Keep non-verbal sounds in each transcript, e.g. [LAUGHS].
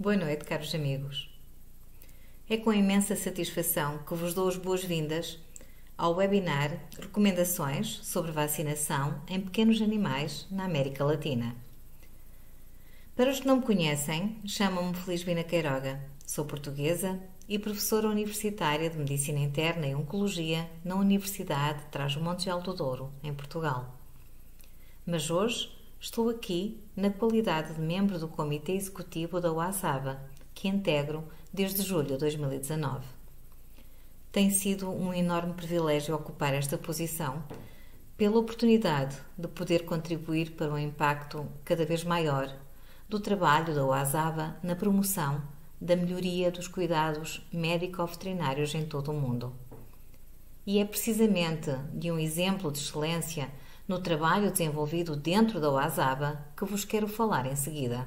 Boa noite, caros amigos. É com imensa satisfação que vos dou as boas-vindas ao webinar Recomendações sobre vacinação em pequenos animais na América Latina. Para os que não me conhecem, chamo-me Felizbina Queiroga, sou portuguesa e professora universitária de Medicina Interna e Oncologia na Universidade de Trás-os-Montes de Alto Douro, em Portugal. Mas hoje estou aqui na qualidade de membro do Comitê Executivo da UASABA, que integro desde julho de 2019. Tem sido um enorme privilégio ocupar esta posição pela oportunidade de poder contribuir para um impacto cada vez maior do trabalho da UASABA na promoção da melhoria dos cuidados médico-veterinários em todo o mundo. E é precisamente de um exemplo de excelência no trabalho desenvolvido dentro da UASABA que vos quero falar em seguida.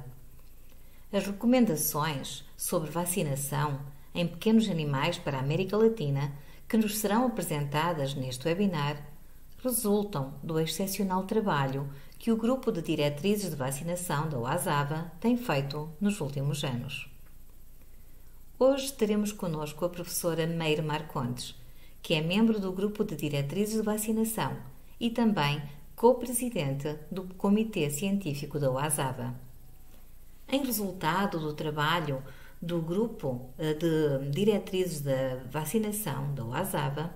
As recomendações sobre vacinação em pequenos animais para a América Latina que nos serão apresentadas neste webinar resultam do excepcional trabalho que o grupo de diretrizes de vacinação da OASAVA tem feito nos últimos anos. Hoje teremos conosco a professora Meire Marcondes, que é membro do grupo de diretrizes de vacinação e também co-presidente do Comitê Científico da OASAVA. Em resultado do trabalho do grupo eh, de diretrizes da vacinação da OASAVA,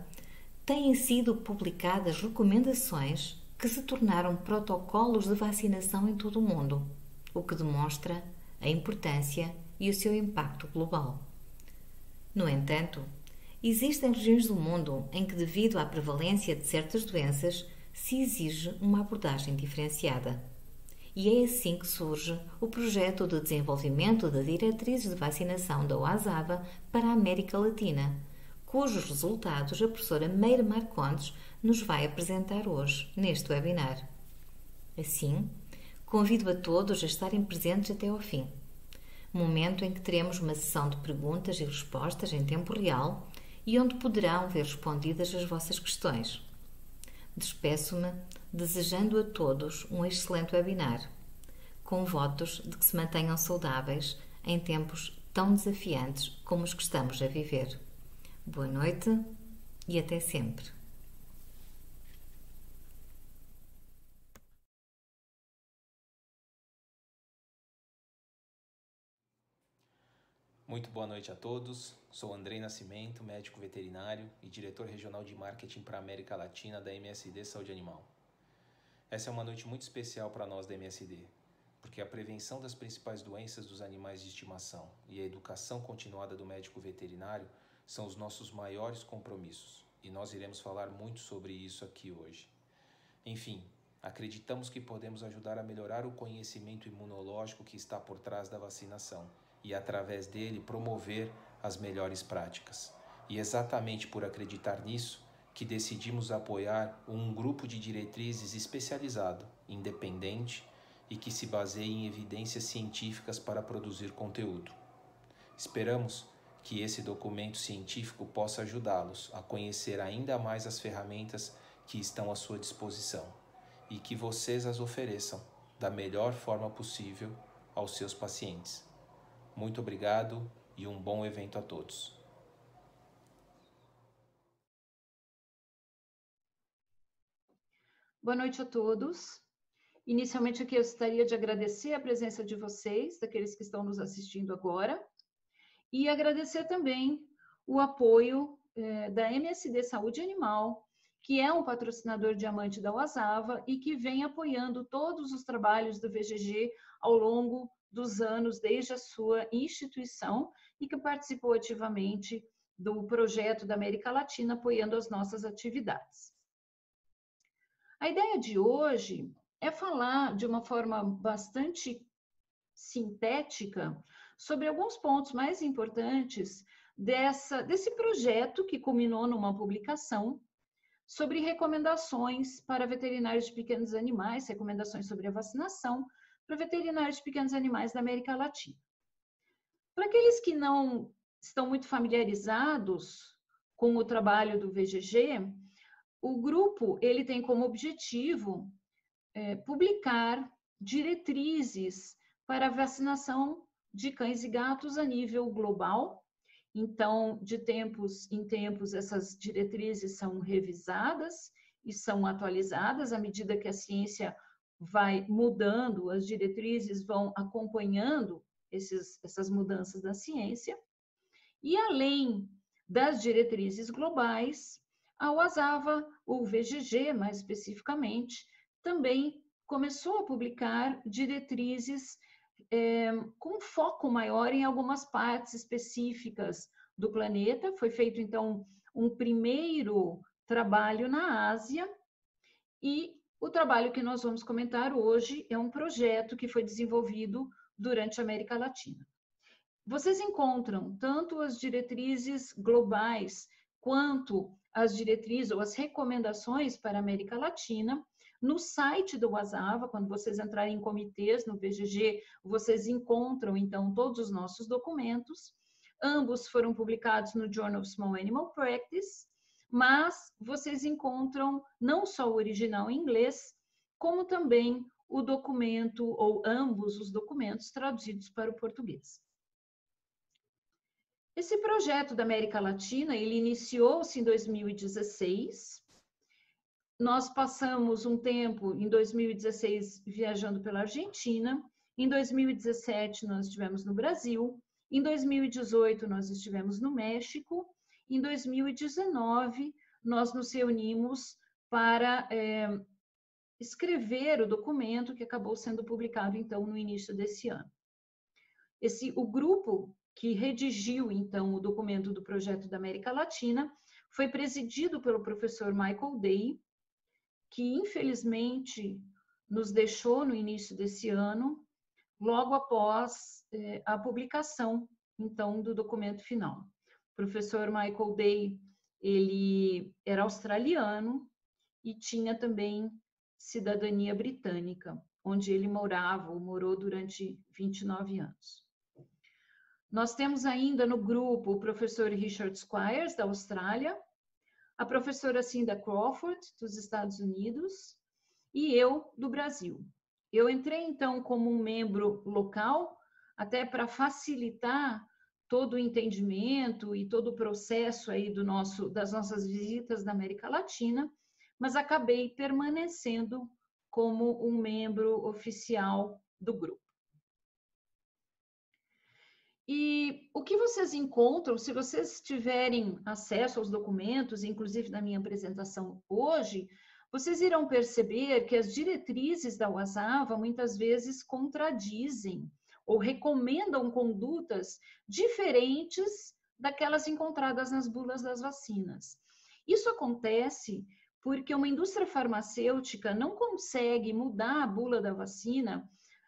têm sido publicadas recomendações que se tornaram protocolos de vacinação em todo o mundo, o que demonstra a importância e o seu impacto global. No entanto, existem regiões do mundo em que, devido à prevalência de certas doenças, se exige uma abordagem diferenciada. E é assim que surge o projeto de desenvolvimento de diretrizes de vacinação da OASAVA para a América Latina, cujos resultados a professora Meire Marcondes nos vai apresentar hoje neste webinar. Assim, convido a todos a estarem presentes até ao fim, momento em que teremos uma sessão de perguntas e respostas em tempo real e onde poderão ver respondidas as vossas questões. Despeço-me desejando a todos um excelente webinar, com votos de que se mantenham saudáveis em tempos tão desafiantes como os que estamos a viver. Boa noite e até sempre. Muito boa noite a todos. Sou Andrei Nascimento, médico veterinário e diretor regional de marketing para a América Latina da MSD Saúde Animal. Essa é uma noite muito especial para nós da MSD, porque a prevenção das principais doenças dos animais de estimação e a educação continuada do médico veterinário são os nossos maiores compromissos, e nós iremos falar muito sobre isso aqui hoje. Enfim, acreditamos que podemos ajudar a melhorar o conhecimento imunológico que está por trás da vacinação e, através dele, promover as melhores práticas. E exatamente por acreditar nisso, que decidimos apoiar um grupo de diretrizes especializado, independente e que se baseie em evidências científicas para produzir conteúdo. Esperamos que esse documento científico possa ajudá-los a conhecer ainda mais as ferramentas que estão à sua disposição e que vocês as ofereçam da melhor forma possível aos seus pacientes. Muito obrigado e um bom evento a todos. Boa noite a todos. Inicialmente aqui eu gostaria de agradecer a presença de vocês, daqueles que estão nos assistindo agora, e agradecer também o apoio eh, da MSD Saúde Animal, que é um patrocinador diamante da UASAVA e que vem apoiando todos os trabalhos do VGG ao longo dos anos desde a sua instituição e que participou ativamente do projeto da América Latina apoiando as nossas atividades. A ideia de hoje é falar de uma forma bastante sintética sobre alguns pontos mais importantes dessa, desse projeto que culminou numa publicação sobre recomendações para veterinários de pequenos animais, recomendações sobre a vacinação para veterinários de pequenos animais da América Latina. Para aqueles que não estão muito familiarizados com o trabalho do VGG, o grupo ele tem como objetivo é, publicar diretrizes para a vacinação de cães e gatos a nível global. Então, de tempos em tempos, essas diretrizes são revisadas e são atualizadas à medida que a ciência vai mudando, as diretrizes vão acompanhando esses, essas mudanças da ciência. E além das diretrizes globais, a UASAVA, o VGG mais especificamente, também começou a publicar diretrizes é, com foco maior em algumas partes específicas do planeta. Foi feito, então, um primeiro trabalho na Ásia e o trabalho que nós vamos comentar hoje é um projeto que foi desenvolvido durante a América Latina. Vocês encontram tanto as diretrizes globais quanto as diretrizes ou as recomendações para a América Latina no site do WhatsApp, quando vocês entrarem em comitês no VGG, vocês encontram então todos os nossos documentos. Ambos foram publicados no Journal of Small Animal Practice, mas vocês encontram não só o original em inglês, como também o documento ou ambos os documentos traduzidos para o português. Esse projeto da América Latina, ele iniciou-se em 2016. Nós passamos um tempo em 2016 viajando pela Argentina. Em 2017 nós estivemos no Brasil. Em 2018 nós estivemos no México. Em 2019 nós nos reunimos para é, escrever o documento que acabou sendo publicado então no início desse ano. Esse o grupo que redigiu então o documento do projeto da América Latina, foi presidido pelo professor Michael Day, que infelizmente nos deixou no início desse ano, logo após eh, a publicação então do documento final. Professor Michael Day, ele era australiano e tinha também cidadania britânica, onde ele morava ou morou durante 29 anos. Nós temos ainda no grupo o professor Richard Squires, da Austrália, a professora Cinda Crawford, dos Estados Unidos, e eu, do Brasil. Eu entrei, então, como um membro local, até para facilitar todo o entendimento e todo o processo aí do nosso, das nossas visitas da América Latina, mas acabei permanecendo como um membro oficial do grupo. E o que vocês encontram, se vocês tiverem acesso aos documentos, inclusive na minha apresentação hoje, vocês irão perceber que as diretrizes da UASAVA muitas vezes contradizem ou recomendam condutas diferentes daquelas encontradas nas bulas das vacinas. Isso acontece porque uma indústria farmacêutica não consegue mudar a bula da vacina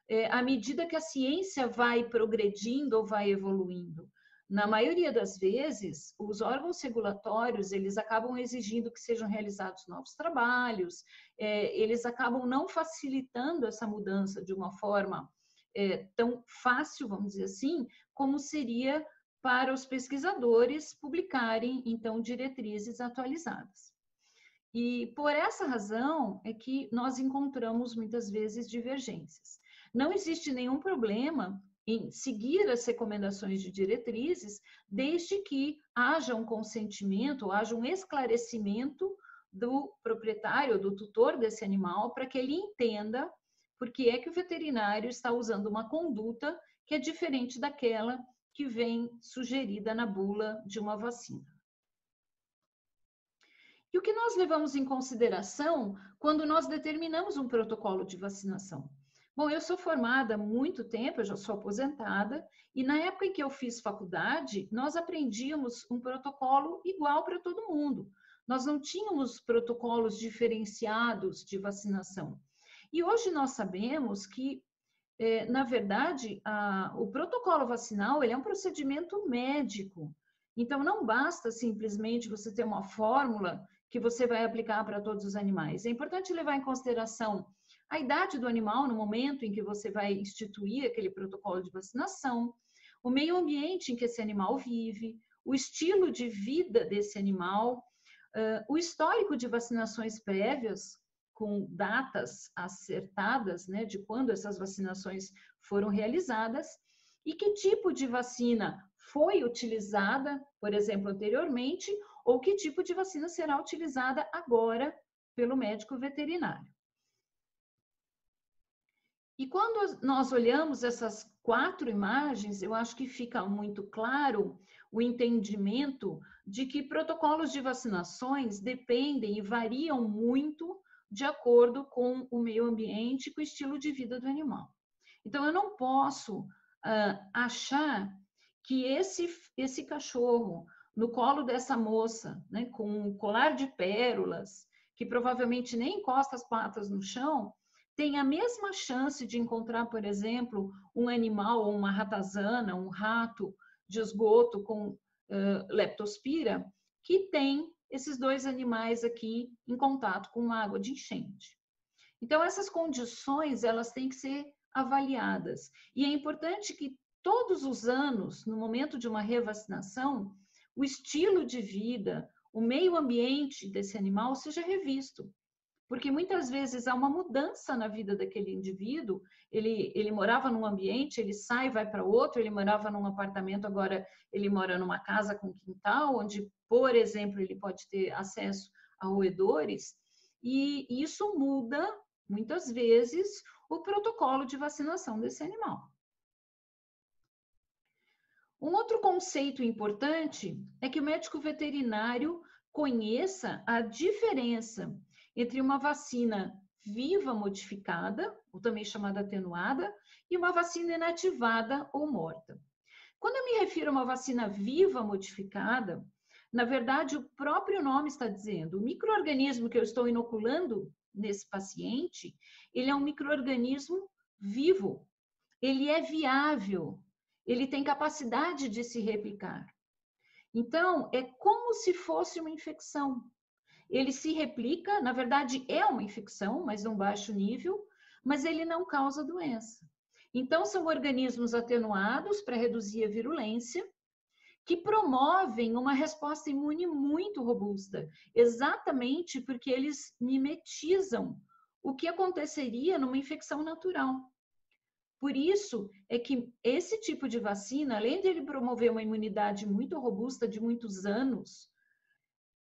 é, à medida que a ciência vai progredindo ou vai evoluindo. Na maioria das vezes, os órgãos regulatórios, eles acabam exigindo que sejam realizados novos trabalhos, é, eles acabam não facilitando essa mudança de uma forma é, tão fácil, vamos dizer assim, como seria para os pesquisadores publicarem, então, diretrizes atualizadas. E por essa razão é que nós encontramos muitas vezes divergências. Não existe nenhum problema em seguir as recomendações de diretrizes, desde que haja um consentimento, haja um esclarecimento do proprietário, do tutor desse animal, para que ele entenda por que é que o veterinário está usando uma conduta que é diferente daquela que vem sugerida na bula de uma vacina. E o que nós levamos em consideração quando nós determinamos um protocolo de vacinação? Bom, eu sou formada há muito tempo, eu já sou aposentada, e na época em que eu fiz faculdade, nós aprendíamos um protocolo igual para todo mundo. Nós não tínhamos protocolos diferenciados de vacinação. E hoje nós sabemos que, é, na verdade, o protocolo vacinal ele é um procedimento médico. Então, não basta simplesmente você ter uma fórmula que você vai aplicar para todos os animais. É importante levar em consideração a idade do animal no momento em que você vai instituir aquele protocolo de vacinação, o meio ambiente em que esse animal vive, o estilo de vida desse animal, o histórico de vacinações prévias, com datas acertadas, né, de quando essas vacinações foram realizadas, e que tipo de vacina foi utilizada, por exemplo, anteriormente, ou que tipo de vacina será utilizada agora pelo médico veterinário. E quando nós olhamos essas quatro imagens, eu acho que fica muito claro o entendimento de que protocolos de vacinações dependem e variam muito de acordo com o meio ambiente, com o estilo de vida do animal. Então, eu não posso uh, achar que esse, esse cachorro no colo dessa moça, né, com um colar de pérolas, que provavelmente nem encosta as patas no chão, tem a mesma chance de encontrar, por exemplo, um animal ou uma ratazana, um rato de esgoto com uh, leptospira, que tem esses dois animais aqui em contato com água de enchente. Então, essas condições, elas têm que ser avaliadas. E é importante que todos os anos, no momento de uma revacinação, o estilo de vida, o meio ambiente desse animal seja revisto. Porque muitas vezes há uma mudança na vida daquele indivíduo. Ele, ele morava num ambiente, ele sai, vai para outro, ele morava num apartamento, agora ele mora numa casa com quintal, onde, por exemplo, ele pode ter acesso a roedores. E isso muda, muitas vezes, o protocolo de vacinação desse animal. Um outro conceito importante é que o médico veterinário conheça a diferença entre uma vacina viva modificada, ou também chamada atenuada, e uma vacina inativada ou morta. Quando eu me refiro a uma vacina viva modificada, na verdade, o próprio nome está dizendo, o microorganismo que eu estou inoculando nesse paciente, ele é um microorganismo vivo. Ele é viável, ele tem capacidade de se replicar. Então, é como se fosse uma infecção. Ele se replica, na verdade, é uma infecção, mas num baixo nível, mas ele não causa doença. Então, são organismos atenuados para reduzir a virulência, que promovem uma resposta imune muito robusta, exatamente porque eles mimetizam o que aconteceria numa infecção natural. Por isso é que esse tipo de vacina, além de ele promover uma imunidade muito robusta de muitos anos,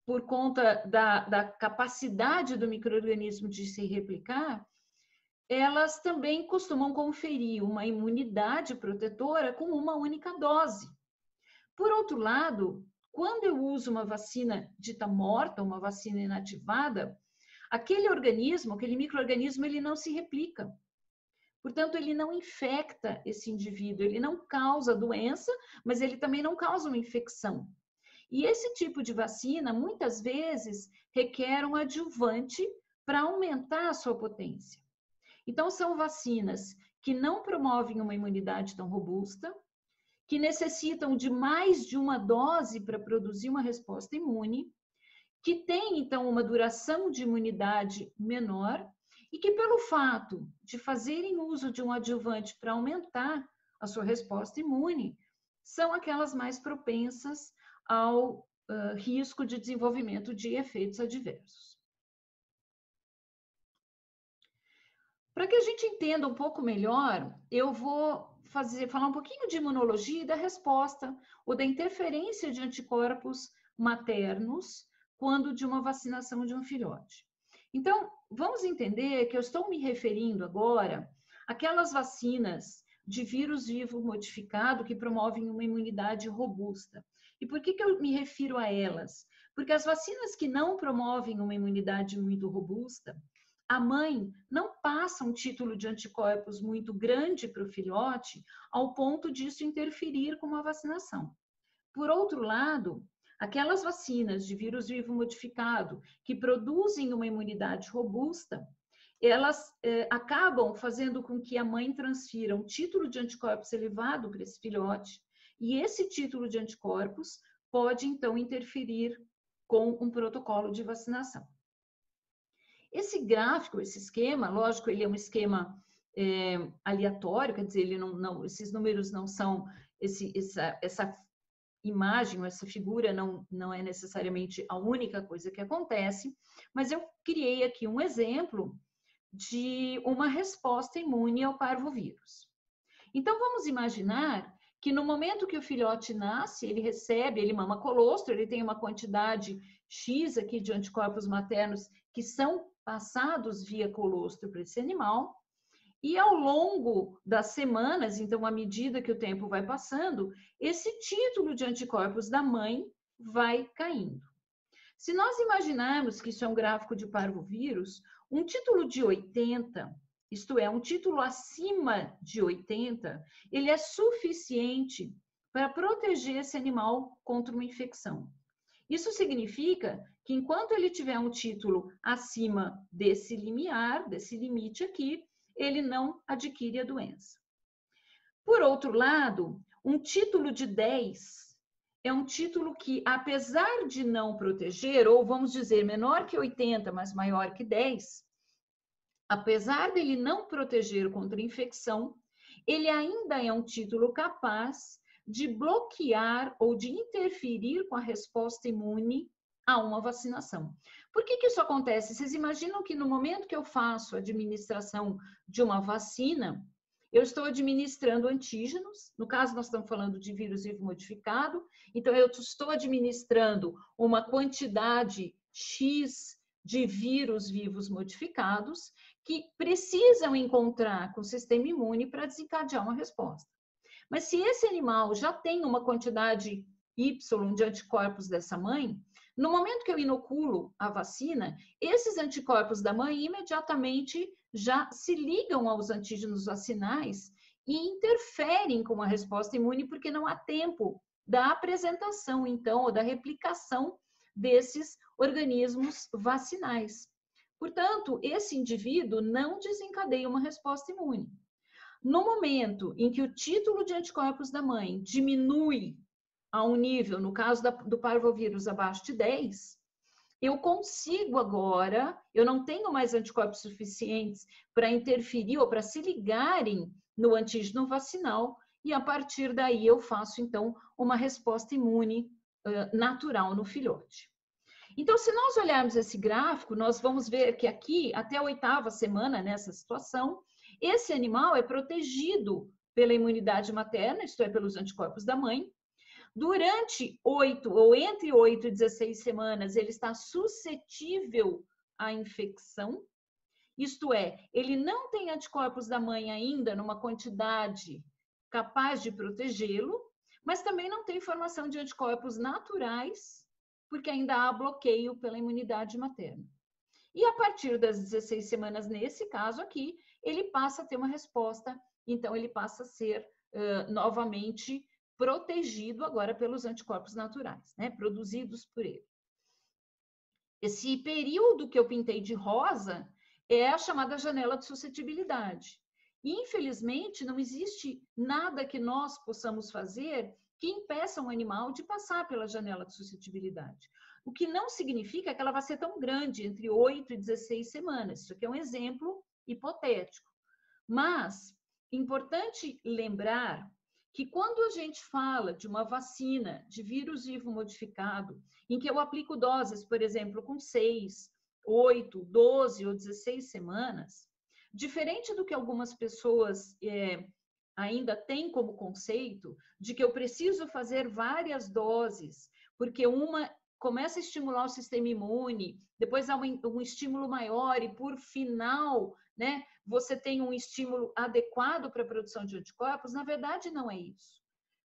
por conta da, da capacidade do microorganismo de se replicar, elas também costumam conferir uma imunidade protetora com uma única dose. Por outro lado, quando eu uso uma vacina dita morta, uma vacina inativada, aquele organismo, aquele microorganismo, ele não se replica. Portanto, ele não infecta esse indivíduo, ele não causa doença, mas ele também não causa uma infecção. E esse tipo de vacina, muitas vezes, requer um adjuvante para aumentar a sua potência. Então, são vacinas que não promovem uma imunidade tão robusta, que necessitam de mais de uma dose para produzir uma resposta imune, que têm, então, uma duração de imunidade menor e que, pelo fato de fazerem uso de um adjuvante para aumentar a sua resposta imune, são aquelas mais propensas ao uh, risco de desenvolvimento de efeitos adversos. Para que a gente entenda um pouco melhor, eu vou fazer, falar um pouquinho de imunologia e da resposta ou da interferência de anticorpos maternos quando de uma vacinação de um filhote. Então, vamos entender que eu estou me referindo agora àquelas vacinas de vírus vivo modificado que promovem uma imunidade robusta. E por que, que eu me refiro a elas? Porque as vacinas que não promovem uma imunidade muito robusta, a mãe não passa um título de anticorpos muito grande para o filhote, ao ponto disso interferir com a vacinação. Por outro lado, Aquelas vacinas de vírus vivo modificado que produzem uma imunidade robusta, elas eh, acabam fazendo com que a mãe transfira um título de anticorpos elevado para esse filhote, e esse título de anticorpos pode então interferir com um protocolo de vacinação. Esse gráfico, esse esquema, lógico, ele é um esquema é, aleatório, quer dizer, ele não, não, esses números não são esse, essa, essa imagem, essa figura não, não é necessariamente a única coisa que acontece, mas eu criei aqui um exemplo de uma resposta imune ao parvovírus. Então, vamos imaginar que no momento que o filhote nasce, ele recebe, ele mama colostro, ele tem uma quantidade X aqui de anticorpos maternos que são passados via colostro para esse animal. E ao longo das semanas, então, à medida que o tempo vai passando, esse título de anticorpos da mãe vai caindo. Se nós imaginarmos que isso é um gráfico de parvovírus, um título de 80 isto é, um título acima de 80, ele é suficiente para proteger esse animal contra uma infecção. Isso significa que enquanto ele tiver um título acima desse limiar, desse limite aqui, ele não adquire a doença. Por outro lado, um título de 10 é um título que, apesar de não proteger, ou vamos dizer menor que 80, mas maior que 10, apesar dele não proteger contra infecção, ele ainda é um título capaz de bloquear ou de interferir com a resposta imune a uma vacinação. Por que, que isso acontece? Vocês imaginam que no momento que eu faço a administração de uma vacina, eu estou administrando antígenos, no caso nós estamos falando de vírus vivo modificado, então eu estou administrando uma quantidade X de vírus vivos modificados que precisam encontrar com o sistema imune para desencadear uma resposta. Mas se esse animal já tem uma quantidade Y de anticorpos dessa mãe, no momento que eu inoculo a vacina, esses anticorpos da mãe imediatamente já se ligam aos antígenos vacinais e interferem com a resposta imune, porque não há tempo da apresentação, então, ou da replicação desses organismos vacinais. Portanto, esse indivíduo não desencadeia uma resposta imune. No momento em que o título de anticorpos da mãe diminui a um nível, no caso da, do parvovírus abaixo de 10, eu consigo agora, eu não tenho mais anticorpos suficientes para interferir ou para se ligarem no antígeno vacinal, e a partir daí eu faço então uma resposta imune uh, natural no filhote. Então, se nós olharmos esse gráfico, nós vamos ver que aqui, até a oitava semana nessa situação, esse animal é protegido pela imunidade materna, isto é, pelos anticorpos da mãe. Durante oito ou entre oito e 16 semanas, ele está suscetível à infecção, isto é, ele não tem anticorpos da mãe ainda numa quantidade capaz de protegê-lo, mas também não tem formação de anticorpos naturais porque ainda há bloqueio pela imunidade materna. E a partir das 16 semanas, nesse caso aqui, ele passa a ter uma resposta, então ele passa a ser uh, novamente protegido agora pelos anticorpos naturais, né, produzidos por ele. Esse período que eu pintei de rosa é a chamada janela de suscetibilidade. Infelizmente, não existe nada que nós possamos fazer que impeça um animal de passar pela janela de suscetibilidade. O que não significa que ela vai ser tão grande, entre 8 e 16 semanas. Isso aqui é um exemplo hipotético. Mas, importante lembrar que quando a gente fala de uma vacina de vírus vivo modificado, em que eu aplico doses, por exemplo, com 6, 8, 12 ou 16 semanas, diferente do que algumas pessoas é, ainda tem como conceito de que eu preciso fazer várias doses, porque uma começa a estimular o sistema imune, depois há um, um estímulo maior e por final, né, você tem um estímulo adequado para a produção de anticorpos, na verdade não é isso.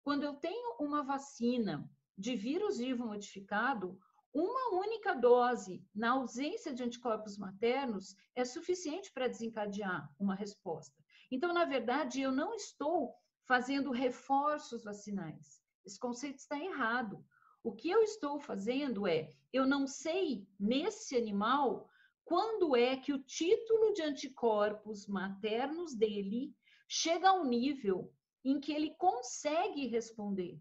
Quando eu tenho uma vacina de vírus vivo modificado, uma única dose, na ausência de anticorpos maternos, é suficiente para desencadear uma resposta. Então, na verdade, eu não estou fazendo reforços vacinais. Esse conceito está errado. O que eu estou fazendo é, eu não sei nesse animal quando é que o título de anticorpos maternos dele chega a um nível em que ele consegue responder.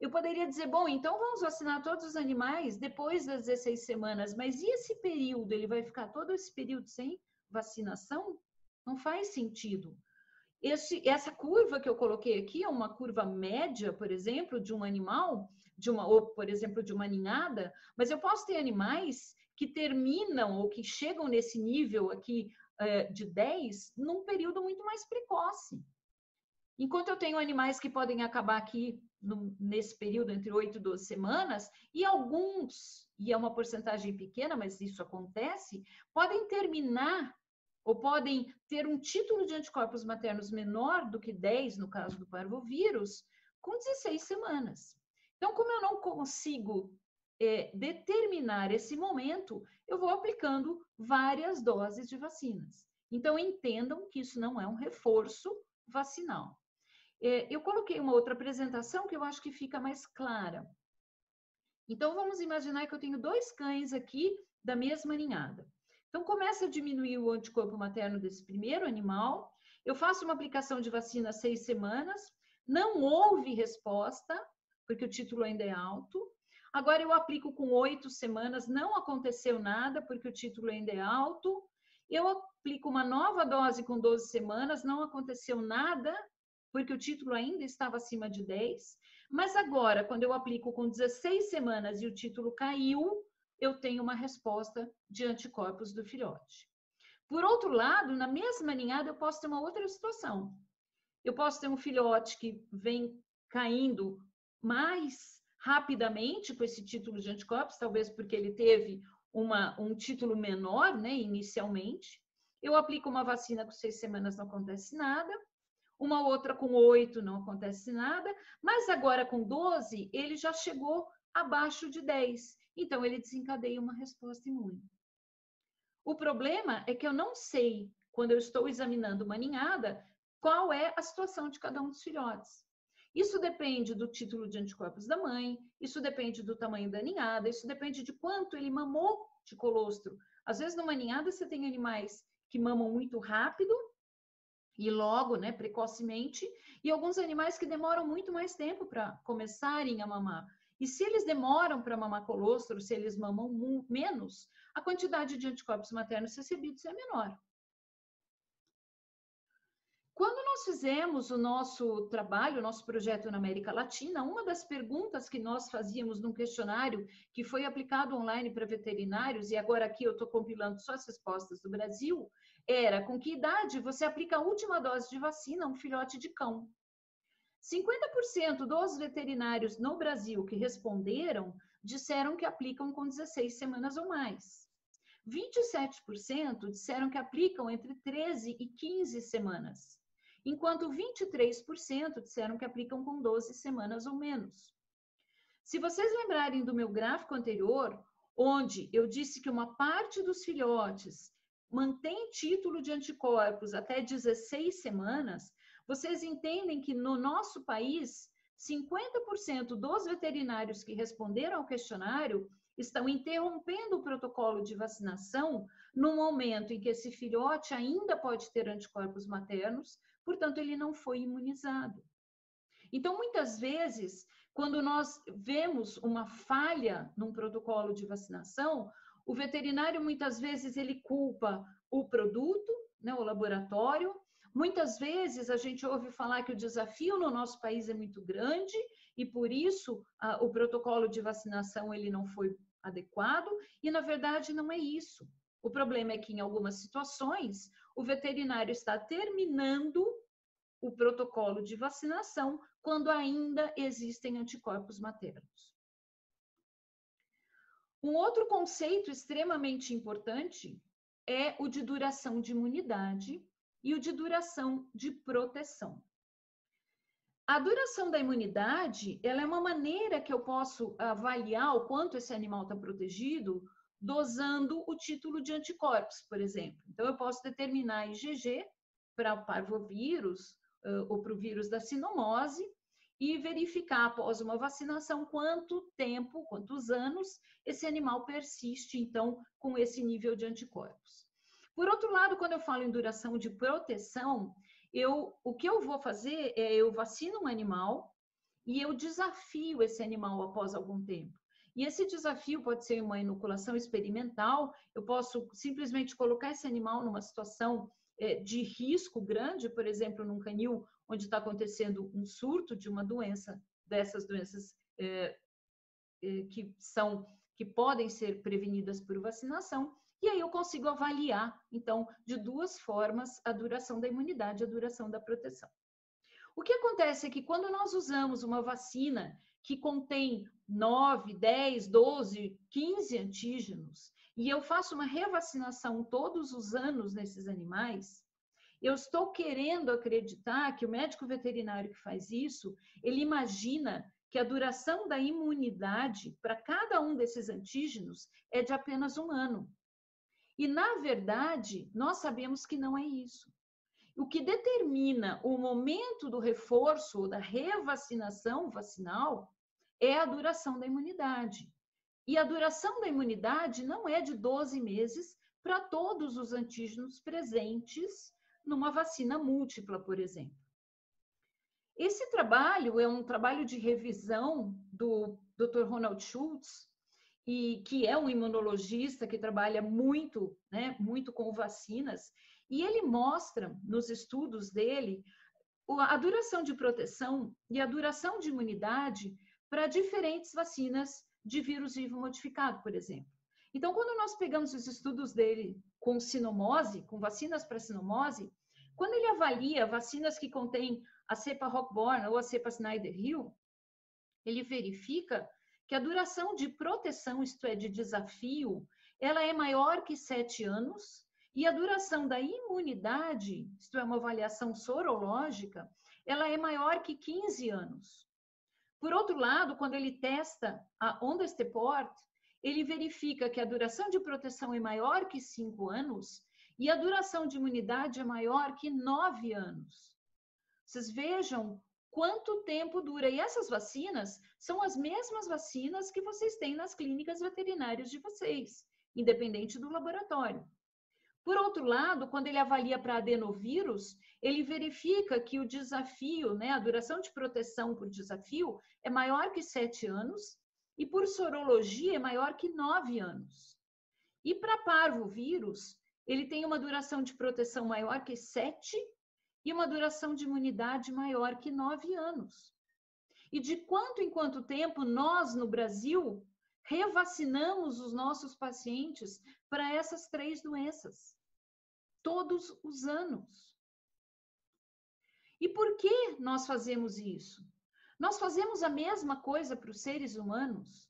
Eu poderia dizer, bom, então vamos vacinar todos os animais depois das 16 semanas, mas e esse período? Ele vai ficar todo esse período sem vacinação? Não faz sentido. Esse, essa curva que eu coloquei aqui é uma curva média, por exemplo, de um animal, de uma, ou, por exemplo, de uma ninhada, mas eu posso ter animais que terminam ou que chegam nesse nível aqui é, de 10 num período muito mais precoce. Enquanto eu tenho animais que podem acabar aqui no, nesse período entre 8 e 12 semanas, e alguns, e é uma porcentagem pequena, mas isso acontece, podem terminar ou podem ter um título de anticorpos maternos menor do que 10, no caso do parvovírus, com 16 semanas. Então, como eu não consigo é, determinar esse momento, eu vou aplicando várias doses de vacinas. Então, entendam que isso não é um reforço vacinal. É, eu coloquei uma outra apresentação que eu acho que fica mais clara. Então, vamos imaginar que eu tenho dois cães aqui da mesma ninhada. Então, começa a diminuir o anticorpo materno desse primeiro animal. Eu faço uma aplicação de vacina seis semanas. Não houve resposta, porque o título ainda é alto. Agora eu aplico com oito semanas, não aconteceu nada, porque o título ainda é alto. Eu aplico uma nova dose com 12 semanas, não aconteceu nada, porque o título ainda estava acima de 10. Mas agora, quando eu aplico com 16 semanas e o título caiu, eu tenho uma resposta de anticorpos do filhote. Por outro lado, na mesma ninhada, eu posso ter uma outra situação. Eu posso ter um filhote que vem caindo mais rapidamente com esse título de anticorpos, talvez porque ele teve uma, um título menor, né, inicialmente. Eu aplico uma vacina com seis semanas, não acontece nada uma outra com oito não acontece nada, mas agora com 12 ele já chegou abaixo de 10, então ele desencadeia uma resposta imune. O problema é que eu não sei, quando eu estou examinando uma ninhada, qual é a situação de cada um dos filhotes. Isso depende do título de anticorpos da mãe, isso depende do tamanho da ninhada, isso depende de quanto ele mamou de colostro. Às vezes, numa ninhada, você tem animais que mamam muito rápido e logo, né, precocemente, e alguns animais que demoram muito mais tempo para começarem a mamar. E se eles demoram para mamar colostro, se eles mamam menos, a quantidade de anticorpos maternos recebidos é menor. Quando nós fizemos o nosso trabalho, o nosso projeto na América Latina, uma das perguntas que nós fazíamos num questionário que foi aplicado online para veterinários, e agora aqui eu estou compilando só as respostas do Brasil, era com que idade você aplica a última dose de vacina a um filhote de cão. 50% dos veterinários no Brasil que responderam disseram que aplicam com 16 semanas ou mais. 27% disseram que aplicam entre 13 e 15 semanas, enquanto 23% disseram que aplicam com 12 semanas ou menos. Se vocês lembrarem do meu gráfico anterior, onde eu disse que uma parte dos filhotes mantém título de anticorpos até 16 semanas, vocês entendem que no nosso país, 50% dos veterinários que responderam ao questionário estão interrompendo o protocolo de vacinação no momento em que esse filhote ainda pode ter anticorpos maternos, portanto, ele não foi imunizado. Então, muitas vezes, quando nós vemos uma falha num protocolo de vacinação, o veterinário muitas vezes ele culpa o produto, né, o laboratório. Muitas vezes a gente ouve falar que o desafio no nosso país é muito grande e por isso o protocolo de vacinação ele não foi adequado e na verdade não é isso. O problema é que em algumas situações o veterinário está terminando o protocolo de vacinação quando ainda existem anticorpos maternos. Um outro conceito extremamente importante é o de duração de imunidade e o de duração de proteção. A duração da imunidade, ela é uma maneira que eu posso avaliar o quanto esse animal está protegido, dosando o título de anticorpos, por exemplo. Então, eu posso determinar IgG para parvovírus ou para o vírus da sinomose, e verificar após uma vacinação quanto tempo, quantos anos esse animal persiste, então, com esse nível de anticorpos. Por outro lado, quando eu falo em duração de proteção, eu, o que eu vou fazer é eu vacino um animal e eu desafio esse animal após algum tempo. E esse desafio pode ser uma inoculação experimental, eu posso simplesmente colocar esse animal numa situação é, de risco grande, por exemplo, num canil onde está acontecendo um surto de uma doença, dessas doenças é, é, que são que podem ser prevenidas por vacinação, e aí eu consigo avaliar, então, de duas formas a duração da imunidade, a duração da proteção. O que acontece é que quando nós usamos uma vacina que contém 9, 10, 12, 15 antígenos, e eu faço uma revacinação todos os anos nesses animais, eu estou querendo acreditar que o médico veterinário que faz isso, ele imagina que a duração da imunidade para cada um desses antígenos é de apenas um ano. E, na verdade, nós sabemos que não é isso. O que determina o momento do reforço, da revacinação vacinal, é a duração da imunidade. E a duração da imunidade não é de 12 meses para todos os antígenos presentes numa vacina múltipla, por exemplo. Esse trabalho é um trabalho de revisão do Dr. Ronald Schultz, e que é um imunologista que trabalha muito, né, muito com vacinas, e ele mostra nos estudos dele a duração de proteção e a duração de imunidade para diferentes vacinas de vírus vivo modificado, por exemplo. Então, quando nós pegamos os estudos dele com sinomose, com vacinas para sinomose, quando ele avalia vacinas que contêm a cepa Rockborn ou a cepa Snyder-Hill, ele verifica que a duração de proteção, isto é, de desafio, ela é maior que sete anos e a duração da imunidade, isto é, uma avaliação sorológica, ela é maior que 15 anos. Por outro lado, quando ele testa a onda Steport, ele verifica que a duração de proteção é maior que cinco anos e a duração de imunidade é maior que nove anos. Vocês vejam quanto tempo dura. E essas vacinas são as mesmas vacinas que vocês têm nas clínicas veterinárias de vocês, independente do laboratório. Por outro lado, quando ele avalia para adenovírus, ele verifica que o desafio, né, a duração de proteção por desafio é maior que sete anos e por sorologia é maior que nove anos. E para parvovírus, ele tem uma duração de proteção maior que sete e uma duração de imunidade maior que nove anos. E de quanto em quanto tempo nós, no Brasil, revacinamos os nossos pacientes para essas três doenças? Todos os anos. E por que nós fazemos isso? Nós fazemos a mesma coisa para os seres humanos?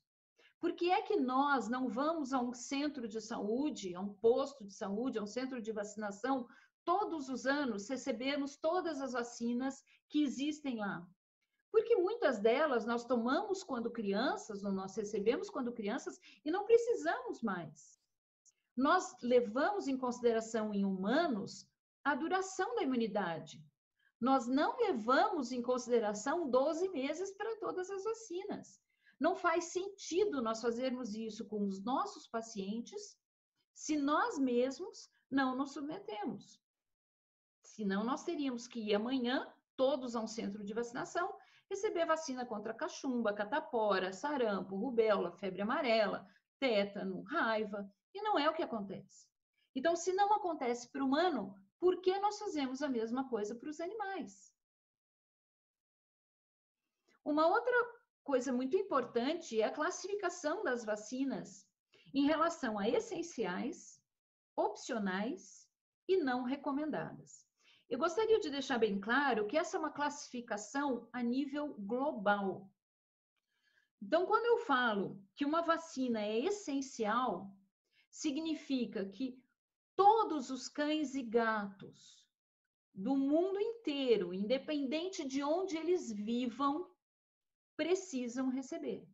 Por que é que nós não vamos a um centro de saúde, a um posto de saúde, a um centro de vacinação, todos os anos recebermos todas as vacinas que existem lá? Porque muitas delas nós tomamos quando crianças, ou nós recebemos quando crianças, e não precisamos mais. Nós levamos em consideração em humanos a duração da imunidade. Nós não levamos em consideração 12 meses para todas as vacinas. Não faz sentido nós fazermos isso com os nossos pacientes se nós mesmos não nos submetemos. Senão, nós teríamos que ir amanhã, todos a um centro de vacinação, receber vacina contra cachumba, catapora, sarampo, rubéola, febre amarela, tétano, raiva, e não é o que acontece. Então, se não acontece para o humano, por que nós fazemos a mesma coisa para os animais? Uma outra coisa muito importante é a classificação das vacinas em relação a essenciais, opcionais e não recomendadas. Eu gostaria de deixar bem claro que essa é uma classificação a nível global. Então, quando eu falo que uma vacina é essencial, significa que todos os cães e gatos do mundo inteiro, independente de onde eles vivam, precisam receber.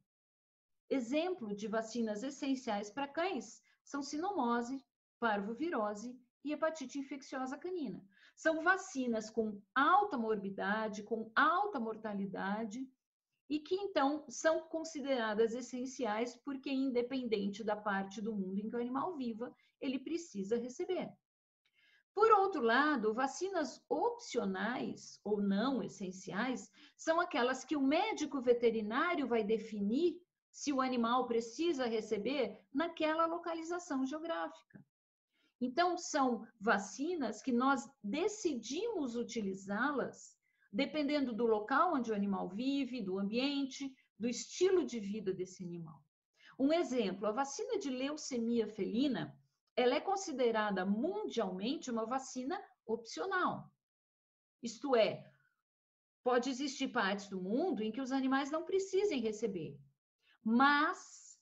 Exemplo de vacinas essenciais para cães são sinomose, parvovirose e hepatite infecciosa canina. São vacinas com alta morbidade, com alta mortalidade e que então são consideradas essenciais porque independente da parte do mundo em que o animal viva, ele precisa receber. Por outro lado, vacinas opcionais ou não essenciais são aquelas que o médico veterinário vai definir se o animal precisa receber naquela localização geográfica. Então, são vacinas que nós decidimos utilizá-las dependendo do local onde o animal vive, do ambiente, do estilo de vida desse animal. Um exemplo, a vacina de leucemia felina ela é considerada mundialmente uma vacina opcional. Isto é, pode existir partes do mundo em que os animais não precisem receber. Mas,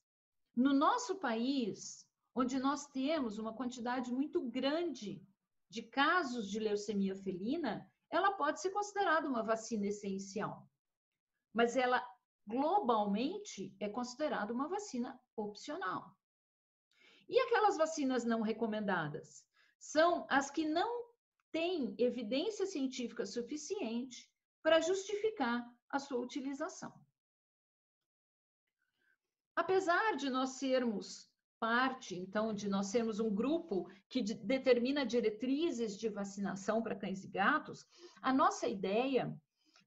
no nosso país, onde nós temos uma quantidade muito grande de casos de leucemia felina, ela pode ser considerada uma vacina essencial. Mas ela, globalmente, é considerada uma vacina opcional. E aquelas vacinas não recomendadas? São as que não têm evidência científica suficiente para justificar a sua utilização. Apesar de nós sermos parte, então, de nós sermos um grupo que de, determina diretrizes de vacinação para cães e gatos, a nossa ideia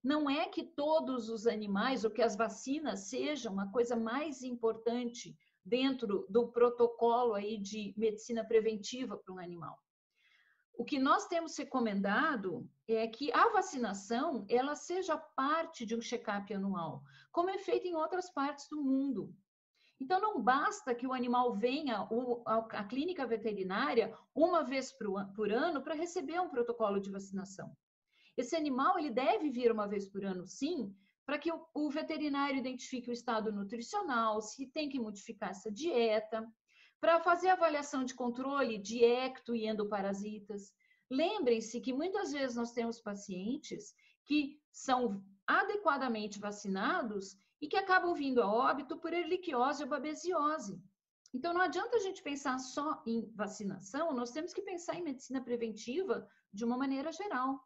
não é que todos os animais ou que as vacinas sejam a coisa mais importante dentro do protocolo aí de medicina preventiva para um animal. O que nós temos recomendado é que a vacinação ela seja parte de um check-up anual, como é feito em outras partes do mundo. Então, não basta que o animal venha à clínica veterinária uma vez por ano para receber um protocolo de vacinação. Esse animal ele deve vir uma vez por ano, sim, para que o, veterinário identifique o estado nutricional, se tem que modificar essa dieta, para fazer avaliação de controle de ecto e endoparasitas. Lembrem-se que muitas vezes nós temos pacientes que são adequadamente vacinados e que acabam vindo a óbito por erliquiose ou babesiose. Então, não adianta a gente pensar só em vacinação, nós temos que pensar em medicina preventiva de uma maneira geral.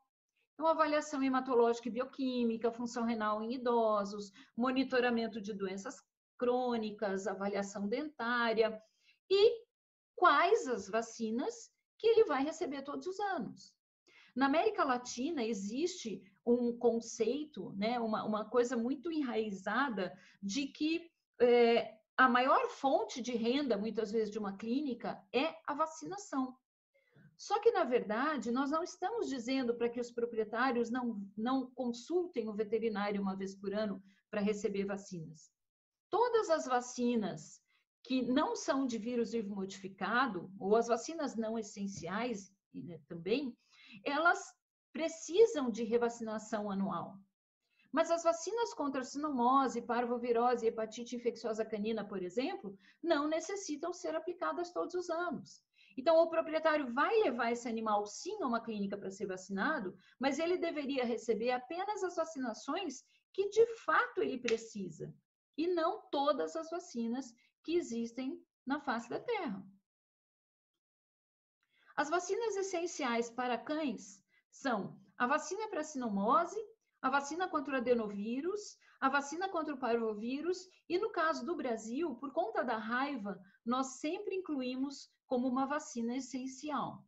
Então, avaliação hematológica e bioquímica, função renal em idosos, monitoramento de doenças crônicas, avaliação dentária e quais as vacinas que ele vai receber todos os anos. Na América Latina existe um conceito, né, uma, uma coisa muito enraizada de que é, a maior fonte de renda, muitas vezes, de uma clínica é a vacinação. Só que, na verdade, nós não estamos dizendo para que os proprietários não, não consultem o veterinário uma vez por ano para receber vacinas. Todas as vacinas que não são de vírus vivo modificado, ou as vacinas não essenciais né, também, elas precisam de revacinação anual. Mas as vacinas contra sinomose, parvovirose e hepatite infecciosa canina, por exemplo, não necessitam ser aplicadas todos os anos. Então, o proprietário vai levar esse animal sim a uma clínica para ser vacinado, mas ele deveria receber apenas as vacinações que de fato ele precisa, e não todas as vacinas que existem na face da Terra. As vacinas essenciais para cães são a vacina para sinomose, a vacina contra o adenovírus, a vacina contra o parvovírus e, no caso do Brasil, por conta da raiva, nós sempre incluímos como uma vacina essencial.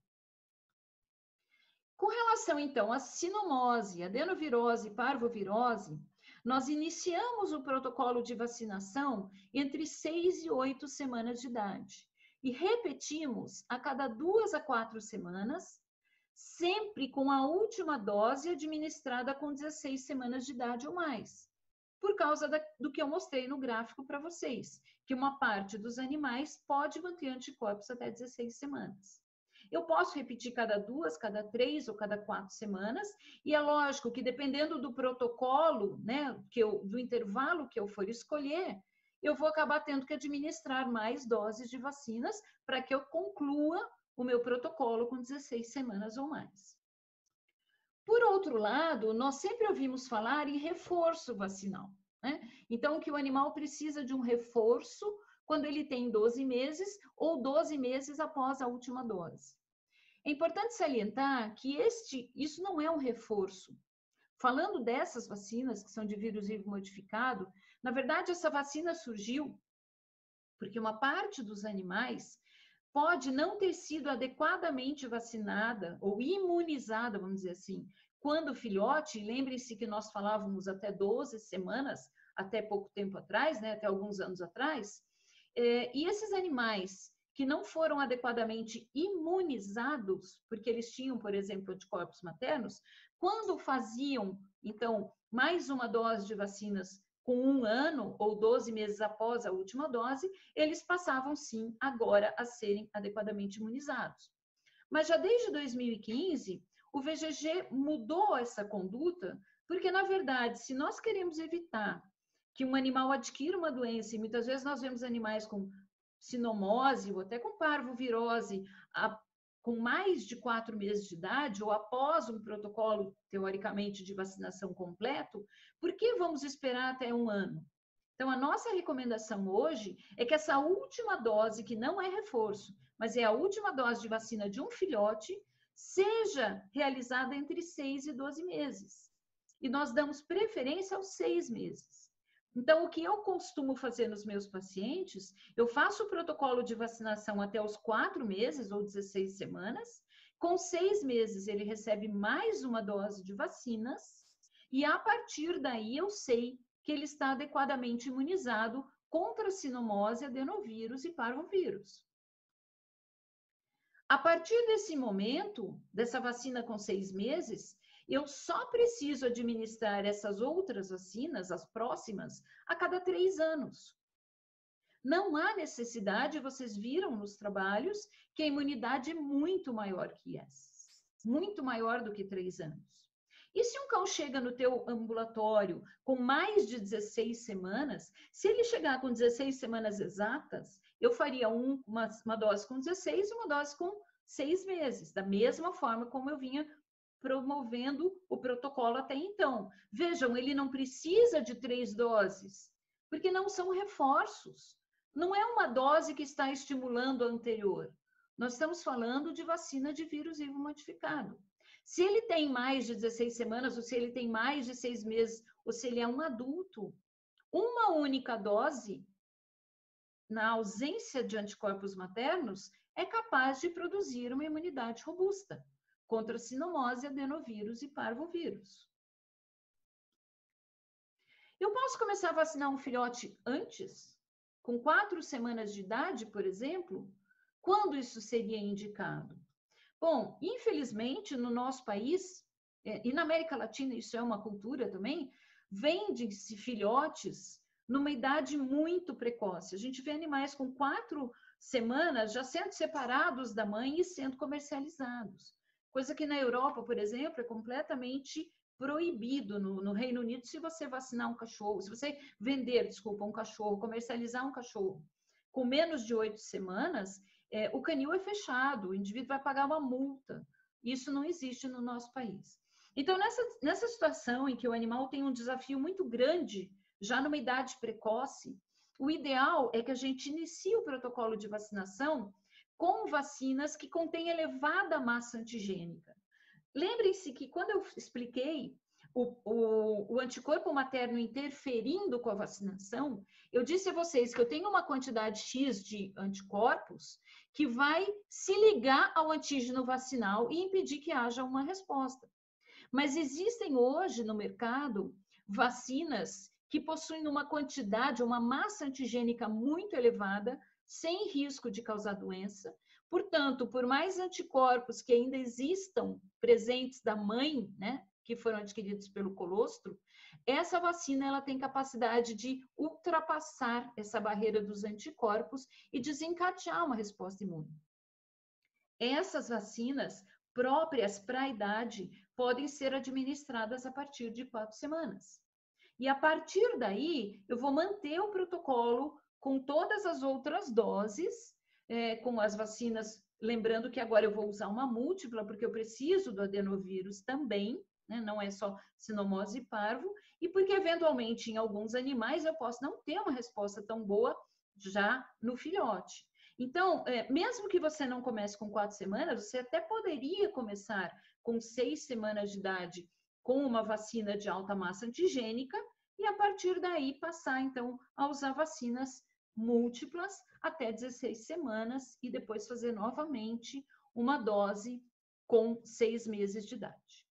Com relação, então, à sinomose, adenovirose e parvovirose, nós iniciamos o protocolo de vacinação entre seis e oito semanas de idade e repetimos a cada duas a quatro semanas, sempre com a última dose administrada com 16 semanas de idade ou mais por causa da, do que eu mostrei no gráfico para vocês, que uma parte dos animais pode manter anticorpos até 16 semanas. Eu posso repetir cada duas, cada três ou cada quatro semanas, e é lógico que dependendo do protocolo, né, que eu, do intervalo que eu for escolher, eu vou acabar tendo que administrar mais doses de vacinas para que eu conclua o meu protocolo com 16 semanas ou mais. Por outro lado, nós sempre ouvimos falar em reforço vacinal. Né? Então, que o animal precisa de um reforço quando ele tem 12 meses ou 12 meses após a última dose. É importante salientar que este, isso não é um reforço. Falando dessas vacinas que são de vírus vivo modificado, na verdade essa vacina surgiu porque uma parte dos animais pode não ter sido adequadamente vacinada ou imunizada, vamos dizer assim, quando filhote, lembrem-se que nós falávamos até 12 semanas, até pouco tempo atrás, né, até alguns anos atrás, é, e esses animais que não foram adequadamente imunizados, porque eles tinham, por exemplo, anticorpos maternos, quando faziam, então, mais uma dose de vacinas com um ano ou 12 meses após a última dose, eles passavam sim agora a serem adequadamente imunizados. Mas já desde 2015, o VGG mudou essa conduta, porque, na verdade, se nós queremos evitar que um animal adquira uma doença, e muitas vezes nós vemos animais com sinomose ou até com parvovirose com mais de quatro meses de idade ou após um protocolo, teoricamente, de vacinação completo, por que vamos esperar até um ano? Então, a nossa recomendação hoje é que essa última dose, que não é reforço, mas é a última dose de vacina de um filhote, seja realizada entre 6 e 12 meses. E nós damos preferência aos seis meses. Então, o que eu costumo fazer nos meus pacientes, eu faço o protocolo de vacinação até os quatro meses ou 16 semanas. Com seis meses, ele recebe mais uma dose de vacinas. E a partir daí, eu sei que ele está adequadamente imunizado contra sinomose, adenovírus e parvovírus. A partir desse momento, dessa vacina com seis meses, eu só preciso administrar essas outras vacinas, as próximas, a cada três anos. Não há necessidade, vocês viram nos trabalhos, que a imunidade é muito maior que essa, muito maior do que três anos. E se um cão chega no teu ambulatório com mais de 16 semanas, se ele chegar com 16 semanas exatas, eu faria um, uma, uma dose com 16 e uma dose com seis meses, da mesma forma como eu vinha promovendo o protocolo até então. Vejam, ele não precisa de três doses, porque não são reforços. Não é uma dose que está estimulando a anterior. Nós estamos falando de vacina de vírus vivo modificado. Se ele tem mais de 16 semanas, ou se ele tem mais de seis meses, ou se ele é um adulto, uma única dose, na ausência de anticorpos maternos, é capaz de produzir uma imunidade robusta contra sinomose, adenovírus e parvovírus. Eu posso começar a vacinar um filhote antes? Com quatro semanas de idade, por exemplo? Quando isso seria indicado? Bom, infelizmente, no nosso país, é, e na América Latina isso é uma cultura também, vende-se filhotes numa idade muito precoce. A gente vê animais com quatro semanas já sendo separados da mãe e sendo comercializados. Coisa que na Europa, por exemplo, é completamente proibido no, no, Reino Unido se você vacinar um cachorro, se você vender, desculpa, um cachorro, comercializar um cachorro com menos de oito semanas, é, o canil é fechado, o indivíduo vai pagar uma multa. Isso não existe no nosso país. Então, nessa, nessa situação em que o animal tem um desafio muito grande, já numa idade precoce, o ideal é que a gente inicie o protocolo de vacinação com vacinas que contêm elevada massa antigênica. Lembrem-se que quando eu expliquei o, o, o, anticorpo materno interferindo com a vacinação, eu disse a vocês que eu tenho uma quantidade X de anticorpos que vai se ligar ao antígeno vacinal e impedir que haja uma resposta. Mas existem hoje no mercado vacinas que possuem uma quantidade, uma massa antigênica muito elevada, sem risco de causar doença. Portanto, por mais anticorpos que ainda existam presentes da mãe, né, que foram adquiridos pelo colostro, essa vacina ela tem capacidade de ultrapassar essa barreira dos anticorpos e desencadear uma resposta imune. Essas vacinas próprias para a idade podem ser administradas a partir de quatro semanas. E a partir daí, eu vou manter o protocolo com todas as outras doses, é, com as vacinas. Lembrando que agora eu vou usar uma múltipla, porque eu preciso do adenovírus também, né? não é só sinomose e parvo, e porque eventualmente em alguns animais eu posso não ter uma resposta tão boa já no filhote. Então, é, mesmo que você não comece com quatro semanas, você até poderia começar com seis semanas de idade com uma vacina de alta massa antigênica e a partir daí passar então a usar vacinas múltiplas até 16 semanas e depois fazer novamente uma dose com seis meses de idade.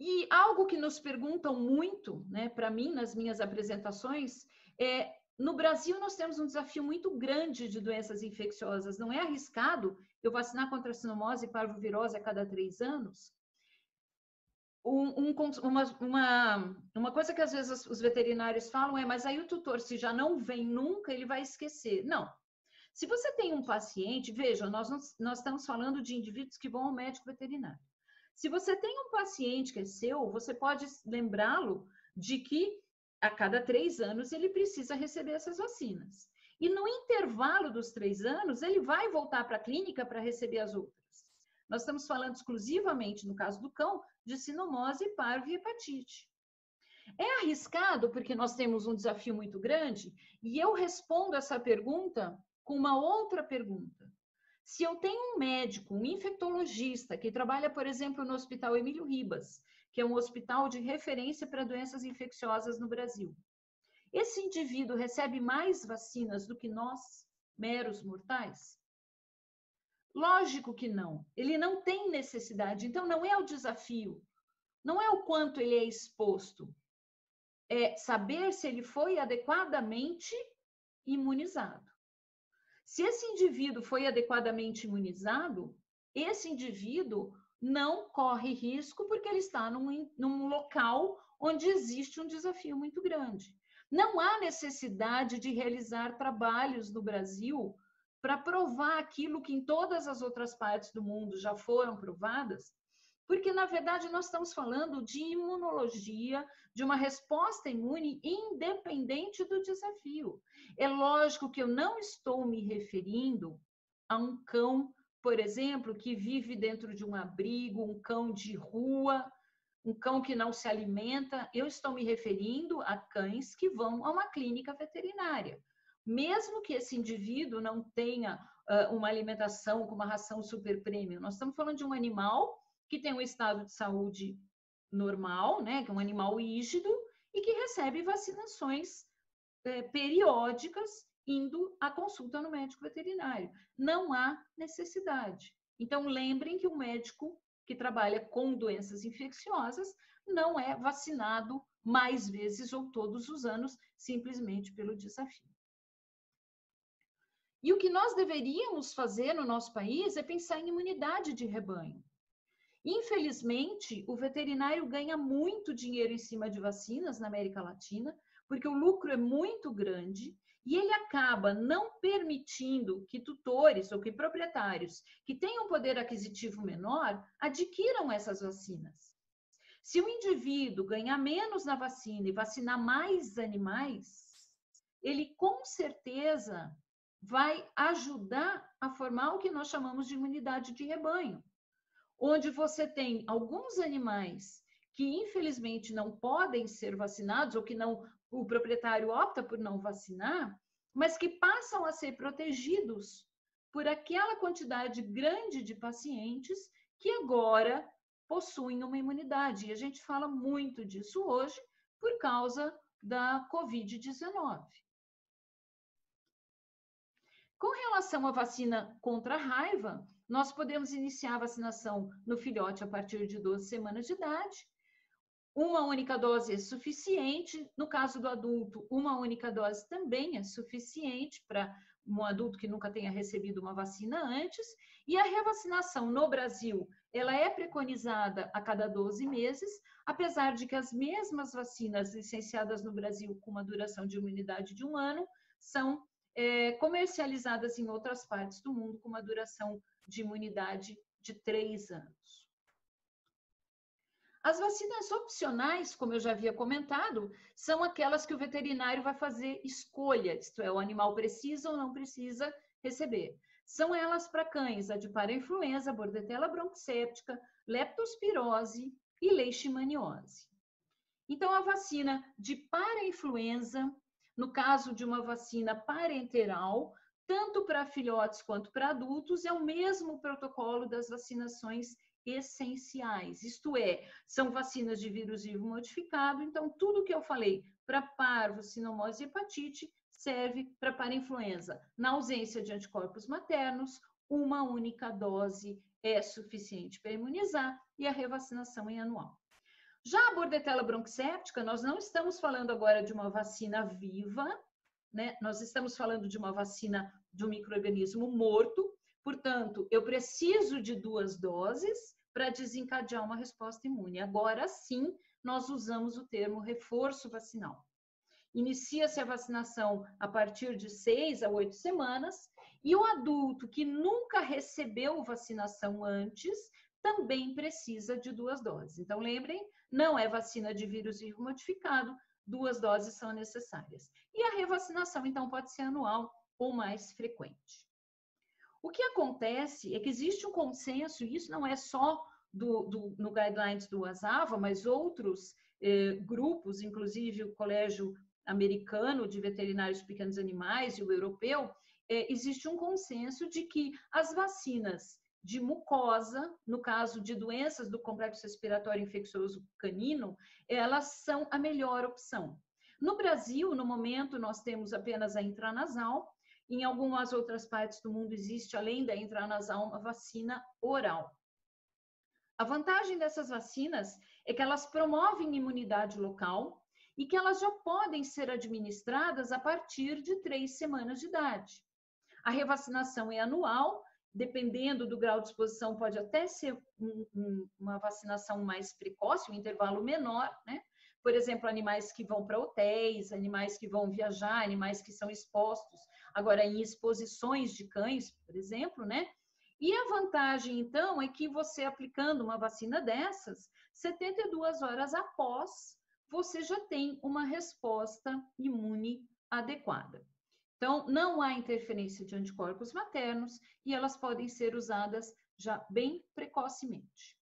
E algo que nos perguntam muito, né, para mim, nas minhas apresentações, é: no Brasil, nós temos um desafio muito grande de doenças infecciosas. Não é arriscado eu vacinar contra a sinomose e parvovirose a cada três anos? Um, um, uma, uma, uma coisa que às vezes os veterinários falam é, mas aí o tutor, se já não vem nunca, ele vai esquecer. Não. Se você tem um paciente, veja, nós, nós estamos falando de indivíduos que vão ao médico veterinário. Se você tem um paciente que é seu, você pode lembrá-lo de que a cada três anos ele precisa receber essas vacinas. E no intervalo dos três anos, ele vai voltar para a clínica para receber as outras. Nós estamos falando exclusivamente, no caso do cão, de sinomose, parvo e hepatite. É arriscado porque nós temos um desafio muito grande e eu respondo essa pergunta com uma outra pergunta. Se eu tenho um médico, um infectologista, que trabalha, por exemplo, no Hospital Emílio Ribas, que é um hospital de referência para doenças infecciosas no Brasil, esse indivíduo recebe mais vacinas do que nós, meros mortais? Lógico que não. Ele não tem necessidade. Então, não é o desafio. Não é o quanto ele é exposto. É saber se ele foi adequadamente imunizado. Se esse indivíduo foi adequadamente imunizado, esse indivíduo não corre risco porque ele está num, num local onde existe um desafio muito grande. Não há necessidade de realizar trabalhos no Brasil para provar aquilo que em todas as outras partes do mundo já foram provadas, porque na verdade nós estamos falando de imunologia, de uma resposta imune independente do desafio. É lógico que eu não estou me referindo a um cão, por exemplo, que vive dentro de um abrigo, um cão de rua, um cão que não se alimenta, eu estou me referindo a cães que vão a uma clínica veterinária. Mesmo que esse indivíduo não tenha uh, uma alimentação com uma ração super premium, nós estamos falando de um animal que tem um estado de saúde normal, né, que é um animal rígido e que recebe vacinações eh, periódicas indo à consulta no médico veterinário. Não há necessidade. Então, lembrem que o médico que trabalha com doenças infecciosas não é vacinado mais vezes ou todos os anos, simplesmente pelo desafio. E o que nós deveríamos fazer no nosso país é pensar em imunidade de rebanho. Infelizmente, o veterinário ganha muito dinheiro em cima de vacinas na América Latina, porque o lucro é muito grande e ele acaba não permitindo que tutores ou que proprietários que tenham poder aquisitivo menor adquiram essas vacinas. Se o indivíduo ganhar menos na vacina e vacinar mais animais, ele com certeza vai ajudar a formar o que nós chamamos de imunidade de rebanho, onde você tem alguns animais que infelizmente não podem ser vacinados ou que não o proprietário opta por não vacinar, mas que passam a ser protegidos por aquela quantidade grande de pacientes que agora possuem uma imunidade. E a gente fala muito disso hoje por causa da Covid-19. Com relação à vacina contra a raiva, nós podemos iniciar a vacinação no filhote a partir de 12 semanas de idade uma única dose é suficiente. No caso do adulto, uma única dose também é suficiente para um adulto que nunca tenha recebido uma vacina antes. E a revacinação no Brasil, ela é preconizada a cada 12 meses, apesar de que as mesmas vacinas licenciadas no Brasil com uma duração de imunidade de um ano são é, comercializadas em outras partes do mundo com uma duração de imunidade de três anos. As vacinas opcionais, como eu já havia comentado, são aquelas que o veterinário vai fazer escolha, isto é, o animal precisa ou não precisa receber. São elas para cães a de parainfluenza, bordetela bronquicéptica, leptospirose e leishmaniose. Então, a vacina de parainfluenza, no caso de uma vacina parenteral, tanto para filhotes quanto para adultos, é o mesmo protocolo das vacinações essenciais, isto é, são vacinas de vírus vivo modificado, então tudo que eu falei para parvo, sinomose e hepatite serve para parainfluenza. Na ausência de anticorpos maternos, uma única dose é suficiente para imunizar e a revacinação é anual. Já a bordetela bronquicéptica, nós não estamos falando agora de uma vacina viva, né? Nós estamos falando de uma vacina de um microorganismo morto, Portanto, eu preciso de duas doses para desencadear uma resposta imune. Agora sim, nós usamos o termo reforço vacinal. Inicia-se a vacinação a partir de seis a oito semanas E o adulto que nunca recebeu vacinação antes também precisa de duas doses. Então, lembrem, não é vacina de vírus vivo modificado, duas doses são necessárias. E a revacinação, então, pode ser anual ou mais frequente. O que acontece é que existe um consenso, e isso não é só do, do, no guidelines do ASAVA, mas outros eh, grupos, inclusive o Colégio Americano de Veterinários Pequenos Animais e o europeu, eh, existe um consenso de que as vacinas de mucosa, no caso de doenças do complexo respiratório infeccioso canino, elas são a melhor opção. No Brasil, no momento, nós temos apenas a intranasal. Em algumas outras partes do mundo existe, além da intranasal, uma vacina oral. A vantagem dessas vacinas é que elas promovem imunidade local e que elas já podem ser administradas a partir de três semanas de idade. A revacinação é anual dependendo do grau de exposição, pode até ser um, um, uma vacinação mais precoce, um intervalo menor, né? Por exemplo, animais que vão para hotéis, animais que vão viajar, animais que são expostos, agora em exposições de cães, por exemplo, né? E a vantagem, então, é que você aplicando uma vacina dessas, 72 horas após, você já tem uma resposta imune adequada. Então, não há interferência de anticorpos maternos e elas podem ser usadas já bem precocemente.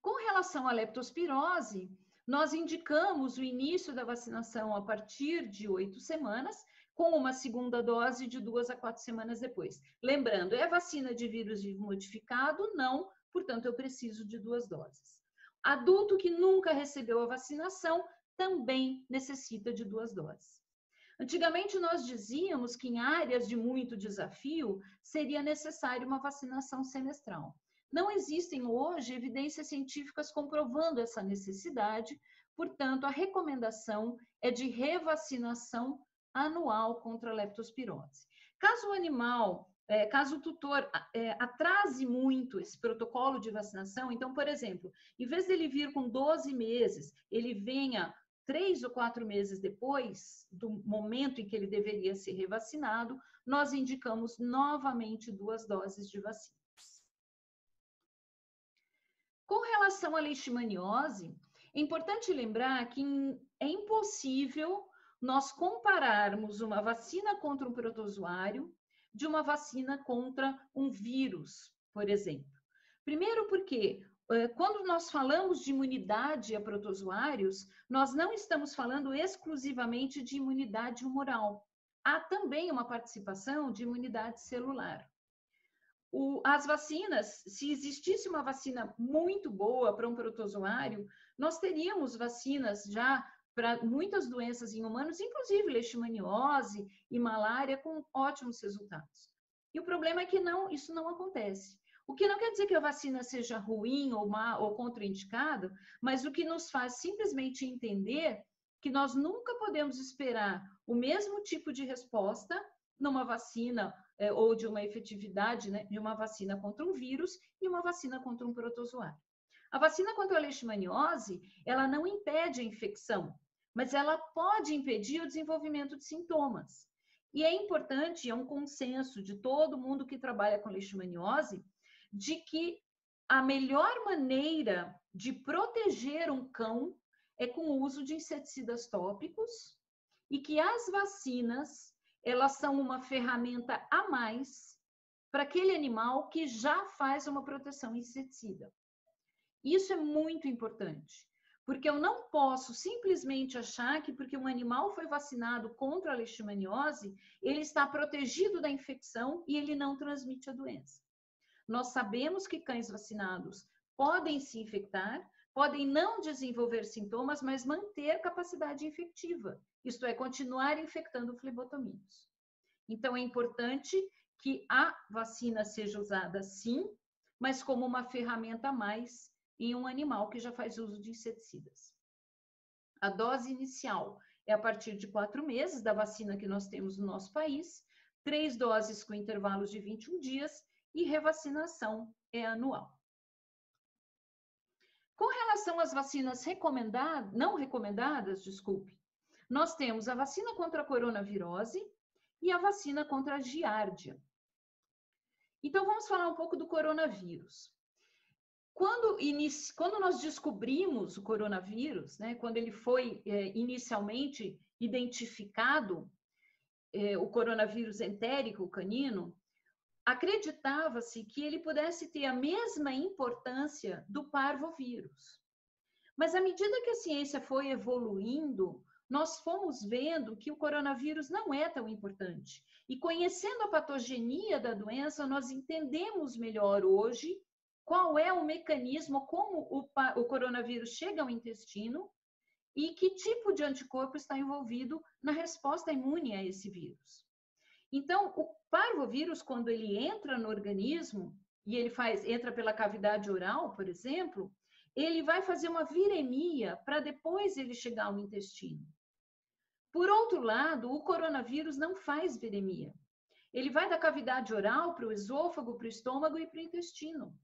Com relação à leptospirose, nós indicamos o início da vacinação a partir de oito semanas, com uma segunda dose de duas a quatro semanas depois. Lembrando, é vacina de vírus vivo modificado? Não, portanto, eu preciso de duas doses. Adulto que nunca recebeu a vacinação também necessita de duas doses. Antigamente, nós dizíamos que em áreas de muito desafio seria necessária uma vacinação semestral. Não existem hoje evidências científicas comprovando essa necessidade, portanto, a recomendação é de revacinação anual contra a leptospirose. Caso o animal, é, caso o tutor é, atrase muito esse protocolo de vacinação, então, por exemplo, em vez dele vir com 12 meses, ele venha três ou quatro meses depois do momento em que ele deveria ser revacinado, nós indicamos novamente duas doses de vacinas. Com relação à leishmaniose, é importante lembrar que é impossível nós compararmos uma vacina contra um protozoário de uma vacina contra um vírus, por exemplo. Primeiro, porque quando nós falamos de imunidade a protozoários, nós não estamos falando exclusivamente de imunidade humoral. Há também uma participação de imunidade celular. O, as vacinas, se existisse uma vacina muito boa para um protozoário, nós teríamos vacinas já para muitas doenças em humanos, inclusive leishmaniose e malária, com ótimos resultados. E o problema é que não, isso não acontece. O que não quer dizer que a vacina seja ruim ou má ou contraindicada, mas o que nos faz simplesmente entender que nós nunca podemos esperar o mesmo tipo de resposta numa vacina é, ou de uma efetividade né, de uma vacina contra um vírus e uma vacina contra um protozoário. A vacina contra a leishmaniose, ela não impede a infecção, mas ela pode impedir o desenvolvimento de sintomas. E é importante, é um consenso de todo mundo que trabalha com leishmaniose, de que a melhor maneira de proteger um cão é com o uso de inseticidas tópicos e que as vacinas elas são uma ferramenta a mais para aquele animal que já faz uma proteção inseticida. Isso é muito importante, porque eu não posso simplesmente achar que porque um animal foi vacinado contra a leishmaniose, ele está protegido da infecção e ele não transmite a doença. Nós sabemos que cães vacinados podem se infectar, podem não desenvolver sintomas, mas manter capacidade infectiva, isto é, continuar infectando flebotomídeos. Então, é importante que a vacina seja usada sim, mas como uma ferramenta a mais em um animal que já faz uso de inseticidas. A dose inicial é a partir de quatro meses da vacina que nós temos no nosso país, três doses com intervalos de 21 dias e revacinação é anual. Com relação às vacinas recomendadas, não recomendadas, desculpe, nós temos a vacina contra a coronavirose, e a vacina contra a giardia. Então, vamos falar um pouco do coronavírus. Quando, inici... quando nós descobrimos o coronavírus, né, quando ele foi é, inicialmente identificado, é, o coronavírus entérico canino, acreditava-se que ele pudesse ter a mesma importância do parvovírus. Mas à medida que a ciência foi evoluindo, nós fomos vendo que o coronavírus não é tão importante. E conhecendo a patogenia da doença, nós entendemos melhor hoje qual é o mecanismo, como o, o coronavírus chega ao intestino e que tipo de anticorpo está envolvido na resposta imune a esse vírus. Então, o parvovírus, quando ele entra no organismo, e ele faz, entra pela cavidade oral, por exemplo, ele vai fazer uma viremia para depois ele chegar ao intestino. Por outro lado, o coronavírus não faz viremia. Ele vai da cavidade oral para o esôfago, para o estômago e para o intestino.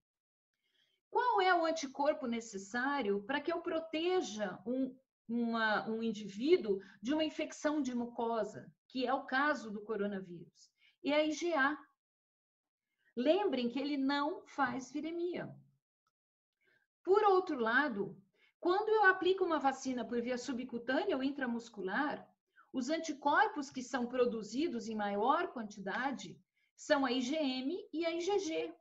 Qual é o anticorpo necessário para que eu proteja um, uma, um indivíduo de uma infecção de mucosa, que é o caso do coronavírus? É a IgA. Lembrem que ele não faz viremia. Por outro lado, quando eu aplico uma vacina por via subcutânea ou intramuscular, os anticorpos que são produzidos em maior quantidade são a IgM e a IgG.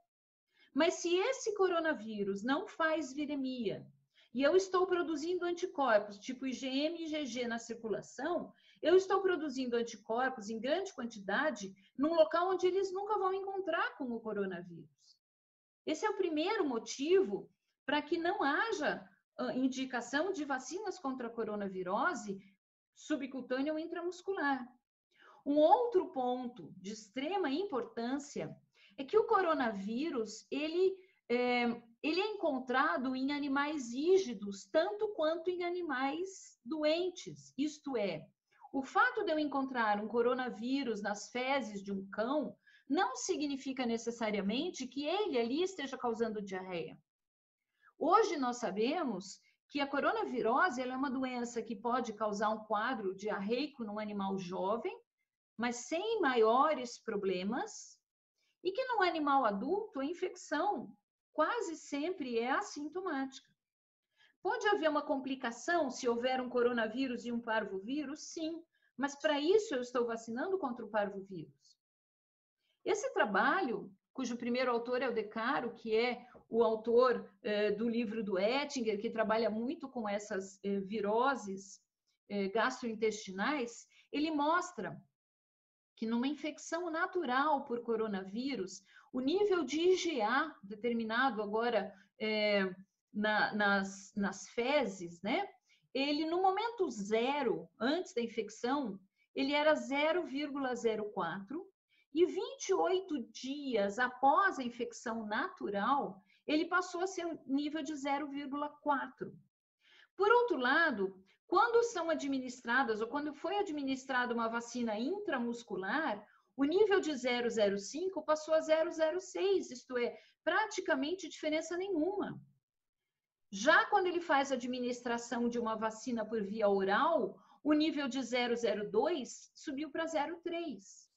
Mas se esse coronavírus não faz viremia e eu estou produzindo anticorpos tipo IgM e IgG na circulação, eu estou produzindo anticorpos em grande quantidade num local onde eles nunca vão encontrar com o coronavírus. Esse é o primeiro motivo para que não haja indicação de vacinas contra a coronavirose subcutânea ou intramuscular. Um outro ponto de extrema importância é que o coronavírus ele é, ele é encontrado em animais rígidos tanto quanto em animais doentes. Isto é, o fato de eu encontrar um coronavírus nas fezes de um cão não significa necessariamente que ele ali esteja causando diarreia. Hoje nós sabemos que a coronavirose é uma doença que pode causar um quadro diarreico num animal jovem, mas sem maiores problemas, e que no animal adulto a infecção quase sempre é assintomática. Pode haver uma complicação se houver um coronavírus e um parvovírus? Sim, mas para isso eu estou vacinando contra o parvovírus. Esse trabalho, cujo primeiro autor é o Decaro, que é o autor eh, do livro do Ettinger, que trabalha muito com essas eh, viroses eh, gastrointestinais, ele mostra que numa infecção natural por coronavírus, o nível de IgA determinado agora é, na, nas, nas fezes, né? Ele no momento zero, antes da infecção, ele era 0,04 e 28 dias após a infecção natural, ele passou a ser nível de 0,4. Por outro lado, quando são administradas ou quando foi administrada uma vacina intramuscular, o nível de 005 passou a 006, isto é, praticamente diferença nenhuma. Já quando ele faz a administração de uma vacina por via oral, o nível de 002 subiu para 0,3,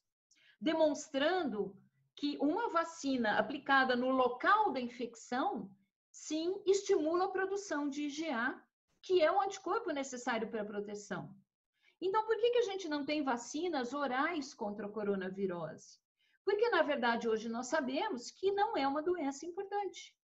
demonstrando que uma vacina aplicada no local da infecção, sim, estimula a produção de IgA que é o anticorpo necessário para a proteção. Então, por que, que a gente não tem vacinas orais contra a coronavirose? Porque, na verdade, hoje nós sabemos que não é uma doença importante.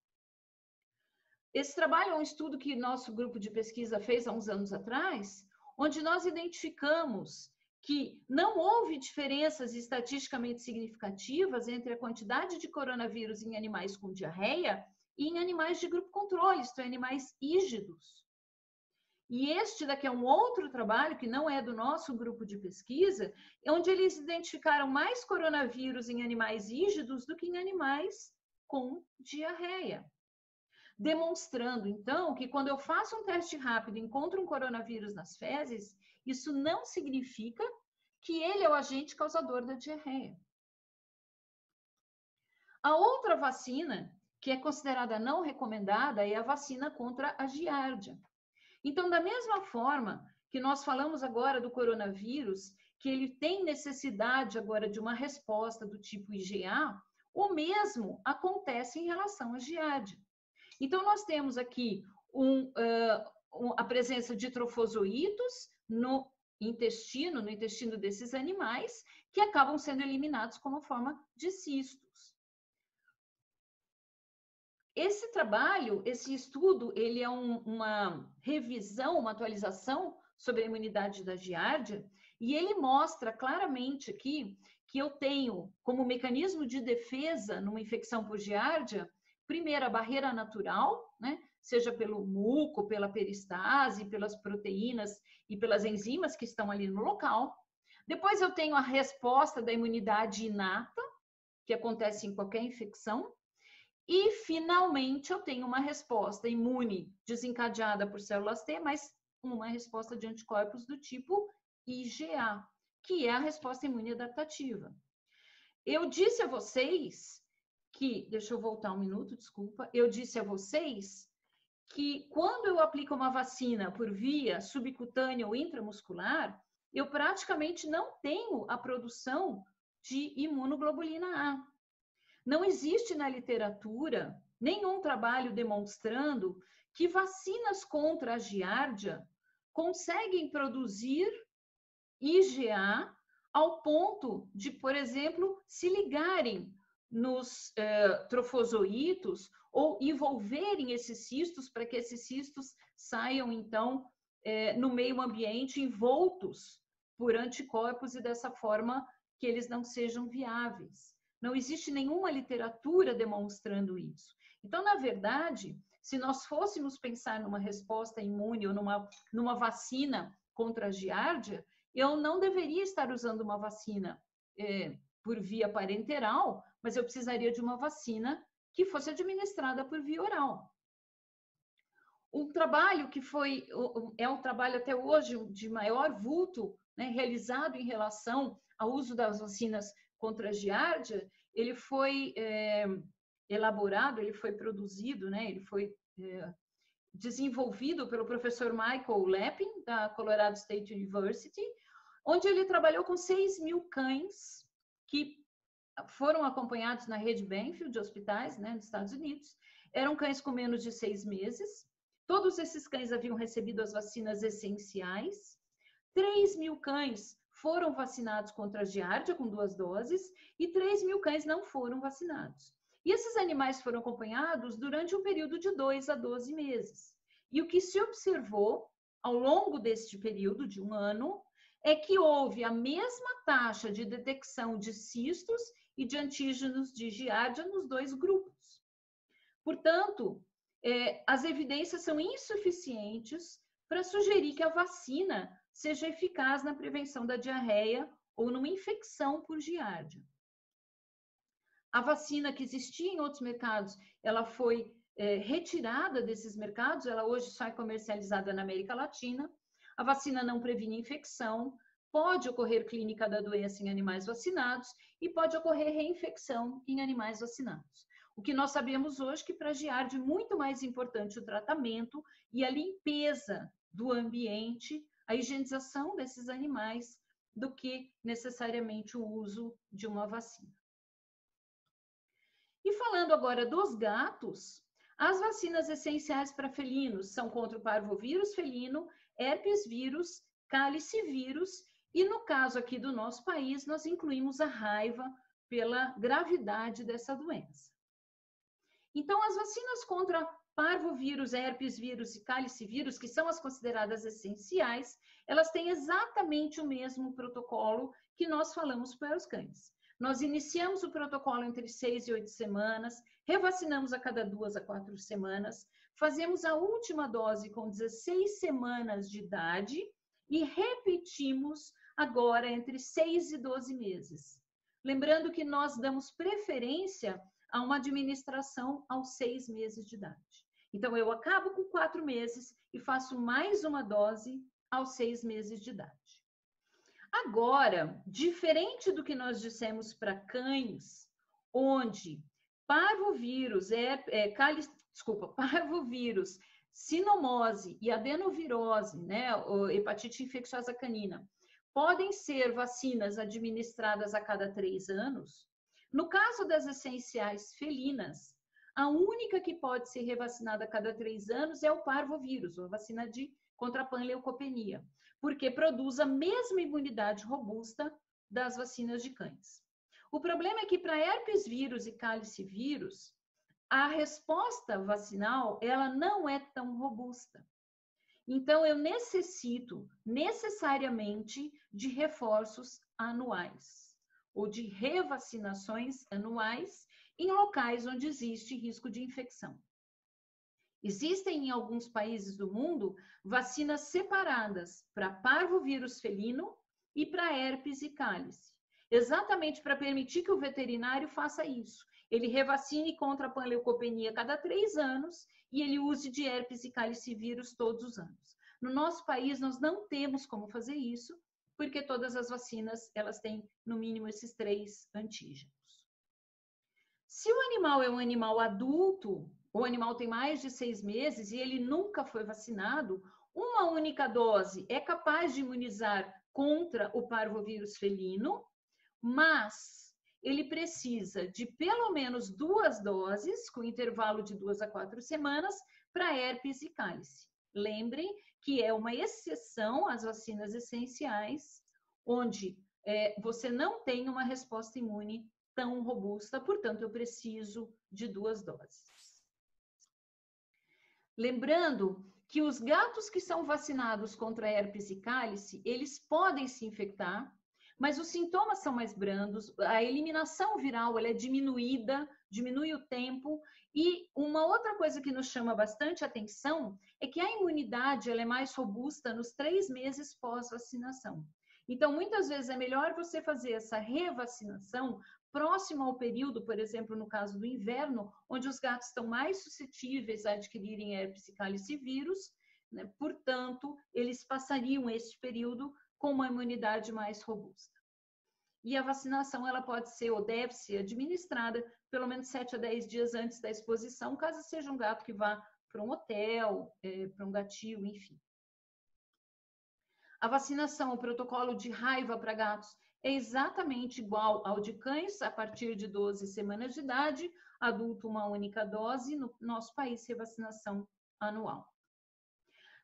Esse trabalho é um estudo que nosso grupo de pesquisa fez há uns anos atrás, onde nós identificamos que não houve diferenças estatisticamente significativas entre a quantidade de coronavírus em animais com diarreia e em animais de grupo controle, isto é, animais rígidos. E este daqui é um outro trabalho, que não é do nosso grupo de pesquisa, onde eles identificaram mais coronavírus em animais rígidos do que em animais com diarreia. Demonstrando, então, que quando eu faço um teste rápido e encontro um coronavírus nas fezes, isso não significa que ele é o agente causador da diarreia. A outra vacina, que é considerada não recomendada, é a vacina contra a giardia. Então, da mesma forma que nós falamos agora do coronavírus, que ele tem necessidade agora de uma resposta do tipo IgA, o mesmo acontece em relação à giardia. Então, nós temos aqui um, uh, a presença de trofozoítos no intestino, no intestino desses animais, que acabam sendo eliminados como forma de cistos. Esse trabalho, esse estudo, ele é um, uma revisão, uma atualização sobre a imunidade da giardia, e ele mostra claramente aqui que eu tenho como mecanismo de defesa numa infecção por giardia, primeiro a barreira natural, né? seja pelo muco, pela peristase, pelas proteínas e pelas enzimas que estão ali no local. Depois eu tenho a resposta da imunidade inata, que acontece em qualquer infecção. E, finalmente, eu tenho uma resposta imune desencadeada por células T, mas uma resposta de anticorpos do tipo IgA, que é a resposta imune adaptativa. Eu disse a vocês que, deixa eu voltar um minuto, desculpa. Eu disse a vocês que quando eu aplico uma vacina por via subcutânea ou intramuscular, eu praticamente não tenho a produção de imunoglobulina A. Não existe na literatura nenhum trabalho demonstrando que vacinas contra a giardia conseguem produzir IgA ao ponto de, por exemplo, se ligarem nos eh, trofozoítos ou envolverem esses cistos para que esses cistos saiam, então, eh, no meio ambiente envoltos por anticorpos e dessa forma que eles não sejam viáveis. Não existe nenhuma literatura demonstrando isso. Então, na verdade, se nós fôssemos pensar numa resposta imune ou numa, numa vacina contra a giardia, eu não deveria estar usando uma vacina eh, por via parenteral, mas eu precisaria de uma vacina que fosse administrada por via oral. Um trabalho que foi, é um trabalho até hoje de maior vulto, né, realizado em relação ao uso das vacinas contra a giardia, ele foi é, elaborado, ele foi produzido, né, ele foi é, desenvolvido pelo professor Michael Lepin, da Colorado State University, onde ele trabalhou com 6 mil cães que foram acompanhados na rede Benfield de hospitais, né, nos Estados Unidos. Eram cães com menos de seis meses. Todos esses cães haviam recebido as vacinas essenciais. 3 mil cães foram vacinados contra a giardia com duas doses e 3 mil cães não foram vacinados. E esses animais foram acompanhados durante um período de 2 a 12 meses. E o que se observou ao longo deste período de um ano é que houve a mesma taxa de detecção de cistos e de antígenos de giardia nos dois grupos. Portanto, é, as evidências são insuficientes para sugerir que a vacina seja eficaz na prevenção da diarreia ou numa infecção por giardia. A vacina que existia em outros mercados, ela foi é, retirada desses mercados, ela hoje só é comercializada na América Latina. A vacina não previne infecção, pode ocorrer clínica da doença em animais vacinados e pode ocorrer reinfecção em animais vacinados. O que nós sabemos hoje é que para giardia é muito mais importante o tratamento e a limpeza do ambiente, a higienização desses animais, do que necessariamente o uso de uma vacina. E falando agora dos gatos, as vacinas essenciais para felinos são contra o parvovírus felino, herpes vírus, cálice vírus e no caso aqui do nosso país, nós incluímos a raiva pela gravidade dessa doença. Então, as vacinas contra parvovírus, herpes vírus e cálice vírus, que são as consideradas essenciais, elas têm exatamente o mesmo protocolo que nós falamos para os cães. Nós iniciamos o protocolo entre seis e oito semanas, revacinamos a cada duas a quatro semanas, fazemos a última dose com 16 semanas de idade e repetimos agora entre 6 e 12 meses. Lembrando que nós damos preferência a uma administração aos seis meses de idade. Então, eu acabo com quatro meses e faço mais uma dose aos seis meses de idade. Agora, diferente do que nós dissemos para cães, onde parvovírus, é, é desculpa, [LAUGHS] parvovírus, sinomose e adenovirose, né, hepatite infecciosa canina, podem ser vacinas administradas a cada três anos. No caso das essenciais felinas, a única que pode ser revacinada a cada três anos é o parvovírus, a vacina de contra a panleucopenia, porque produz a mesma imunidade robusta das vacinas de cães. O problema é que para herpes vírus e cálice vírus, a resposta vacinal ela não é tão robusta. Então, eu necessito necessariamente de reforços anuais ou de revacinações anuais em locais onde existe risco de infecção. Existem em alguns países do mundo vacinas separadas para parvovírus felino e para herpes e cálice, exatamente para permitir que o veterinário faça isso. Ele revacine contra a panleucopenia cada três anos e ele use de herpes e cálice vírus todos os anos. No nosso país, nós não temos como fazer isso, porque todas as vacinas, elas têm, no mínimo, esses três antígenos. Se o animal é um animal adulto, o animal tem mais de seis meses e ele nunca foi vacinado, uma única dose é capaz de imunizar contra o parvovírus felino, mas ele precisa de pelo menos duas doses, com intervalo de duas a quatro semanas, para herpes e cálice. Lembrem que é uma exceção às vacinas essenciais, onde é, você não tem uma resposta imune tão robusta, portanto, eu preciso de duas doses. Lembrando que os gatos que são vacinados contra herpes e cálice, eles podem se infectar, mas os sintomas são mais brandos, a eliminação viral ela é diminuída, diminui o tempo, e uma outra coisa que nos chama bastante atenção é que a imunidade ela é mais robusta nos três meses pós-vacinação. Então, muitas vezes é melhor você fazer essa revacinação próximo ao período, por exemplo, no caso do inverno, onde os gatos estão mais suscetíveis a adquirirem herpes cálice vírus, né? portanto, eles passariam este período com uma imunidade mais robusta. E a vacinação ela pode ser ou deve ser administrada pelo menos 7 a 10 dias antes da exposição, caso seja um gato que vá para um hotel, é, para um gatil, enfim. A vacinação, o protocolo de raiva para gatos, é exatamente igual ao de cães a partir de 12 semanas de idade, adulto uma única dose, no nosso país revacinação anual.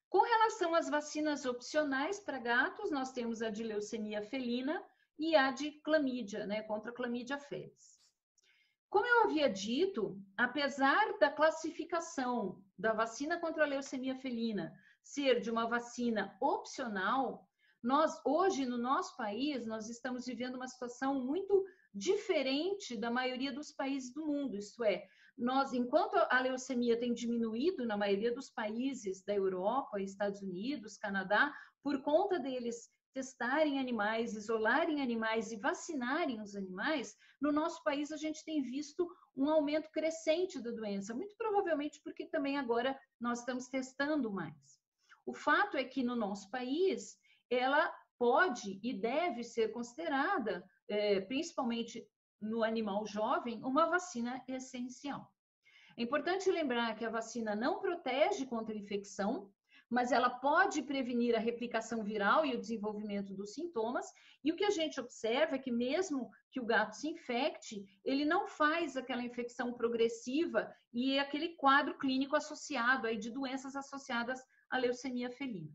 Com relação às vacinas opcionais para gatos, nós temos a de leucemia felina e a de clamídia, né, contra a clamídia felis. Como eu havia dito, apesar da classificação da vacina contra a leucemia felina ser de uma vacina opcional, nós, hoje, no nosso país, nós estamos vivendo uma situação muito diferente da maioria dos países do mundo. Isto é, nós, enquanto a leucemia tem diminuído na maioria dos países da Europa, Estados Unidos, Canadá, por conta deles testarem animais, isolarem animais e vacinarem os animais, no nosso país a gente tem visto um aumento crescente da doença, muito provavelmente porque também agora nós estamos testando mais. O fato é que no nosso país ela pode e deve ser considerada, é, principalmente no animal jovem, uma vacina essencial. É importante lembrar que a vacina não protege contra a infecção, mas ela pode prevenir a replicação viral e o desenvolvimento dos sintomas. E o que a gente observa é que, mesmo que o gato se infecte, ele não faz aquela infecção progressiva e aquele quadro clínico associado aí de doenças associadas à leucemia felina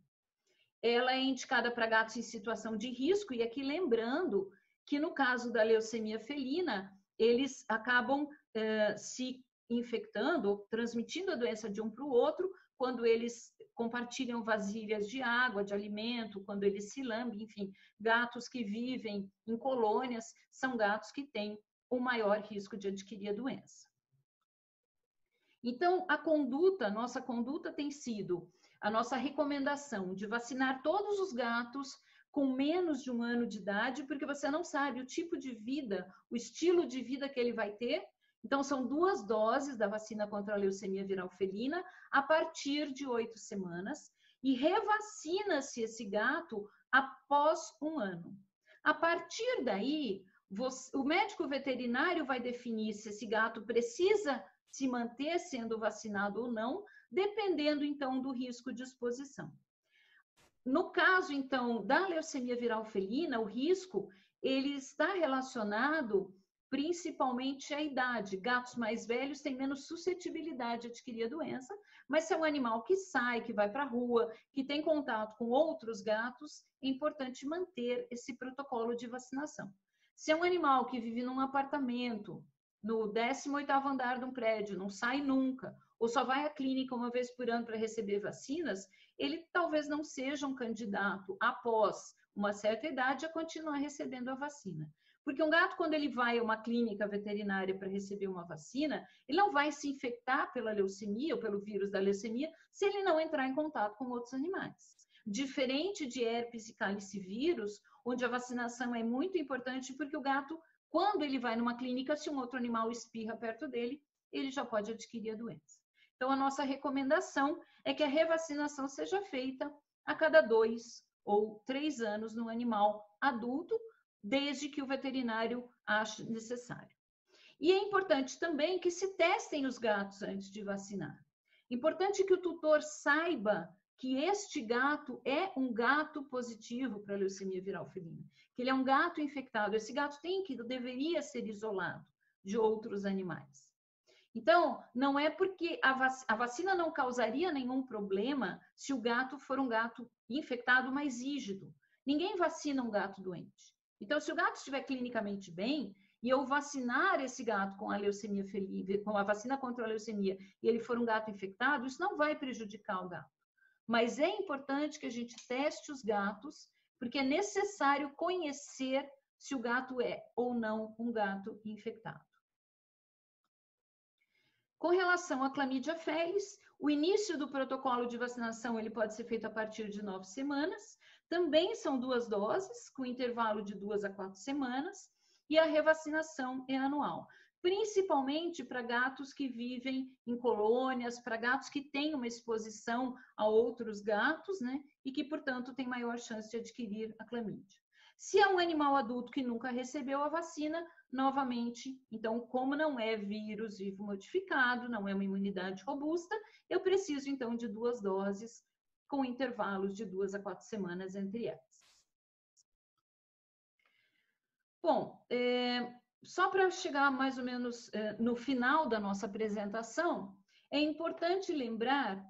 ela é indicada para gatos em situação de risco, e aqui lembrando que no caso da leucemia felina, eles acabam eh, se infectando transmitindo a doença de um para o outro quando eles compartilham vasilhas de água, de alimento, quando eles se lambem, enfim, gatos que vivem em colônias são gatos que têm o maior risco de adquirir a doença. Então, a conduta, nossa conduta tem sido a nossa recomendação de vacinar todos os gatos com menos de um ano de idade, porque você não sabe o tipo de vida, o estilo de vida que ele vai ter. Então, são duas doses da vacina contra a leucemia viral felina a partir de oito semanas e revacina-se esse gato após um ano. A partir daí, você, o médico veterinário vai definir se esse gato precisa se manter sendo vacinado ou não, dependendo então do risco de exposição. No caso, então, da leucemia viral felina, o risco ele está relacionado principalmente à idade. Gatos mais velhos têm menos suscetibilidade a adquirir a doença, mas se é um animal que sai, que vai para a rua, que tem contato com outros gatos, é importante manter esse protocolo de vacinação. Se é um animal que vive num apartamento, no 18º andar de um prédio, não sai nunca, ou só vai à clínica uma vez por ano para receber vacinas, ele talvez não seja um candidato após uma certa idade a continuar recebendo a vacina. Porque um gato, quando ele vai a uma clínica veterinária para receber uma vacina, ele não vai se infectar pela leucemia ou pelo vírus da leucemia se ele não entrar em contato com outros animais. Diferente de herpes e calicivírus, onde a vacinação é muito importante porque o gato, quando ele vai numa clínica, se um outro animal espirra perto dele, ele já pode adquirir a doença. Então, a nossa recomendação é que a revacinação seja feita a cada dois ou três anos no animal adulto, desde que o veterinário ache necessário. E é importante também que se testem os gatos antes de vacinar. Importante que o tutor saiba que este gato é um gato positivo para a leucemia viral felina, que ele é um gato infectado. Esse gato tem que deveria ser isolado de outros animais. Então, não é porque a, vac a vacina não causaria nenhum problema se o gato for um gato infectado, mais rígido. Ninguém vacina um gato doente. Então, se o gato estiver clinicamente bem, e eu vacinar esse gato com a leucemia com a vacina contra a leucemia, e ele for um gato infectado, isso não vai prejudicar o gato. Mas é importante que a gente teste os gatos, porque é necessário conhecer se o gato é ou não um gato infectado. Com relação à clamídia felis, o início do protocolo de vacinação ele pode ser feito a partir de nove semanas. Também são duas doses, com intervalo de duas a quatro semanas, e a revacinação é anual principalmente para gatos que vivem em colônias, para gatos que têm uma exposição a outros gatos, né? E que, portanto, têm maior chance de adquirir a clamídia. Se é um animal adulto que nunca recebeu a vacina, novamente, então, como não é vírus vivo modificado, não é uma imunidade robusta, eu preciso, então, de duas doses com intervalos de duas a quatro semanas entre elas. Bom, é, só para chegar mais ou menos eh, no final da nossa apresentação, é importante lembrar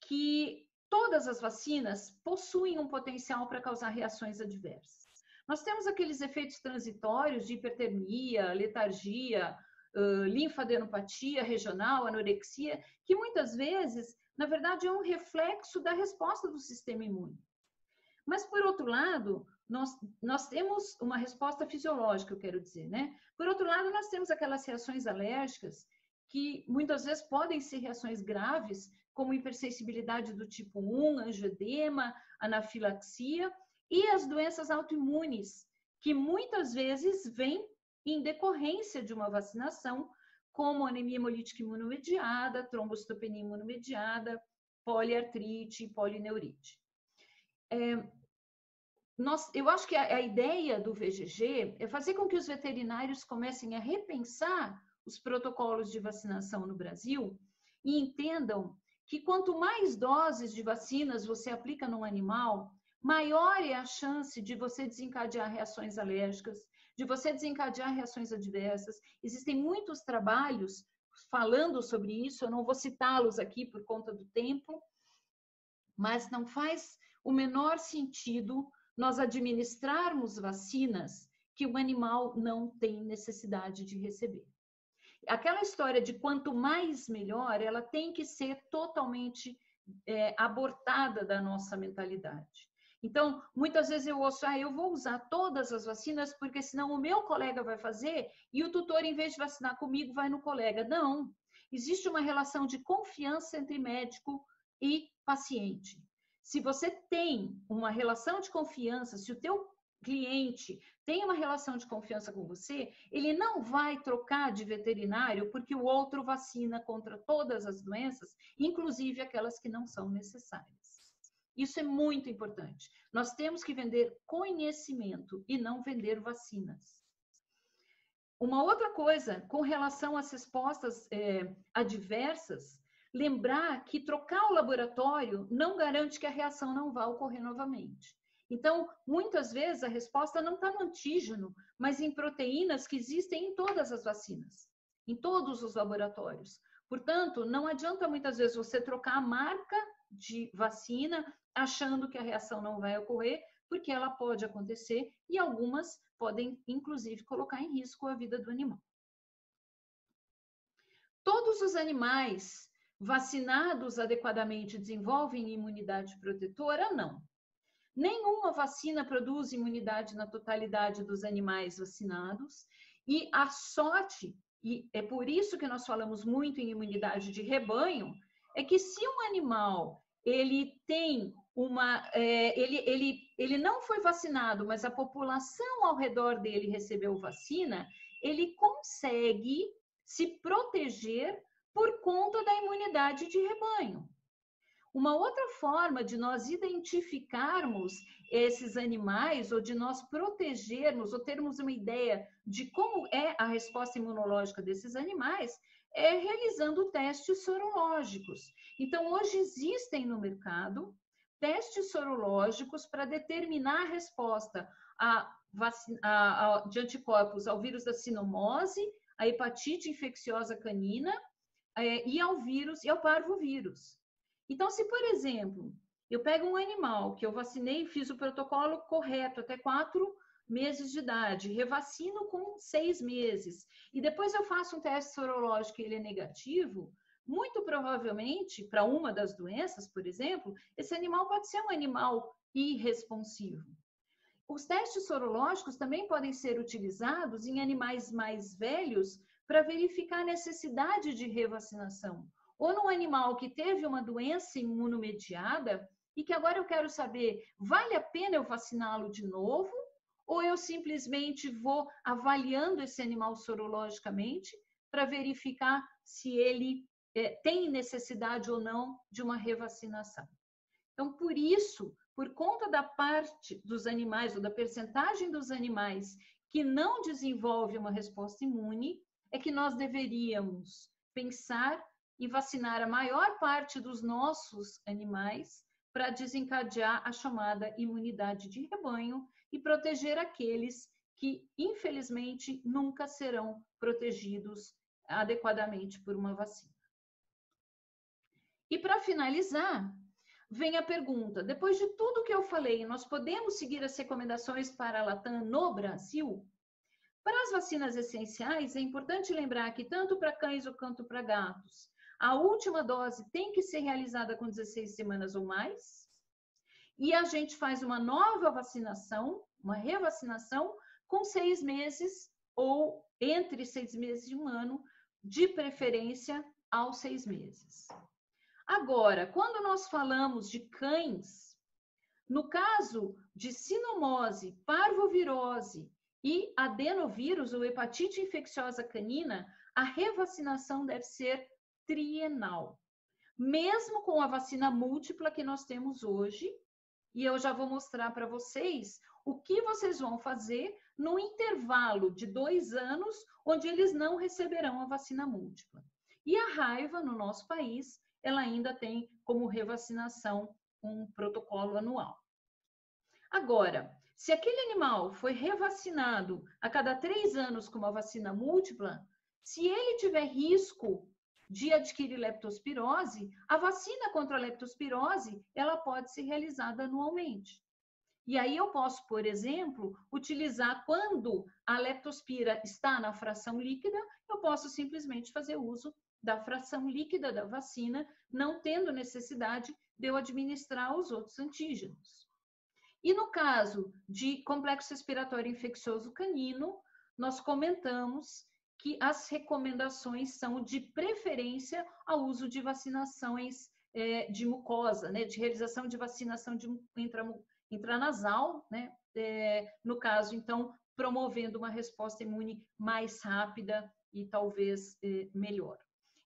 que todas as vacinas possuem um potencial para causar reações adversas. Nós temos aqueles efeitos transitórios de hipertermia, letargia, linfadenopatia regional, anorexia, que muitas vezes, na verdade, é um reflexo da resposta do sistema imune. Mas, por outro lado, nós, nós temos uma resposta fisiológica, eu quero dizer, né? Por outro lado, nós temos aquelas reações alérgicas que muitas vezes podem ser reações graves, como hipersensibilidade do tipo 1, angioedema, anafilaxia, e as doenças autoimunes, que muitas vezes vêm em decorrência de uma vacinação, como anemia hemolítica imunomediada, trombocitopenia imunomediada, poliartrite, polineurite. É, nós, eu acho que a, a ideia do VGG é fazer com que os veterinários comecem a repensar os protocolos de vacinação no Brasil e entendam que quanto mais doses de vacinas você aplica num animal, maior é a chance de você desencadear reações alérgicas, de você desencadear reações adversas. Existem muitos trabalhos falando sobre isso, eu não vou citá-los aqui por conta do tempo, mas não faz o menor sentido nós administrarmos vacinas que o animal não tem necessidade de receber. Aquela história de quanto mais melhor, ela tem que ser totalmente é, abortada da nossa mentalidade. Então, muitas vezes eu ouço, ah, eu vou usar todas as vacinas porque senão o meu colega vai fazer e o tutor, em vez de vacinar comigo, vai no colega. Não. Existe uma relação de confiança entre médico e paciente. Se você tem uma relação de confiança, se o teu cliente tem uma relação de confiança com você, ele não vai trocar de veterinário porque o outro vacina contra todas as doenças, inclusive aquelas que não são necessárias. Isso é muito importante. Nós temos que vender conhecimento e não vender vacinas. Uma outra coisa, com relação às respostas é, adversas, lembrar que trocar o laboratório não garante que a reação não vá ocorrer novamente. Então, muitas vezes a resposta não está no antígeno, mas em proteínas que existem em todas as vacinas, em todos os laboratórios. Portanto, não adianta muitas vezes você trocar a marca de vacina achando que a reação não vai ocorrer, porque ela pode acontecer e algumas podem, inclusive, colocar em risco a vida do animal. Todos os animais vacinados adequadamente desenvolvem imunidade protetora? Não. Nenhuma vacina produz imunidade na totalidade dos animais vacinados. E a sorte, e é por isso que nós falamos muito em imunidade de rebanho, é que se um animal ele tem uma. É, ele, ele, ele não foi vacinado, mas a população ao redor dele recebeu vacina, ele consegue se proteger por conta da imunidade de rebanho. Uma outra forma de nós identificarmos esses animais ou de nós protegermos ou termos uma ideia de como é a resposta imunológica desses animais é realizando testes sorológicos. Então, hoje existem no mercado testes sorológicos para determinar a resposta a, a, a, de anticorpos ao vírus da sinomose, a hepatite infecciosa canina é, e ao vírus e ao parvovírus. Então, se, por exemplo, eu pego um animal que eu vacinei, fiz o protocolo correto até quatro meses de idade, revacino com seis meses, e depois eu faço um teste sorológico e ele é negativo, muito provavelmente, para uma das doenças, por exemplo, esse animal pode ser um animal irresponsivo. Os testes sorológicos também podem ser utilizados em animais mais velhos para verificar a necessidade de revacinação ou num animal que teve uma doença imunomediada e que agora eu quero saber, vale a pena eu vaciná-lo de novo? Ou eu simplesmente vou avaliando esse animal sorologicamente para verificar se ele é, tem necessidade ou não de uma revacinação? Então, por isso, por conta da parte dos animais ou da percentagem dos animais que não desenvolve uma resposta imune, é que nós deveríamos pensar e vacinar a maior parte dos nossos animais para desencadear a chamada imunidade de rebanho e proteger aqueles que, infelizmente, nunca serão protegidos adequadamente por uma vacina. E para finalizar, vem a pergunta: depois de tudo que eu falei, nós podemos seguir as recomendações para a Latam no Brasil? Para as vacinas essenciais, é importante lembrar que tanto para cães quanto para gatos, a última dose tem que ser realizada com 16 semanas ou mais. E a gente faz uma nova vacinação, uma revacinação, com seis meses ou entre seis meses e um ano, de preferência aos seis meses. Agora, quando nós falamos de cães, no caso de sinomose, parvovirose e adenovírus ou hepatite infecciosa canina, a revacinação deve ser trienal. Mesmo com a vacina múltipla que nós temos hoje, e eu já vou mostrar para vocês o que vocês vão fazer no intervalo de dois anos, onde eles não receberão a vacina múltipla. E a raiva, no nosso país, ela ainda tem como revacinação um protocolo anual. Agora, se aquele animal foi revacinado a cada três anos com uma vacina múltipla, se ele tiver risco de adquirir leptospirose, a vacina contra a leptospirose, ela pode ser realizada anualmente. E aí eu posso, por exemplo, utilizar quando a leptospira está na fração líquida, eu posso simplesmente fazer uso da fração líquida da vacina, não tendo necessidade de eu administrar os outros antígenos. E no caso de complexo respiratório infeccioso canino, nós comentamos que as recomendações são de preferência ao uso de vacinações é, de mucosa, né, de realização de vacinação de intranasal, né, é, no caso, então, promovendo uma resposta imune mais rápida e talvez é, melhor.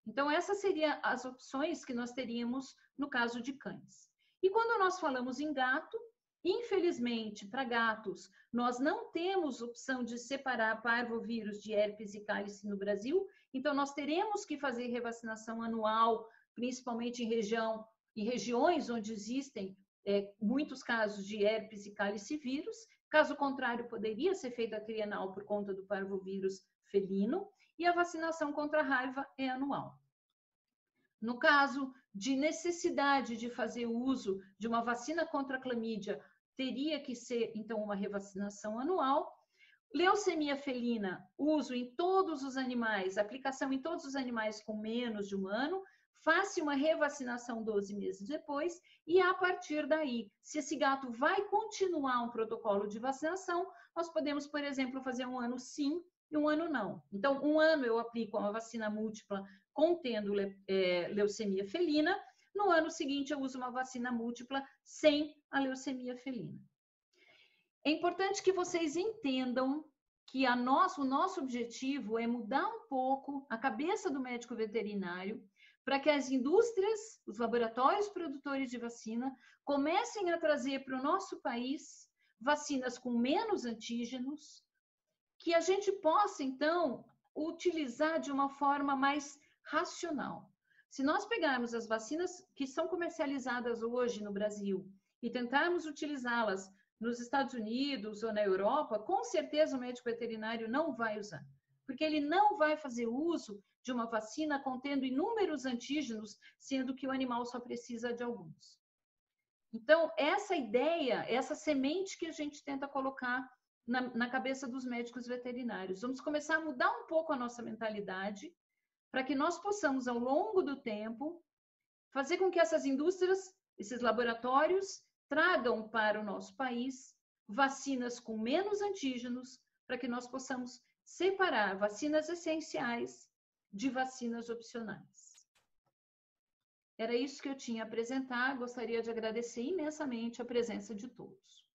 Então, essas seriam as opções que nós teríamos no caso de cães. E quando nós falamos em gato, Infelizmente, para gatos, nós não temos opção de separar parvovírus de herpes e cálice no Brasil, então nós teremos que fazer revacinação anual principalmente em região em regiões onde existem é, muitos casos de herpes e cálice vírus. Caso contrário, poderia ser feita a trienal por conta do parvovírus felino e a vacinação contra a raiva é anual. No caso de necessidade de fazer uso de uma vacina contra a clamídia, teria que ser então uma revacinação anual. Leucemia felina, uso em todos os animais, aplicação em todos os animais com menos de um ano, faça uma revacinação 12 meses depois e a partir daí, se esse gato vai continuar um protocolo de vacinação, nós podemos, por exemplo, fazer um ano sim e um ano não. Então, um ano eu aplico uma vacina múltipla contendo é, leucemia felina, no ano seguinte eu uso uma vacina múltipla sem a leucemia felina. É importante que vocês entendam que a nosso, o nosso objetivo é mudar um pouco a cabeça do médico veterinário para que as indústrias, os laboratórios produtores de vacina, comecem a trazer para o nosso país vacinas com menos antígenos, que a gente possa, então, utilizar de uma forma mais racional. Se nós pegarmos as vacinas que são comercializadas hoje no Brasil e tentarmos utilizá-las nos Estados Unidos ou na Europa, com certeza o médico veterinário não vai usar, porque ele não vai fazer uso de uma vacina contendo inúmeros antígenos, sendo que o animal só precisa de alguns. Então, essa ideia, essa semente que a gente tenta colocar na, na cabeça dos médicos veterinários. Vamos começar a mudar um pouco a nossa mentalidade para que nós possamos, ao longo do tempo, fazer com que essas indústrias, esses laboratórios, tragam para o nosso país vacinas com menos antígenos, para que nós possamos separar vacinas essenciais de vacinas opcionais. Era isso que eu tinha a apresentar. Gostaria de agradecer imensamente a presença de todos.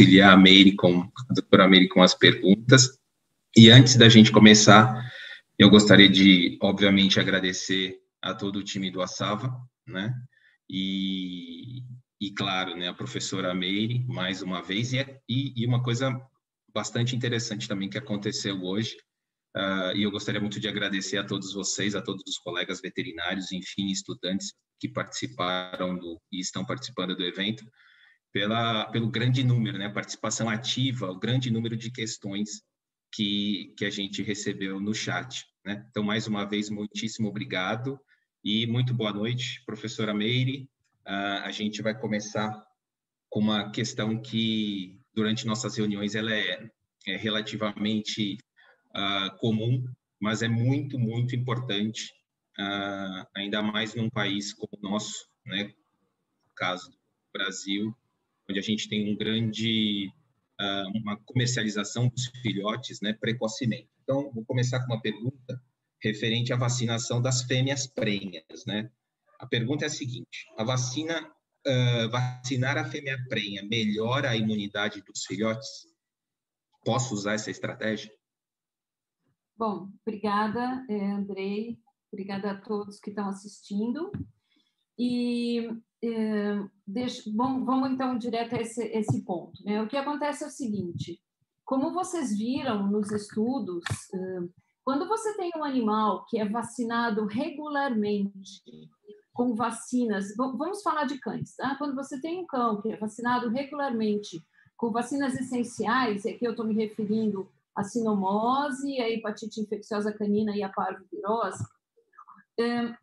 Auxiliar a Meire com, a doutora Meire com as perguntas. E antes da gente começar, eu gostaria de, obviamente, agradecer a todo o time do Assava, né? E, e claro, né, a professora Meire, mais uma vez, e, e, e uma coisa bastante interessante também que aconteceu hoje, uh, e eu gostaria muito de agradecer a todos vocês, a todos os colegas veterinários, enfim, estudantes que participaram do, e estão participando do evento, pela, pelo grande número, né, participação ativa, o grande número de questões que, que a gente recebeu no chat. Né? Então, mais uma vez, muitíssimo obrigado e muito boa noite, professora Meire. Uh, a gente vai começar com uma questão que, durante nossas reuniões, ela é, é relativamente uh, comum, mas é muito, muito importante, uh, ainda mais num país como o nosso, né? no caso do Brasil, onde a gente tem um grande uh, uma comercialização dos filhotes, né, precocemente. Então, vou começar com uma pergunta referente à vacinação das fêmeas prenhas, né? A pergunta é a seguinte: a vacina uh, vacinar a fêmea prenha melhora a imunidade dos filhotes? Posso usar essa estratégia? Bom, obrigada, eh, Andrei. Obrigada a todos que estão assistindo. E é, deixa, vamos, vamos, então direto a esse, esse ponto. Né? O que acontece é o seguinte: como vocês viram nos estudos, é, quando você tem um animal que é vacinado regularmente com vacinas, vamos falar de cães, tá? Quando você tem um cão que é vacinado regularmente com vacinas essenciais, e aqui eu estou me referindo à sinomose, à hepatite infecciosa canina e à parvovirose, é,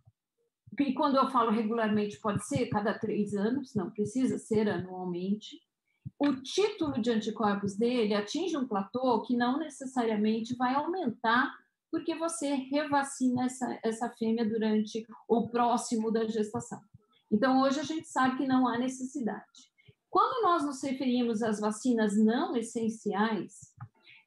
e quando eu falo regularmente, pode ser cada três anos, não precisa ser anualmente. O título de anticorpos dele atinge um platô que não necessariamente vai aumentar porque você revacina essa, essa fêmea durante o próximo da gestação. Então, hoje a gente sabe que não há necessidade. Quando nós nos referimos às vacinas não essenciais,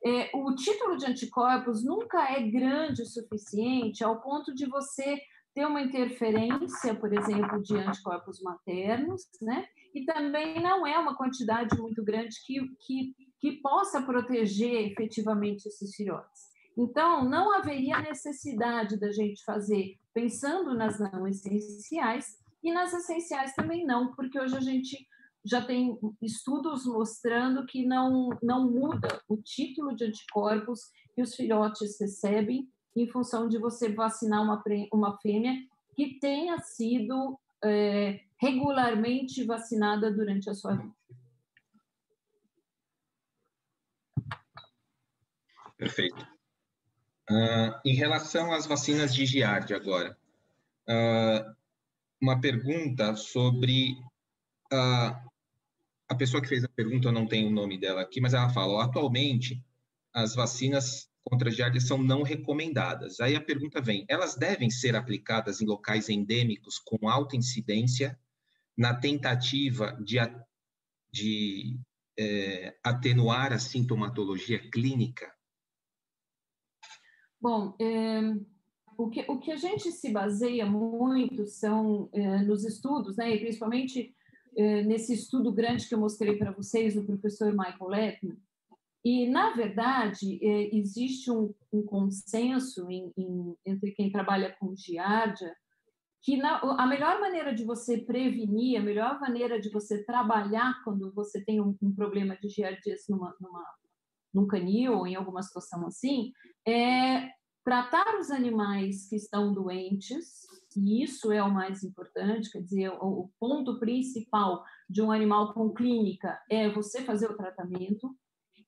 é, o título de anticorpos nunca é grande o suficiente ao ponto de você ter uma interferência, por exemplo, de anticorpos maternos, né? E também não é uma quantidade muito grande que, que, que possa proteger efetivamente esses filhotes. Então, não haveria necessidade da gente fazer pensando nas não essenciais e nas essenciais também não, porque hoje a gente já tem estudos mostrando que não, não muda o título de anticorpos que os filhotes recebem em função de você vacinar uma, uma fêmea que tenha sido é, regularmente vacinada durante a sua vida. Perfeito. Uh, em relação às vacinas de Giardia agora, uh, uma pergunta sobre uh, a pessoa que fez a pergunta, eu não tenho o nome dela aqui, mas ela fala, atualmente as vacinas contra giardia são não recomendadas. Aí a pergunta vem, elas devem ser aplicadas em locais endêmicos com alta incidência na tentativa de, de é, atenuar a sintomatologia clínica? Bom, é, o, que, o que a gente se baseia muito são é, nos estudos, né, principalmente é, nesse estudo grande que eu mostrei para vocês, do professor Michael Lepman, e, na verdade, é, existe um, um consenso em, em, entre quem trabalha com giardia que na, a melhor maneira de você prevenir, a melhor maneira de você trabalhar quando você tem um, um problema de giardias numa, numa, num canil ou em alguma situação assim, é tratar os animais que estão doentes, e isso é o mais importante, quer dizer, o, o ponto principal de um animal com clínica é você fazer o tratamento,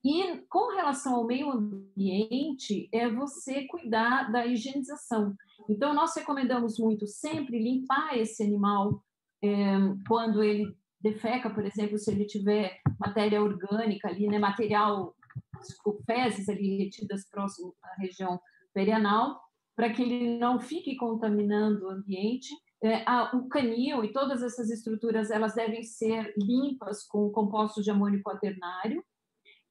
e com relação ao meio ambiente, é você cuidar da higienização. Então, nós recomendamos muito sempre limpar esse animal é, quando ele defeca, por exemplo, se ele tiver matéria orgânica ali, né, material, desculpa, fezes ali retidas próximo à região perianal, para que ele não fique contaminando o ambiente. É, a, o canil e todas essas estruturas elas devem ser limpas com compostos de amônio quaternário.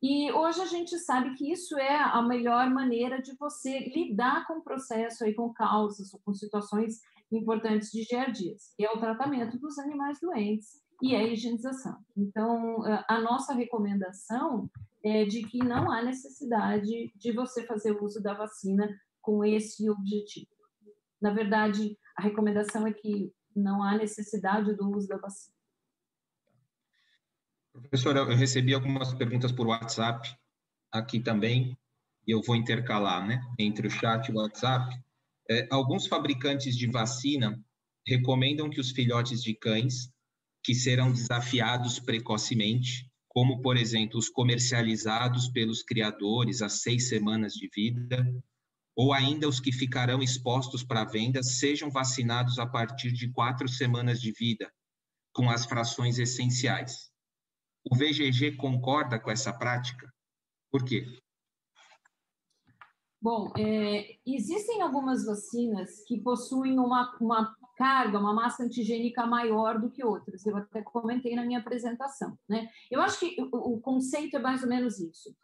E hoje a gente sabe que isso é a melhor maneira de você lidar com o processo aí, com causas ou com situações importantes de giardias, é o tratamento dos animais doentes e a higienização. Então, a nossa recomendação é de que não há necessidade de você fazer uso da vacina com esse objetivo. Na verdade, a recomendação é que não há necessidade do uso da vacina. Professora, eu recebi algumas perguntas por WhatsApp aqui também, e eu vou intercalar, né, entre o chat e o WhatsApp. É, alguns fabricantes de vacina recomendam que os filhotes de cães que serão desafiados precocemente, como, por exemplo, os comercializados pelos criadores às seis semanas de vida, ou ainda os que ficarão expostos para venda, sejam vacinados a partir de quatro semanas de vida, com as frações essenciais. O VGG concorda com essa prática? Por quê? Bom, é, existem algumas vacinas que possuem uma, uma carga, uma massa antigênica maior do que outras. Eu até comentei na minha apresentação. Né? Eu acho que o, o conceito é mais ou menos isso.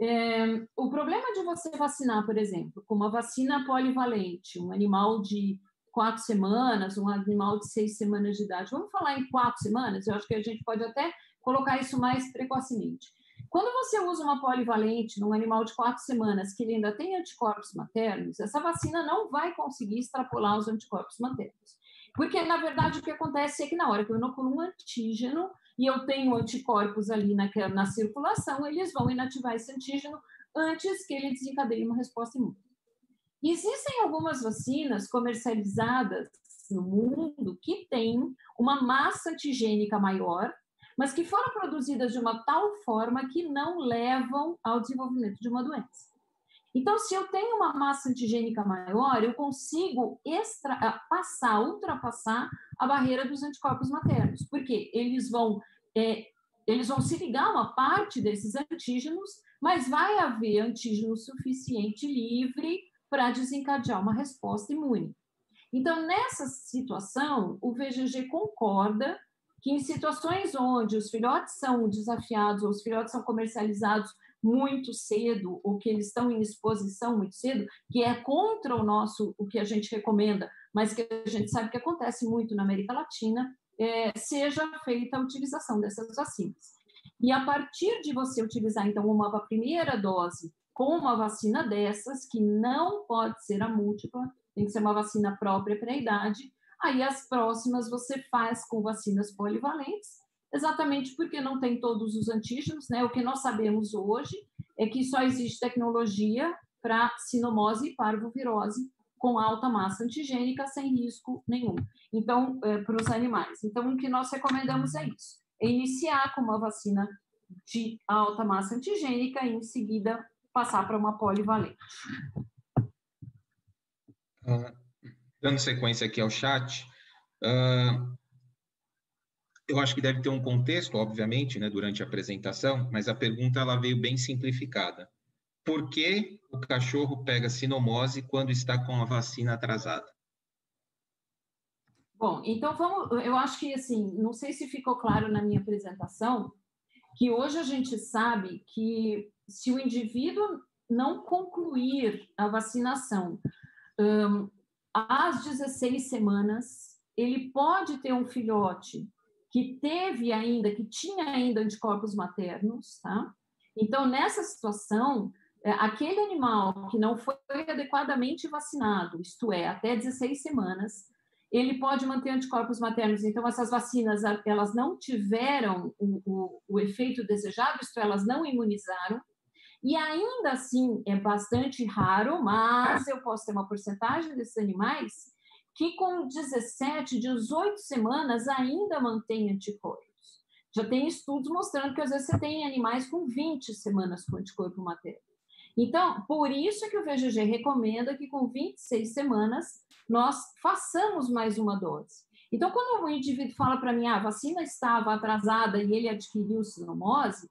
É, o problema de você vacinar, por exemplo, com uma vacina polivalente, um animal de quatro semanas, um animal de seis semanas de idade, vamos falar em quatro semanas, eu acho que a gente pode até colocar isso mais precocemente. Quando você usa uma polivalente num animal de quatro semanas que ele ainda tem anticorpos maternos, essa vacina não vai conseguir extrapolar os anticorpos maternos. Porque, na verdade, o que acontece é que na hora que eu inoculo um antígeno e eu tenho anticorpos ali na, na circulação, eles vão inativar esse antígeno antes que ele desencadeie uma resposta imune. Existem algumas vacinas comercializadas no mundo que têm uma massa antigênica maior, mas que foram produzidas de uma tal forma que não levam ao desenvolvimento de uma doença. Então, se eu tenho uma massa antigênica maior, eu consigo extra, ah, passar, ultrapassar a barreira dos anticorpos maternos, porque eles vão, é, eles vão se ligar a uma parte desses antígenos, mas vai haver antígeno suficiente livre para desencadear uma resposta imune. Então, nessa situação, o VGG concorda que em situações onde os filhotes são desafiados ou os filhotes são comercializados muito cedo ou que eles estão em exposição muito cedo, que é contra o nosso, o que a gente recomenda, mas que a gente sabe que acontece muito na América Latina, é, seja feita a utilização dessas vacinas. E a partir de você utilizar, então, uma primeira dose com uma vacina dessas, que não pode ser a múltipla, tem que ser uma vacina própria para a idade, aí as próximas você faz com vacinas polivalentes, exatamente porque não tem todos os antígenos, né? O que nós sabemos hoje é que só existe tecnologia para sinomose e parvovirose com alta massa antigênica sem risco nenhum. Então, é, para os animais. Então, o que nós recomendamos é isso: é iniciar com uma vacina de alta massa antigênica e, em seguida, passar para uma polivalente. Uh, dando sequência aqui ao chat, uh, eu acho que deve ter um contexto, obviamente, né, durante a apresentação, mas a pergunta ela veio bem simplificada. Por que o cachorro pega sinomose quando está com a vacina atrasada? Bom, então vamos. Eu acho que assim, não sei se ficou claro na minha apresentação que hoje a gente sabe que se o indivíduo não concluir a vacinação um, às 16 semanas, ele pode ter um filhote que teve ainda, que tinha ainda anticorpos maternos, tá? Então, nessa situação, é, aquele animal que não foi adequadamente vacinado, isto é, até 16 semanas, ele pode manter anticorpos maternos. Então, essas vacinas, elas não tiveram o, o, o efeito desejado, isto é, elas não imunizaram, e ainda assim é bastante raro, mas eu posso ter uma porcentagem desses animais que com 17, 18 semanas ainda mantém anticorpos. Já tem estudos mostrando que às vezes você tem animais com 20 semanas com anticorpo materno. Então, por isso que o VGG recomenda que com 26 semanas nós façamos mais uma dose. Então, quando o indivíduo fala para mim, ah, a vacina estava atrasada e ele adquiriu sinomose,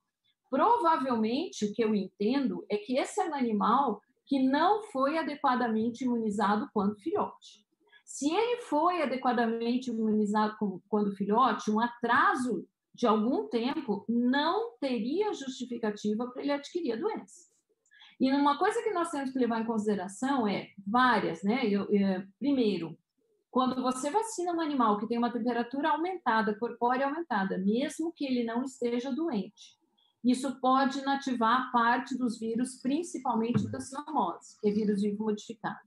provavelmente o que eu entendo é que esse é um animal que não foi adequadamente imunizado quando filhote. Se ele foi adequadamente imunizado quando filhote, um atraso de algum tempo não teria justificativa para ele adquirir a doença. E uma coisa que nós temos que levar em consideração é várias, né? Eu, eu, é, primeiro, quando você vacina um animal que tem uma temperatura aumentada, corpórea aumentada, mesmo que ele não esteja doente, isso pode inativar parte dos vírus, principalmente da sinomose, que é vírus vivo modificado.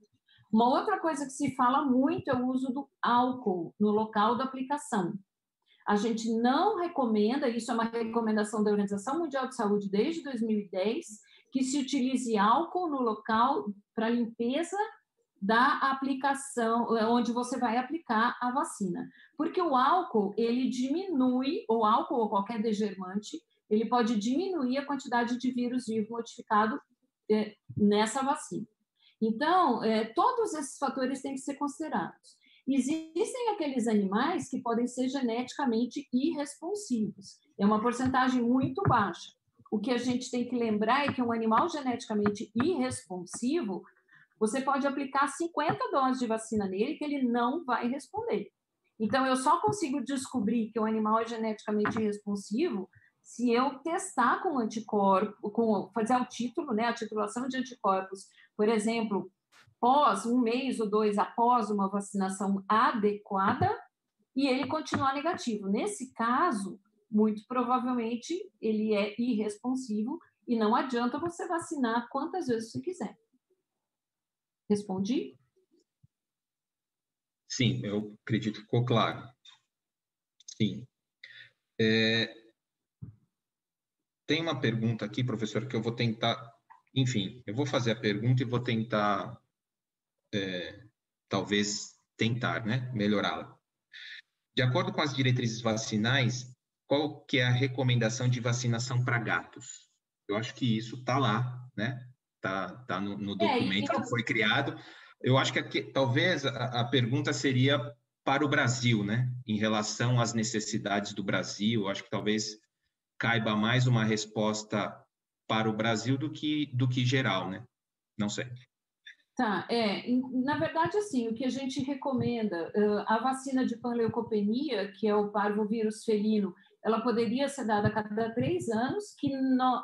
Uma outra coisa que se fala muito é o uso do álcool no local da aplicação. A gente não recomenda, isso é uma recomendação da Organização Mundial de Saúde desde 2010, que se utilize álcool no local para limpeza da aplicação, onde você vai aplicar a vacina. Porque o álcool, ele diminui, o álcool ou qualquer degermante, ele pode diminuir a quantidade de vírus vivo modificado eh, nessa vacina. Então, é, todos esses fatores têm que ser considerados. Existem aqueles animais que podem ser geneticamente irresponsivos. É uma porcentagem muito baixa. O que a gente tem que lembrar é que um animal geneticamente irresponsivo, você pode aplicar 50 doses de vacina nele que ele não vai responder. Então, eu só consigo descobrir que o animal é geneticamente irresponsivo se eu testar com anticorpo, com fazer o título, né, a titulação de anticorpos, por exemplo, pós um mês ou dois após uma vacinação adequada e ele continuar negativo. Nesse caso, muito provavelmente ele é irresponsivo e não adianta você vacinar quantas vezes você quiser. Respondi? Sim, eu acredito que ficou claro. Sim. É, tem uma pergunta aqui, professor, que eu vou tentar. Enfim, eu vou fazer a pergunta e vou tentar, é, talvez, tentar, né, melhorá-la. De acordo com as diretrizes vacinais, qual que é a recomendação de vacinação para gatos? Eu acho que isso está lá, né? Está tá no, no, é, documento é, que foi criado. Eu acho que aqui, talvez a, a pergunta seria para o Brasil, né? Em relação às necessidades do Brasil, acho que talvez caiba mais uma resposta para o Brasil do que, do que geral, né? Não sei. Tá, é, na verdade, assim, o que a gente recomenda, a vacina de panleucopenia, que é o parvovírus felino, ela poderia ser dada a cada três anos, que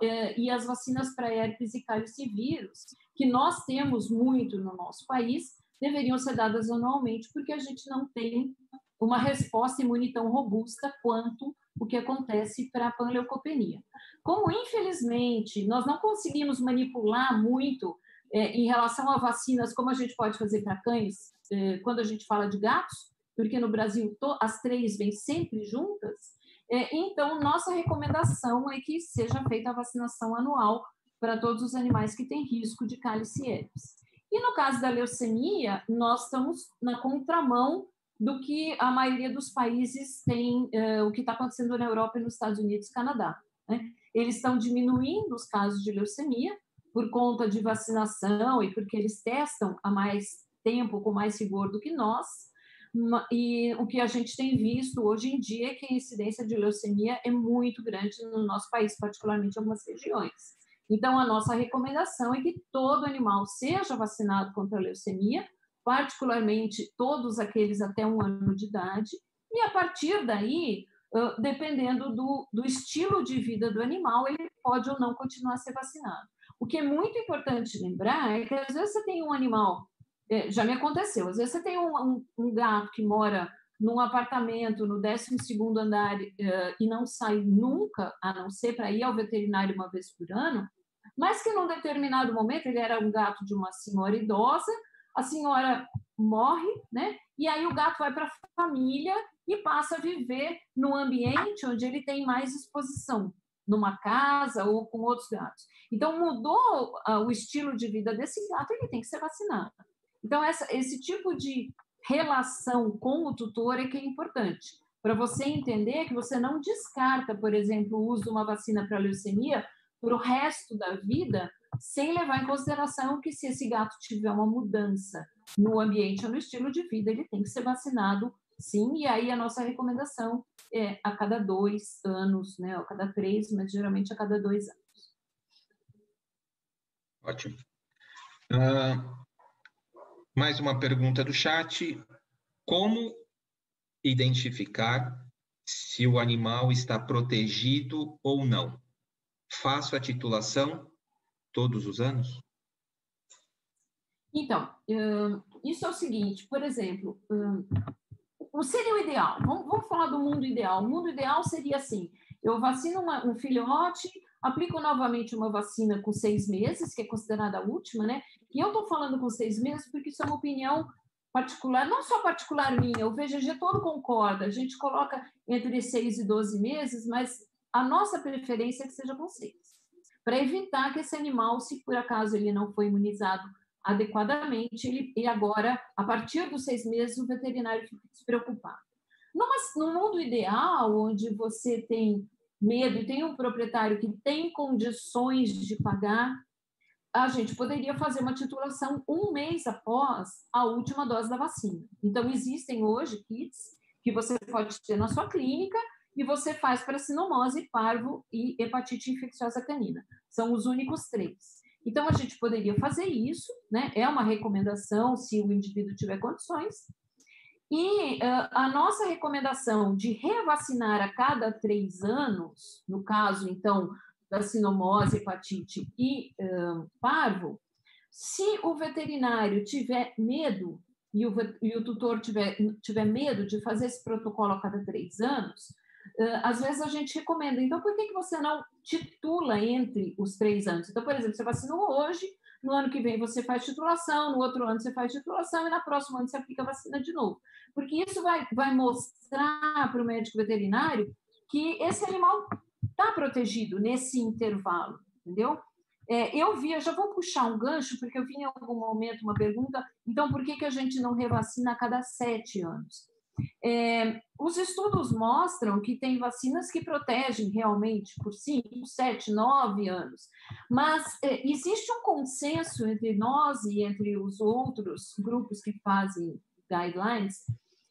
é, e as vacinas para herpes e calicivírus, que nós temos muito no nosso país, deveriam ser dadas anualmente, porque a gente não tem uma resposta imune tão robusta quanto o que acontece para a panleucopenia. Como, infelizmente, nós não conseguimos manipular muito é, em relação a vacinas, como a gente pode fazer para cães, é, quando a gente fala de gatos, porque no Brasil as três vêm sempre juntas, é, então nossa recomendação é que seja feita a vacinação anual para todos os animais que têm risco de cálice herpes. E no caso da leucemia, nós estamos na contramão do que a maioria dos países tem, uh, o que está acontecendo na Europa e nos Estados Unidos e Canadá. Né? Eles estão diminuindo os casos de leucemia por conta de vacinação e porque eles testam há mais tempo, com mais rigor do que nós. E o que a gente tem visto hoje em dia é que a incidência de leucemia é muito grande no nosso país, particularmente em algumas regiões. Então, a nossa recomendação é que todo animal seja vacinado contra a leucemia, particularmente todos aqueles até um ano de idade, e a partir daí, dependendo do, do estilo de vida do animal, ele pode ou não continuar a ser vacinado. O que é muito importante lembrar é que às vezes você tem um animal, é, já me aconteceu, às vezes você tem um, um, um gato que mora num apartamento no 12 andar e não sai nunca, a não ser para ir ao veterinário uma vez por ano, mas que num determinado momento ele era um gato de uma senhora idosa a senhora morre, né? E aí o gato vai para a família e passa a viver num ambiente onde ele tem mais exposição, numa casa ou com outros gatos. Então mudou uh, o estilo de vida desse gato, ele tem que ser vacinado. Então essa, esse tipo de relação com o tutor é que é importante para você entender que você não descarta, por exemplo, o uso de uma vacina para leucemia para o resto da vida, sem levar em consideração que se esse gato tiver uma mudança no ambiente ou no estilo de vida, ele tem que ser vacinado sim, e aí a nossa recomendação é a cada dois anos, né, a cada três, mas geralmente a cada dois anos. Ótimo. Uh, mais uma pergunta do chat. Como identificar se o animal está protegido ou não? Faço a titulação todos os anos? Então, isso é o seguinte, por exemplo, seria o ideal, vamos, falar do mundo ideal. O mundo ideal seria assim: eu vacino uma, um filhote, aplico novamente uma vacina com seis meses, que é considerada a última, né? E eu estou falando com seis meses porque isso é uma opinião particular, não só particular minha, o VGG todo concorda, a gente coloca entre seis e doze meses, mas a nossa preferência é que seja com seis para evitar que esse animal, se por acaso ele não foi imunizado adequadamente, ele, e agora, a partir dos seis meses, o veterinário fica despreocupado. Numa, no mundo ideal, onde você tem medo e tem um proprietário que tem condições de pagar, a gente poderia fazer uma titulação um mês após a última dose da vacina. Então, existem hoje kits que você pode ter na sua clínica e você faz para sinomose, parvo e hepatite infecciosa canina. São os únicos três. Então, a gente poderia fazer isso, né? É uma recomendação se o indivíduo tiver condições. E uh, a nossa recomendação de revacinar a cada três anos, no caso, então, da sinomose, hepatite e uh, parvo, se o veterinário tiver medo e o, e o tutor tiver, tiver medo de fazer esse protocolo a cada três anos, às vezes a gente recomenda. Então, por que, que você não titula entre os três anos? Então, por exemplo, você vacinou hoje, no ano que vem você faz titulação, no outro ano você faz titulação e na próxima ano você aplica a vacina de novo. Porque isso vai, vai mostrar para o médico veterinário que esse animal está protegido nesse intervalo, entendeu? É, eu vi, eu já vou puxar um gancho, porque eu vi em algum momento uma pergunta, então por que, que a gente não revacina a cada sete anos? É, os estudos mostram que tem vacinas que protegem realmente por 5, 7, 9 anos, mas é, existe um consenso entre nós e entre os outros grupos que fazem guidelines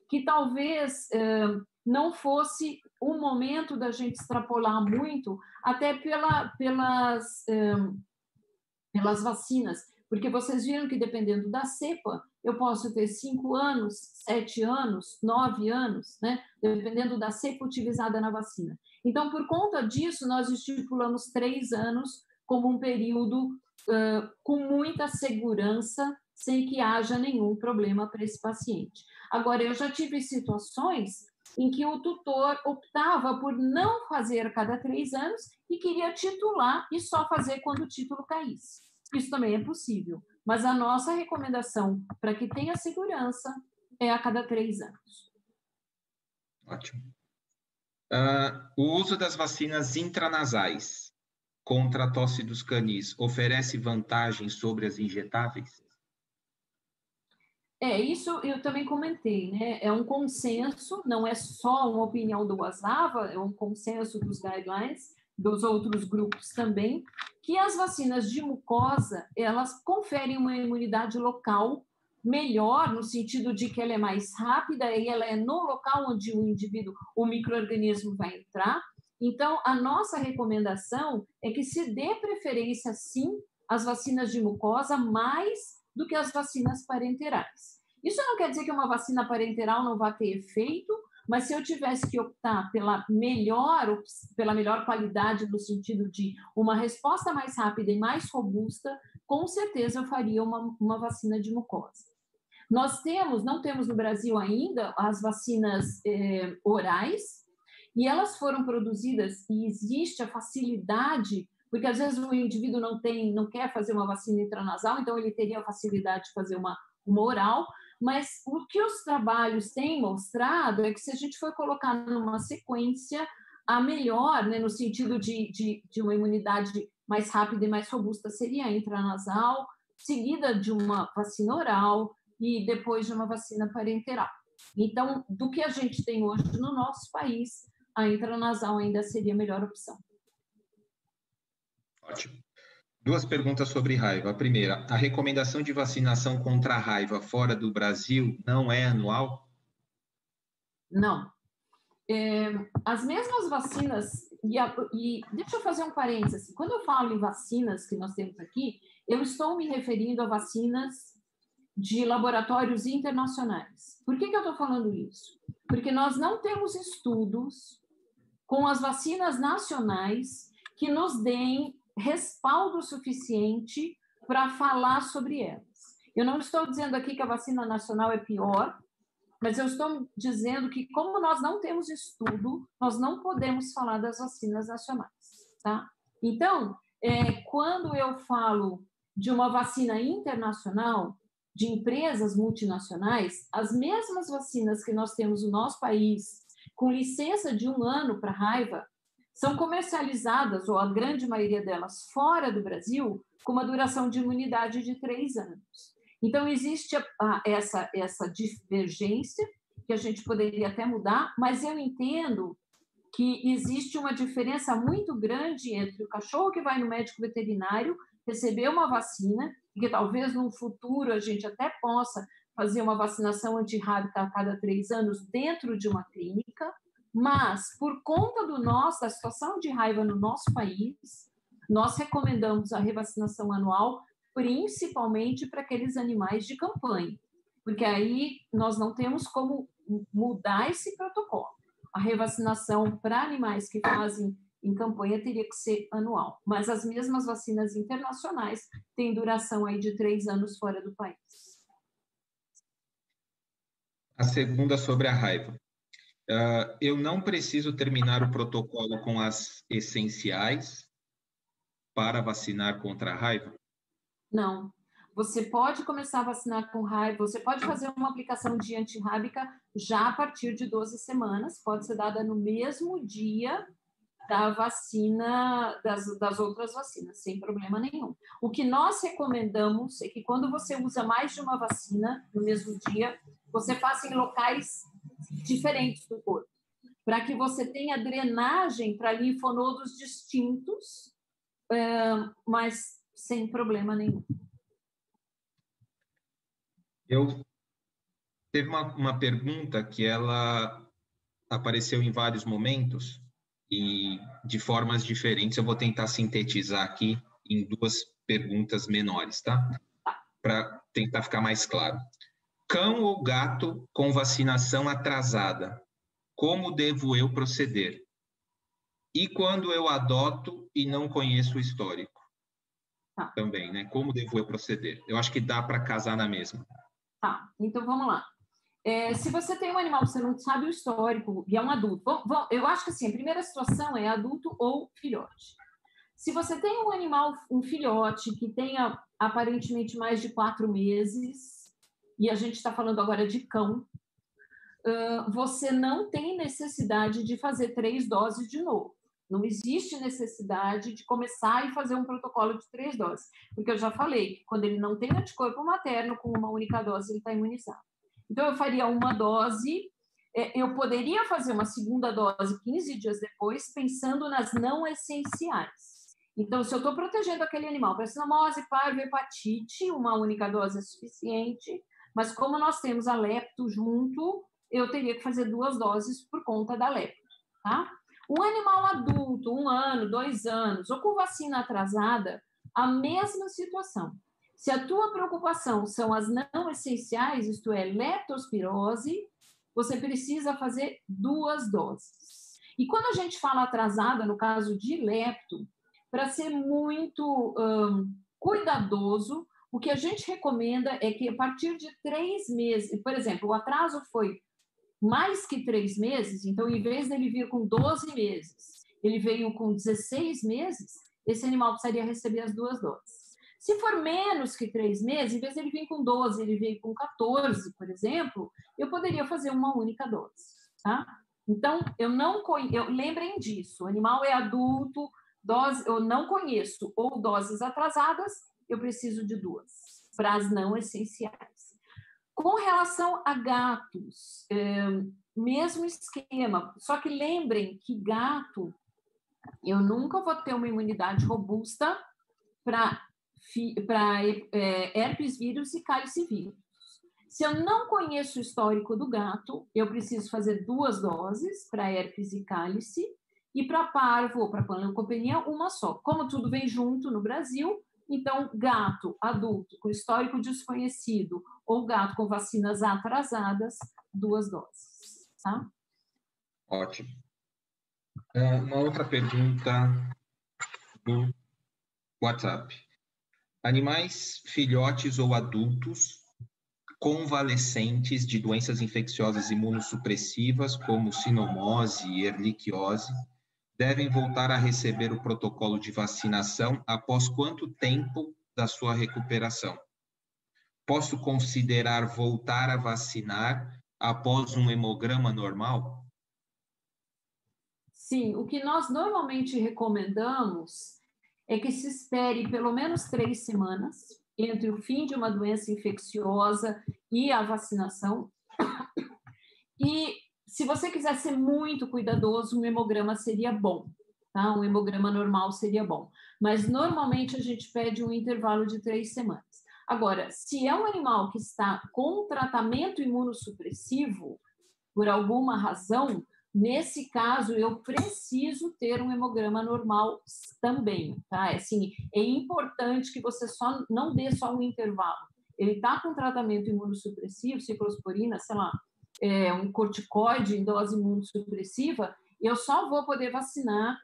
que talvez é, não fosse o momento da gente extrapolar muito, até pela, pelas, é, pelas vacinas, porque vocês viram que dependendo da cepa, eu posso ter cinco anos, sete anos, nove anos, né? dependendo da cepa utilizada na vacina. Então, por conta disso, nós estipulamos três anos como um período uh, com muita segurança sem que haja nenhum problema para esse paciente. Agora, eu já tive situações em que o tutor optava por não fazer a cada três anos e queria titular e só fazer quando o título caísse. Isso também é possível, mas a nossa recomendação para que tenha segurança é a cada três anos. Ótimo. Uh, o uso das vacinas intranasais contra a tosse dos canis oferece vantagens sobre as injetáveis? É, isso eu também comentei, né? É um consenso, não é só uma opinião do Wasava, é um consenso dos guidelines, dos outros grupos também, que as vacinas de mucosa, elas conferem uma imunidade local melhor, no sentido de que ela é mais rápida e ela é no local onde o indivíduo, o microorganismo vai entrar. Então, a nossa recomendação é que se dê preferência, sim, às vacinas de mucosa mais do que as vacinas parenterais. Isso não quer dizer que uma vacina parenteral não vá ter efeito, mas se eu tivesse que optar pela melhor, pela melhor qualidade no sentido de uma resposta mais rápida e mais robusta, com certeza eu faria uma, uma vacina de mucosa. Nós temos, não temos no Brasil ainda, as vacinas eh, orais, e elas foram produzidas e existe a facilidade porque às vezes o indivíduo não tem, não quer fazer uma vacina intranasal, então ele teria a facilidade de fazer uma, uma oral, mas o que os trabalhos têm mostrado é que se a gente for colocar numa sequência, a melhor, né, no sentido de, de, de uma imunidade mais rápida e mais robusta, seria a intranasal, seguida de uma vacina oral e depois de uma vacina parenteral. Então, do que a gente tem hoje no nosso país, a intranasal ainda seria a melhor opção. Ótimo. Duas perguntas sobre raiva. A primeira, a recomendação de vacinação contra a raiva fora do Brasil não é anual? Não. É, as mesmas vacinas, e, a, e, deixa eu fazer um parênteses, quando eu falo em vacinas que nós temos aqui, eu estou me referindo a vacinas de laboratórios internacionais. Por que, que eu estou falando isso? Porque nós não temos estudos com as vacinas nacionais que nos deem respaldo suficiente para falar sobre elas. Eu não estou dizendo aqui que a vacina nacional é pior, mas eu estou dizendo que, como nós não temos estudo, nós não podemos falar das vacinas nacionais, tá? Então, é, quando eu falo de uma vacina internacional, de empresas multinacionais, as mesmas vacinas que nós temos no nosso país, com licença de um ano para raiva, são comercializadas, ou a grande maioria delas, fora do Brasil, com uma duração de imunidade de três anos. Então, existe a, essa, essa divergência, que a gente poderia até mudar, mas eu entendo que existe uma diferença muito grande entre o cachorro que vai no médico veterinário receber uma vacina, e que talvez no futuro a gente até possa fazer uma vacinação antirrábica a cada três anos dentro de uma clínica, mas, por conta do nosso, da situação de raiva no nosso país, nós recomendamos a revacinação anual, principalmente para aqueles animais de campanha, porque aí nós não temos como mudar esse protocolo. A revacinação para animais que fazem em campanha teria que ser anual, mas as mesmas vacinas internacionais têm duração aí de três anos fora do país. A segunda sobre a raiva. Uh, eu não preciso terminar o protocolo com as essenciais para vacinar contra a raiva? Não. Você pode começar a vacinar com raiva, você pode fazer uma aplicação de antirrábica já a partir de 12 semanas, pode ser dada no mesmo dia da vacina, das, das outras vacinas, sem problema nenhum. O que nós recomendamos é que quando você usa mais de uma vacina no mesmo dia, você faça em locais diferentes do corpo, para que você tenha drenagem para linfonodos distintos, mas sem problema nenhum. Eu teve uma, uma pergunta que ela apareceu em vários momentos e de formas diferentes. Eu vou tentar sintetizar aqui em duas perguntas menores, tá? Para tentar ficar mais claro. Cão ou gato com vacinação atrasada? Como devo eu proceder? E quando eu adoto e não conheço o histórico? tá. também, né? Como devo eu proceder? Eu acho que dá para casar na mesma. Tá, então vamos lá. É, se você tem um animal, você não sabe o histórico e é um adulto. Bom, bom, eu acho que assim, a primeira situação é adulto ou filhote. Se você tem um animal, um filhote que tenha aparentemente mais de quatro meses, e a gente está falando agora de cão, você não tem necessidade de fazer três doses de novo. Não existe necessidade de começar e fazer um protocolo de três doses, porque eu já falei que quando ele não tem anticorpo materno, com uma única dose ele está imunizado. Então, eu faria uma dose, é, eu poderia fazer uma segunda dose 15 dias depois, pensando nas não essenciais. Então, se eu estou protegendo aquele animal para sinomose, parvo, hepatite, uma única dose é suficiente, mas como nós temos a lepto junto, eu teria que fazer duas doses por conta da lepto, tá? Um animal adulto, um ano, dois anos, ou com vacina atrasada, a mesma situação. Se a tua preocupação são as não essenciais, isto é, leptospirose, você precisa fazer duas doses. E quando a gente fala atrasada, no caso de lepto, para ser muito cuidadoso, o que a gente recomenda é que a partir de três meses, por exemplo, o atraso foi mais que três meses, então em vez dele vir com 12 meses, ele veio com 16 meses, esse animal precisaria receber as duas doses. Se for menos que três meses, em vez de ele vir com 12, ele veio com 14, por exemplo, eu poderia fazer uma única dose, tá? Então, eu não conheço, lembrem disso, o animal é adulto, dose, eu não conheço ou doses atrasadas, eu preciso de duas, para as não essenciais. Com relação a gatos, é, mesmo esquema, só que lembrem que gato, eu nunca vou ter uma imunidade robusta para é, herpes vírus e cálice vírus. Se eu não conheço o histórico do gato, eu preciso fazer duas doses para herpes e cálice, e para parvo ou para panleucopenia, uma só. Como tudo vem junto no Brasil, então gato adulto com histórico desconhecido ou gato com vacinas atrasadas, duas doses. Tá? Ótimo. É, uma outra pergunta do WhatsApp. Animais filhotes ou adultos convalescentes de doenças infecciosas imunossupressivas, como sinomose e erliquiose, devem voltar a receber o protocolo de vacinação após quanto tempo da sua recuperação? Posso considerar voltar a vacinar após um hemograma normal? Sim, o que nós normalmente recomendamos é que se espere pelo menos três semanas entre o fim de uma doença infecciosa e a vacinação. E se você quiser ser muito cuidadoso, um hemograma seria bom, tá? Um hemograma normal seria bom. Mas normalmente a gente pede um intervalo de três semanas. Agora, se é um animal que está com tratamento imunossupressivo, por alguma razão, nesse caso eu preciso ter um hemograma normal também, tá? É assim, é importante que você só não dê só um intervalo. Ele está com tratamento imunossupressivo, ciclosporina, sei lá, é, um corticoide em dose imunossupressiva, eu só vou poder vacinar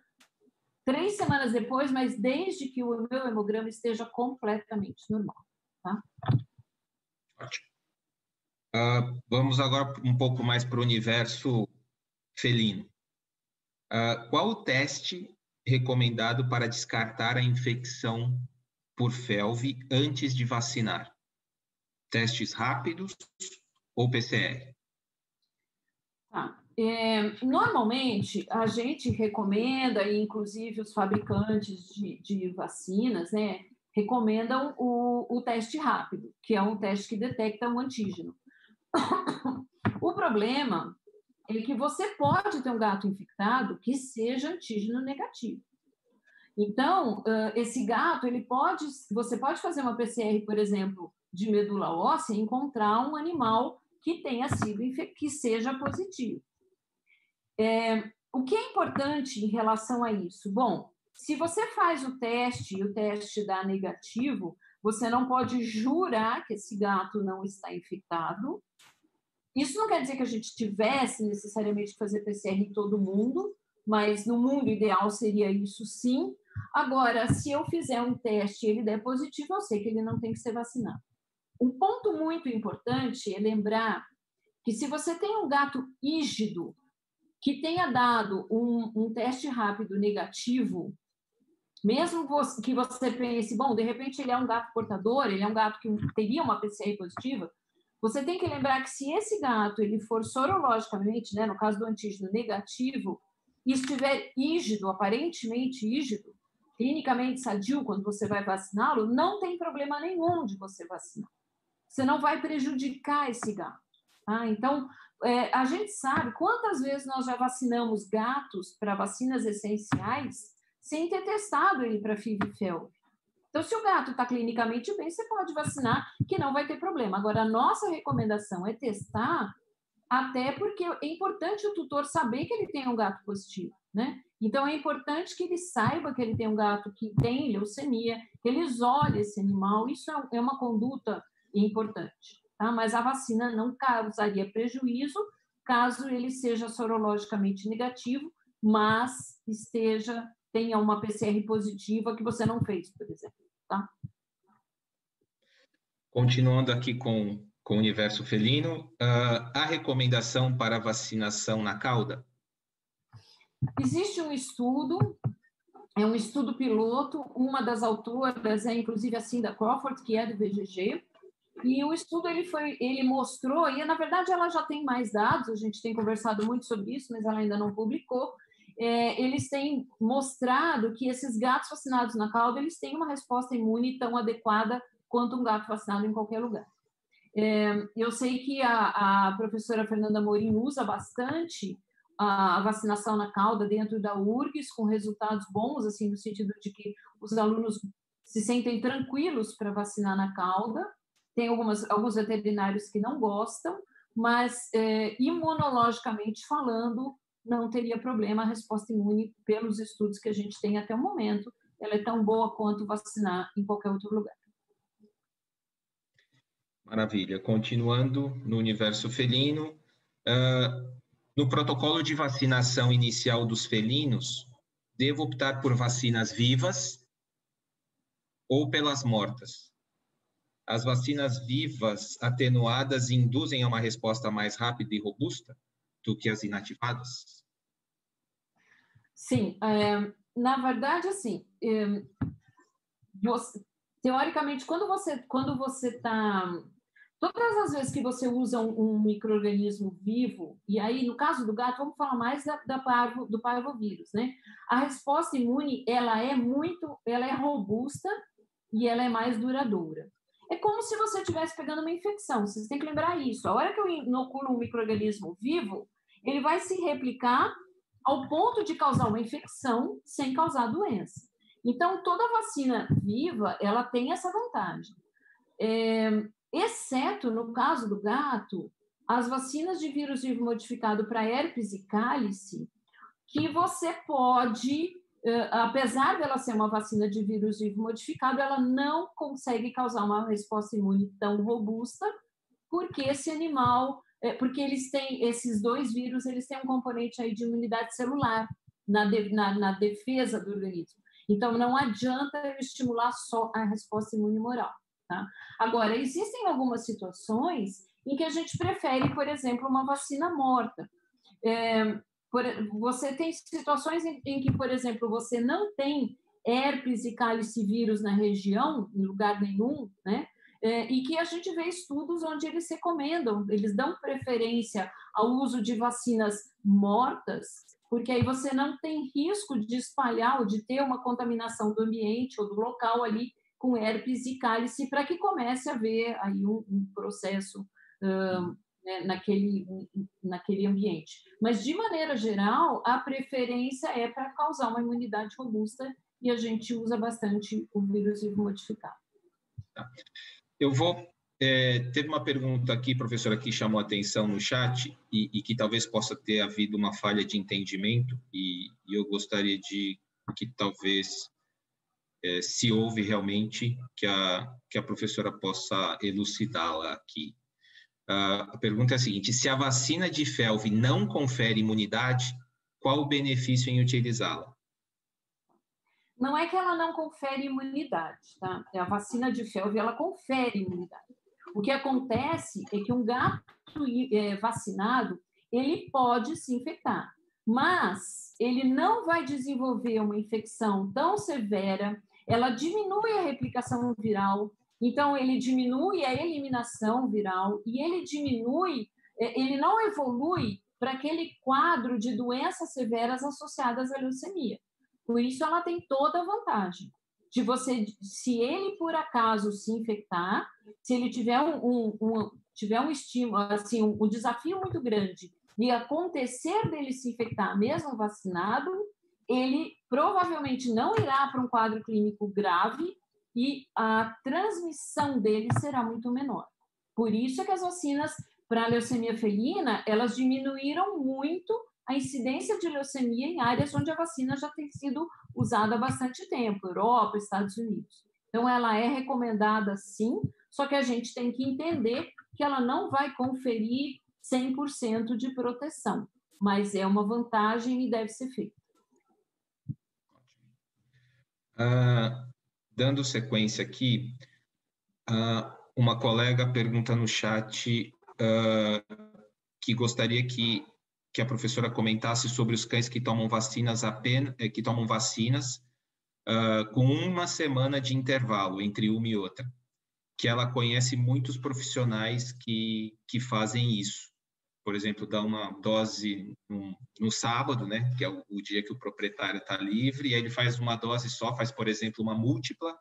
três semanas depois, mas desde que o meu hemograma esteja completamente normal. Tá? Ótimo. Uh, vamos agora um pouco mais para o universo felino. Uh, qual o teste recomendado para descartar a infecção por felve antes de vacinar? Testes rápidos ou PCR? É, normalmente, a gente recomenda, e inclusive os fabricantes de, de vacinas, né, recomendam o, o teste rápido, que é um teste que detecta um antígeno. [COUGHS] o problema é que você pode ter um gato infectado que seja antígeno negativo. Então, esse gato, ele pode, você pode fazer uma PCR, por exemplo, de medula óssea e encontrar um animal que tenha sido que seja positivo. É, o que é importante em relação a isso? Bom, se você faz o teste e o teste dá negativo, você não pode jurar que esse gato não está infectado. Isso não quer dizer que a gente tivesse necessariamente que fazer PCR em todo mundo, mas no mundo ideal seria isso sim. Agora, se eu fizer um teste e ele der positivo, eu sei que ele não tem que ser vacinado. Um ponto muito importante é lembrar que se você tem um gato ígido que tenha dado um, um teste rápido negativo, mesmo que você pense, bom, de repente ele é um gato portador, ele é um gato que teria uma PCR positiva, você tem que lembrar que se esse gato ele for sorologicamente, né, no caso do antígeno negativo, e estiver ígido, aparentemente ígido, clinicamente sadio quando você vai vaciná-lo, não tem problema nenhum de você vacinar. Você não vai prejudicar esse gato. Tá? Então, é, a gente sabe quantas vezes nós já vacinamos gatos para vacinas essenciais sem ter testado ele para FIV e. Então, se o gato está clinicamente bem, você pode vacinar, que não vai ter problema. Agora, a nossa recomendação é testar, até porque é importante o tutor saber que ele tem um gato positivo, né? Então, é importante que ele saiba que ele tem um gato que tem leucemia, que ele isole esse animal. Isso é, é uma conduta importante, tá? Mas a vacina não causaria prejuízo caso ele seja sorologicamente negativo, mas esteja tenha uma PCR positiva que você não fez, por exemplo, tá? Continuando aqui com, com o universo felino, uh, a recomendação para vacinação na cauda? Existe um estudo, é um estudo piloto, uma das autoras é inclusive a Cinda Crawford, que é do VGG, e o estudo ele foi, ele mostrou, e na verdade ela já tem mais dados, a gente tem conversado muito sobre isso, mas ela ainda não publicou, é, eles têm mostrado que esses gatos vacinados na cauda eles têm uma resposta imune tão adequada quanto um gato vacinado em qualquer lugar. É, eu sei que a, a, professora Fernanda Morim usa bastante a vacinação na cauda dentro da URGS, com resultados bons, assim, no sentido de que os alunos se sentem tranquilos para vacinar na cauda. Tem algumas, alguns veterinários que não gostam, mas é, imunologicamente falando, não teria problema a resposta imune pelos estudos que a gente tem até o momento. Ela é tão boa quanto vacinar em qualquer outro lugar. Maravilha. Continuando no universo felino, uh, no protocolo de vacinação inicial dos felinos, devo optar por vacinas vivas ou pelas mortas? As vacinas vivas atenuadas induzem a uma resposta mais rápida e robusta? do que as inativadas? Sim, é, na verdade, assim, é, você, teoricamente, quando você quando você está todas as vezes que você usa um, um microorganismo vivo e aí no caso do gato vamos falar mais da, da parvo, do parvovírus, né? A resposta imune ela é muito, ela é robusta e ela é mais duradoura. É como se você estivesse pegando uma infecção. Vocês têm que lembrar isso. A hora que eu inoculo um microorganismo vivo, ele vai se replicar ao ponto de causar uma infecção sem causar doença. Então, toda vacina viva, ela tem essa vantagem. É, exceto no caso do gato, as vacinas de vírus vivo modificado para herpes e cálice, que você pode apesar dela ser uma vacina de vírus vivo modificado, ela não consegue causar uma resposta imune tão robusta, porque esse animal, é, porque eles têm, esses dois vírus, eles têm um componente aí de imunidade celular na, de, na, na defesa do organismo. Então, não adianta eu estimular só a resposta imune moral. Tá? Agora, existem algumas situações em que a gente prefere, por exemplo, uma vacina morta. É, por, você tem situações em, em, que, por exemplo, você não tem herpes e cálice vírus na região, em lugar nenhum, né? É, e que a gente vê estudos onde eles recomendam, eles dão preferência ao uso de vacinas mortas, porque aí você não tem risco de espalhar ou de ter uma contaminação do ambiente ou do local ali com herpes e cálice, para que comece a haver aí um, um processo né, naquele, naquele ambiente. Mas, de maneira geral, a preferência é para causar uma imunidade robusta e a gente usa bastante o vírus modificado. Tá. Eu vou. É, teve uma pergunta aqui, professora, que chamou atenção no chat e, e que talvez possa ter havido uma falha de entendimento e, e eu gostaria de que talvez é, se houve realmente que a que a professora possa elucidá-la aqui. A pergunta é a seguinte: se a vacina de FeLV não confere imunidade, qual o benefício em utilizá-la? não é que ela não confere imunidade, tá? A vacina de felve, ela confere imunidade. O que acontece é que um gato é, vacinado, ele pode se infectar, mas ele não vai desenvolver uma infecção tão severa, ela diminui a replicação viral, então ele diminui a eliminação viral e ele diminui, é, ele não evolui para aquele quadro de doenças severas associadas à leucemia. Por isso, ela tem toda a vantagem de você, se ele por acaso se infectar, se ele tiver um, um, um tiver um estímulo, assim, um, um desafio muito grande e acontecer dele se infectar, mesmo vacinado, ele provavelmente não irá para um quadro clínico grave e a transmissão dele será muito menor. Por isso é que as vacinas para leucemia felina, elas diminuíram muito a incidência de leucemia em áreas onde a vacina já tem sido usada há bastante tempo, Europa, Estados Unidos. Então, ela é recomendada sim, só que a gente tem que entender que ela não vai conferir 100% de proteção, mas é uma vantagem e deve ser feita. Uh, dando sequência aqui, uh, uma colega pergunta no chat uh, que gostaria que que a professora comentasse sobre os cães que tomam vacinas apenas, eh, que tomam vacinas uh, com uma semana de intervalo entre uma e outra, que ela conhece muitos profissionais que, que fazem isso. Por exemplo, dá uma dose no, no sábado, né, que é o, o dia que o proprietário está livre, e aí ele faz uma dose só, faz, por exemplo, uma múltipla,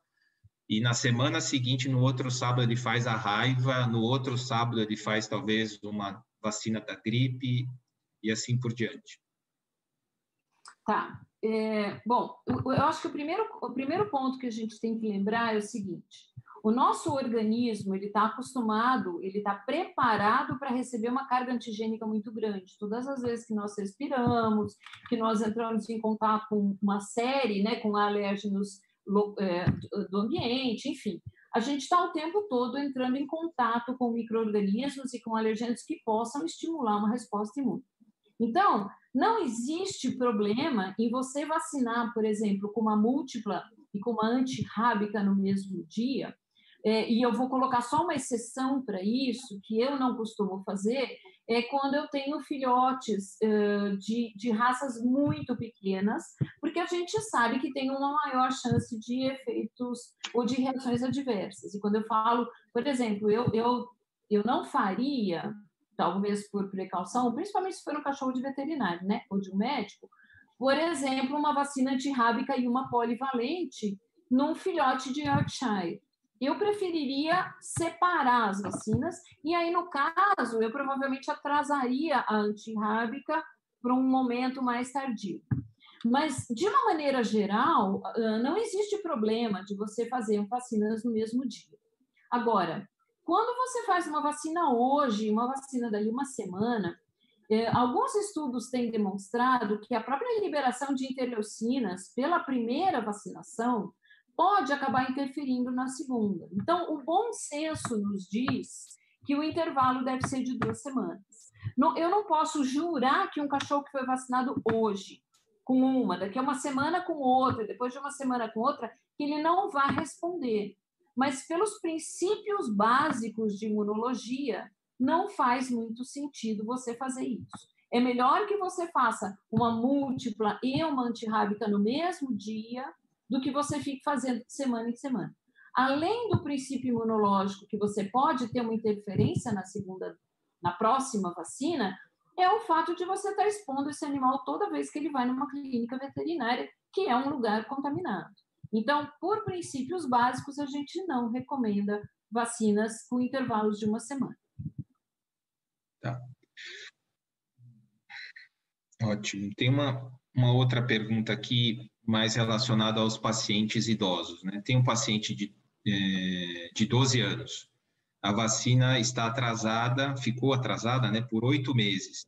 e na semana seguinte, no outro sábado, ele faz a raiva, no outro sábado, ele faz talvez uma vacina da gripe, e assim por diante. Tá. É, bom, eu, eu acho que o primeiro, o primeiro ponto que a gente tem que lembrar é o seguinte: o nosso organismo ele está acostumado, ele está preparado para receber uma carga antigênica muito grande. Todas as vezes que nós respiramos, que nós entramos em contato com uma série, né, com alérgenos é, do ambiente, enfim, a gente está o tempo todo entrando em contato com micro-organismos e com alergênicos que possam estimular uma resposta imune. Então, não existe problema em você vacinar, por exemplo, com uma múltipla e com uma antirrábica no mesmo dia. É, e eu vou colocar só uma exceção para isso, que eu não costumo fazer, é quando eu tenho filhotes de, de raças muito pequenas, porque a gente sabe que tem uma maior chance de efeitos ou de reações adversas. E quando eu falo, por exemplo, eu, eu, eu não faria talvez por precaução, principalmente se for um cachorro de veterinário, né, ou de um médico, por exemplo, uma vacina antirrábica e uma polivalente num filhote de Yorkshire. Eu preferiria separar as vacinas e aí, no caso, eu provavelmente atrasaria a antirrábica para um momento mais tardio. Mas, de uma maneira geral, não existe problema de você fazer vacinas no mesmo dia. Agora, quando você faz uma vacina hoje, uma vacina dali uma semana, é, alguns estudos têm demonstrado que a própria liberação de interleucinas pela primeira vacinação pode acabar interferindo na segunda. Então, o bom senso nos diz que o intervalo deve ser de duas semanas. eu não posso jurar que um cachorro que foi vacinado hoje com uma, daqui a uma semana com outra, depois de uma semana com outra, que ele não vai responder mas pelos princípios básicos de imunologia, não faz muito sentido você fazer isso. É melhor que você faça uma múltipla e uma antirrábica no mesmo dia do que você fique fazendo de semana em semana. Além do princípio imunológico, que você pode ter uma interferência na segunda, na próxima vacina, é o fato de você estar expondo esse animal toda vez que ele vai numa clínica veterinária, que é um lugar contaminado. Então, por princípios básicos, a gente não recomenda vacinas com intervalos de uma semana. Tá. Ótimo. Tem uma, uma outra pergunta aqui, mais relacionada aos pacientes idosos. Né? Tem um paciente de, é, de 12 anos. A vacina está atrasada, ficou atrasada né, por oito meses.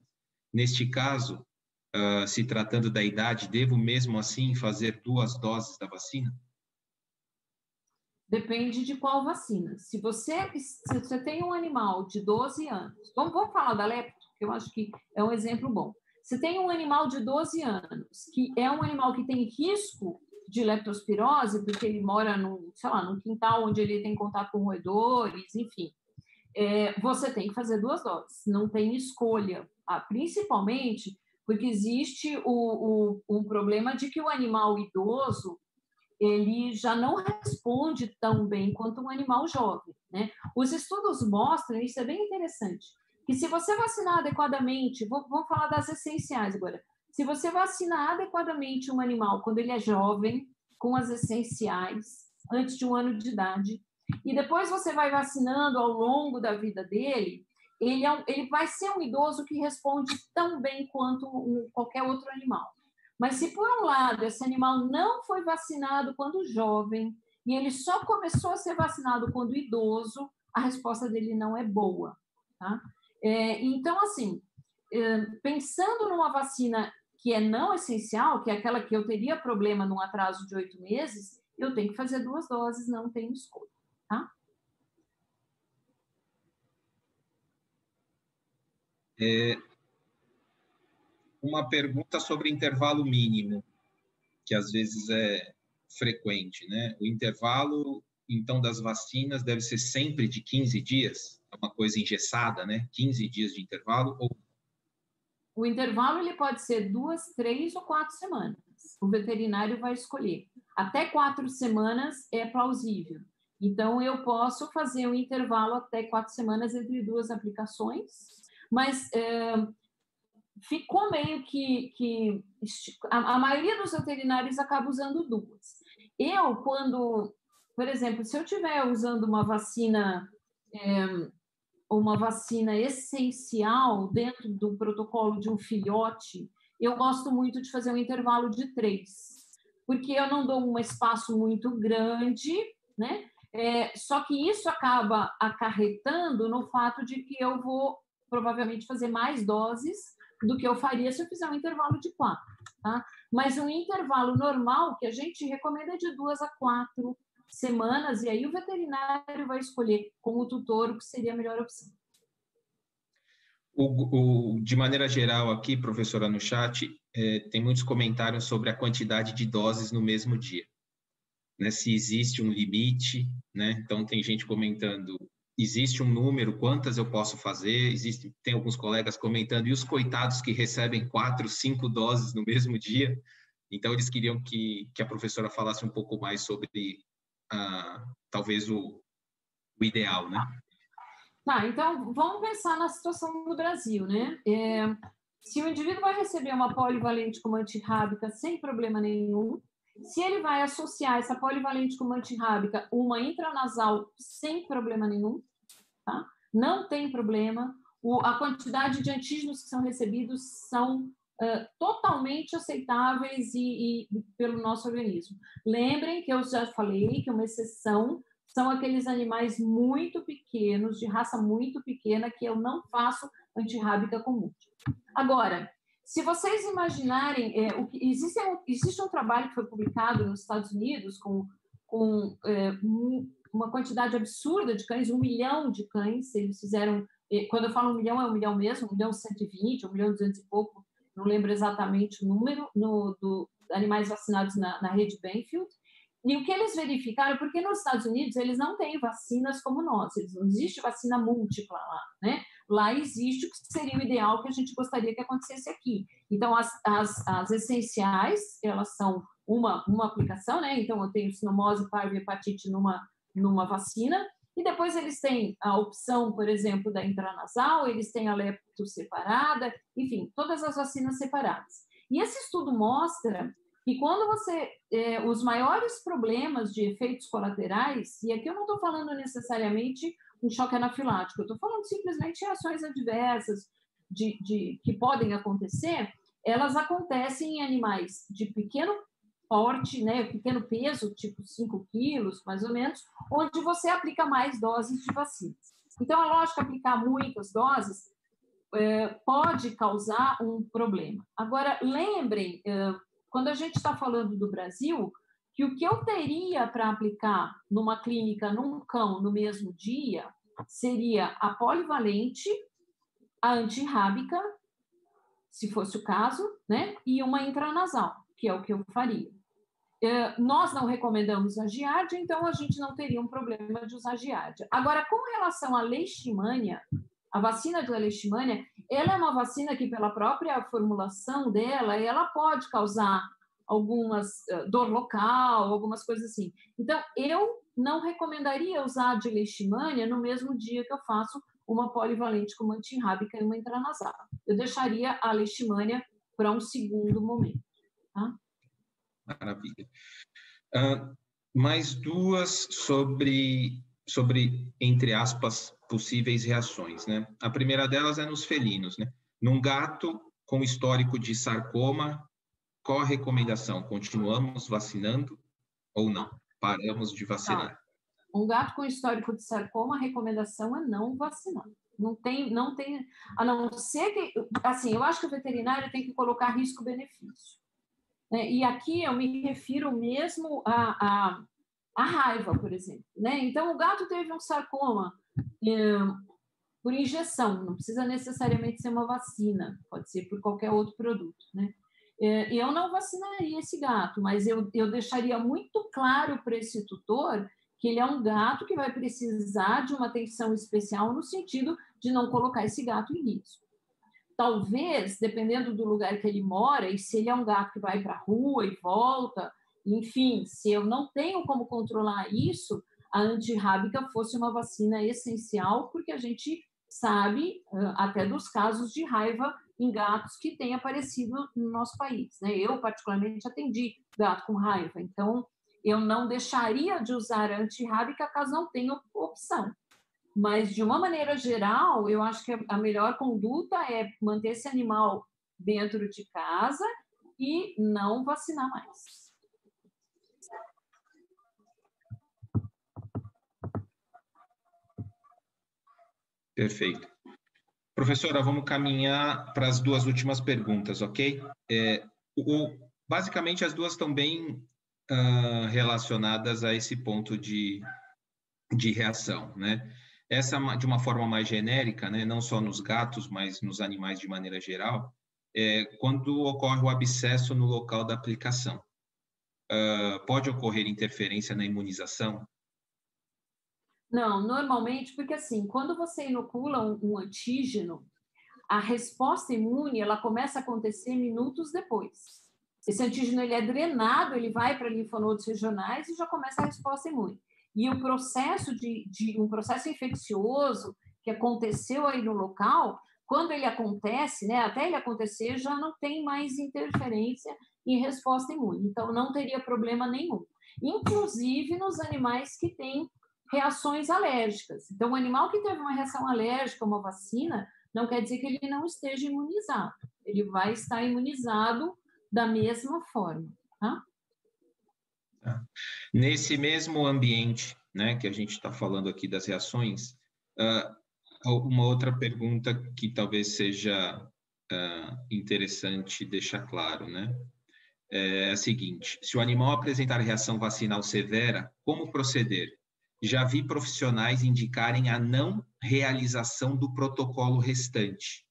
Neste caso, uh, se tratando da idade, devo mesmo assim fazer duas doses da vacina? Depende de qual vacina. Se você, se você tem um animal de 12 anos, vamos, vamos falar da lepto, que eu acho que é um exemplo bom. Se tem um animal de 12 anos, que é um animal que tem risco de leptospirose, porque ele mora num, sei lá, num quintal onde ele tem contato com roedores, enfim, é, você tem que fazer duas doses, não tem escolha, ah, principalmente porque existe o, o, um problema de que o animal idoso ele já não responde tão bem quanto um animal jovem. Né? Os estudos mostram, isso é bem interessante, que se você vacinar adequadamente, vou, vamos falar das essenciais agora, se você vacinar adequadamente um animal quando ele é jovem, com as essenciais, antes de um ano de idade, e depois você vai vacinando ao longo da vida dele, ele, é um, ele vai ser um idoso que responde tão bem quanto um, qualquer outro animal. Mas se por um lado esse animal não foi vacinado quando jovem e ele só começou a ser vacinado quando idoso, a resposta dele não é boa. Tá? É, então, assim, é, pensando numa vacina que é não essencial, que é aquela que eu teria problema num atraso de oito meses, eu tenho que fazer duas doses, não tenho escolha. Tá? É, uma pergunta sobre intervalo mínimo, que às vezes é frequente, né? O intervalo, então, das vacinas deve ser sempre de 15 dias? É uma coisa engessada, né? 15 dias de intervalo? Ou... O intervalo ele pode ser duas, três ou quatro semanas. O veterinário vai escolher. Até quatro semanas é plausível. Então, eu posso fazer um intervalo até quatro semanas entre duas aplicações, mas é, ficou meio que, que a, a, maioria dos veterinários acaba usando duas. Eu, quando, por exemplo, se eu estiver usando uma vacina, é, uma vacina essencial dentro do protocolo de um filhote, eu gosto muito de fazer um intervalo de três, porque eu não dou um espaço muito grande, né? É, só que isso acaba acarretando no fato de que eu vou provavelmente fazer mais doses do que eu faria se eu fizer um intervalo de quatro, tá? Mas um intervalo normal que a gente recomenda é de duas a quatro semanas, e aí o veterinário vai escolher com o tutor o que seria a melhor opção. O, o, de maneira geral aqui, professora, no chat, é, tem muitos comentários sobre a quantidade de doses no mesmo dia. Né, se existe um limite, né? Então tem gente comentando existe um número, quantas eu posso fazer? Existe, tem alguns colegas comentando, e os coitados que recebem quatro, cinco doses no mesmo dia? Então, eles queriam que, que a professora falasse um pouco mais sobre, talvez, o, o, ideal, né? Tá, então, vamos pensar na situação do Brasil, né? É, se o indivíduo vai receber uma polivalente como antirrábica sem problema nenhum, se ele vai associar essa polivalente como antirrábica uma intranasal sem problema nenhum, tá? não tem problema. O, a quantidade de antígenos que são recebidos são totalmente aceitáveis e, e, pelo nosso organismo. Lembrem que eu já falei que uma exceção são aqueles animais muito pequenos, de raça muito pequena, que eu não faço antirrábica comum. Agora, se vocês imaginarem, é, o que, existe, existe um trabalho que foi publicado nos Estados Unidos com, com é, uma quantidade absurda de cães, um milhão de cães, eles fizeram, é, quando eu falo um milhão, é um milhão mesmo, um milhão e vinte, um milhão duzentos e pouco, não lembro exatamente o número, no, do animais vacinados na, na rede Benfield, e o que eles verificaram, porque nos Estados Unidos eles não têm vacinas como nós, eles, não existe vacina múltipla lá, né? lá existe o que seria o ideal que a gente gostaria que acontecesse aqui. Então, as, as, as essenciais, elas são uma, uma aplicação, né? Então, eu tenho sinomose, parvo e hepatite numa, numa vacina, e depois eles têm a opção, por exemplo, da intranasal, eles têm a lepto separada, enfim, todas as vacinas separadas. E esse estudo mostra que quando você, é, os maiores problemas de efeitos colaterais, e aqui eu não estou falando necessariamente um choque anafilático. Eu estou falando simplesmente reações adversas de, de, que podem acontecer, elas acontecem em animais de pequeno porte, né, pequeno peso, tipo 5 quilos, mais ou menos, onde você aplica mais doses de vacinas. Então, é lógico que aplicar muitas doses é, pode causar um problema. Agora, lembrem, é, quando a gente está falando do Brasil, que o que eu teria para aplicar numa clínica, num cão, no mesmo dia, seria a polivalente, a antirrábica, se fosse o caso, né? E uma intranasal, que é o que eu faria. É, nós não recomendamos a giardia, então a gente não teria um problema de usar giardia. Agora, com relação à leishmania, a vacina de leishmania, ela é uma vacina que, pela própria formulação dela, ela pode causar algumas uh, dor local, algumas coisas assim. Então, eu não recomendaria usar a de leishmania no mesmo dia que eu faço uma polivalente com uma antirrábica e uma intranasal. Eu deixaria a leishmania para um segundo momento. Tá? Maravilha. Uh, mais duas sobre, sobre, entre aspas, possíveis reações, né? A primeira delas é nos felinos, né? Num gato com histórico de sarcoma, qual a recomendação? Continuamos vacinando ou não? Paramos de vacinar? Tá. Um gato com histórico de sarcoma, a recomendação é não vacinar. Não tem, não tem, a não ser que, assim, eu acho que o veterinário tem que colocar risco-benefício. Né? E aqui eu me refiro mesmo à, à raiva, por exemplo. Né? Então, o gato teve um sarcoma é, por injeção, não precisa necessariamente ser uma vacina, pode ser por qualquer outro produto. Né? É, eu não vacinaria esse gato, mas eu, eu deixaria muito claro para esse tutor que ele é um gato que vai precisar de uma atenção especial no sentido de não colocar esse gato em risco. Talvez, dependendo do lugar que ele mora, e se ele é um gato que vai para a rua e volta, enfim, se eu não tenho como controlar isso, a antirrábica fosse uma vacina essencial, porque a gente sabe até dos casos de raiva em gatos que têm aparecido no nosso país. Né? Eu, particularmente, atendi gato com raiva, então eu não deixaria de usar antirrábica caso não tenha opção. Mas, de uma maneira geral, eu acho que a melhor conduta é manter esse animal dentro de casa e não vacinar mais. Perfeito. Professora, vamos caminhar para as duas últimas perguntas, ok? É, o, basicamente, as duas estão bem uh, relacionadas a esse ponto de, de reação, né? Essa, de uma forma mais genérica, né, não só nos gatos, mas nos animais de maneira geral, é quando ocorre o abscesso no local da aplicação. Uh, pode ocorrer interferência na imunização? Não, normalmente, porque assim, quando você inocula um, um antígeno, a resposta imune ela começa a acontecer minutos depois. Esse antígeno ele é drenado, ele vai para linfonodos regionais e já começa a resposta imune. E o processo de, de um processo infeccioso que aconteceu aí no local, quando ele acontece, né, até ele acontecer, já não tem mais interferência em resposta imune. Então, não teria problema nenhum. Inclusive nos animais que têm reações alérgicas. Então, o animal que teve uma reação alérgica uma vacina, não quer dizer que ele não esteja imunizado. Ele vai estar imunizado da mesma forma. Tá? Tá. Nesse mesmo ambiente, né, que a gente está falando aqui das reações, uh, uma outra pergunta que talvez seja uh, interessante deixar claro, né, é a seguinte: se o animal apresentar reação vacinal severa, como proceder? Já vi profissionais indicarem a não realização do protocolo restante.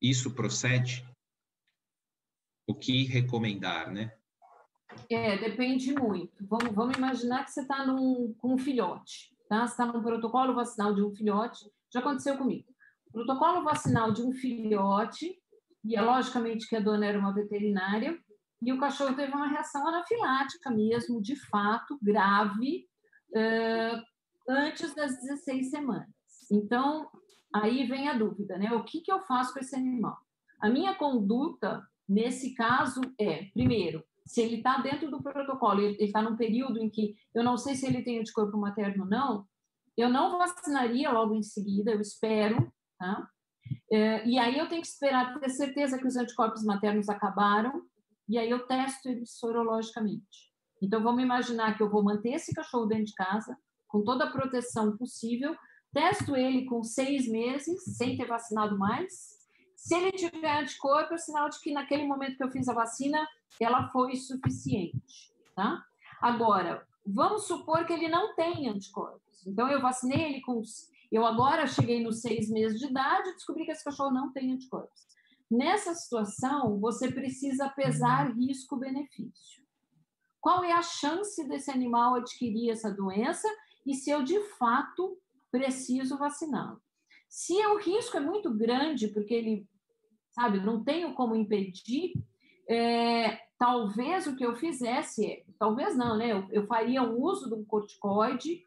Isso procede? O que recomendar, né? É, depende muito. Vamos, vamos imaginar que você está com um filhote, tá? Você está num protocolo vacinal de um filhote, já aconteceu comigo. Protocolo vacinal de um filhote, e é logicamente que a dona era uma veterinária, e o cachorro teve uma reação anafilática mesmo, de fato, grave, uh, antes das 16 semanas. Então, aí vem a dúvida, né? O que, que eu faço com esse animal? A minha conduta, nesse caso, é, primeiro, se ele está dentro do protocolo, ele está num período em que eu não sei se ele tem anticorpo materno ou não, eu não vacinaria logo em seguida, eu espero, tá? É, e aí eu tenho que esperar ter certeza que os anticorpos maternos acabaram, e aí eu testo eles sorologicamente. Então, vamos imaginar que eu vou manter esse cachorro dentro de casa, com toda a proteção possível, testo ele com seis meses, sem ter vacinado mais. Se ele tiver anticorpo, é sinal de que naquele momento que eu fiz a vacina, ela foi suficiente, tá? Agora, vamos supor que ele não tem anticorpos. Então, eu vacinei ele com. Eu agora cheguei nos seis meses de idade e descobri que esse cachorro não tem anticorpos. Nessa situação, você precisa pesar risco-benefício. qual é a chance desse animal adquirir essa doença e se eu de fato preciso vaciná-lo. Se o risco é muito grande, porque ele, sabe, não tenho como impedir, é, talvez o que eu fizesse, talvez não, né? Eu, eu faria o uso de um corticoide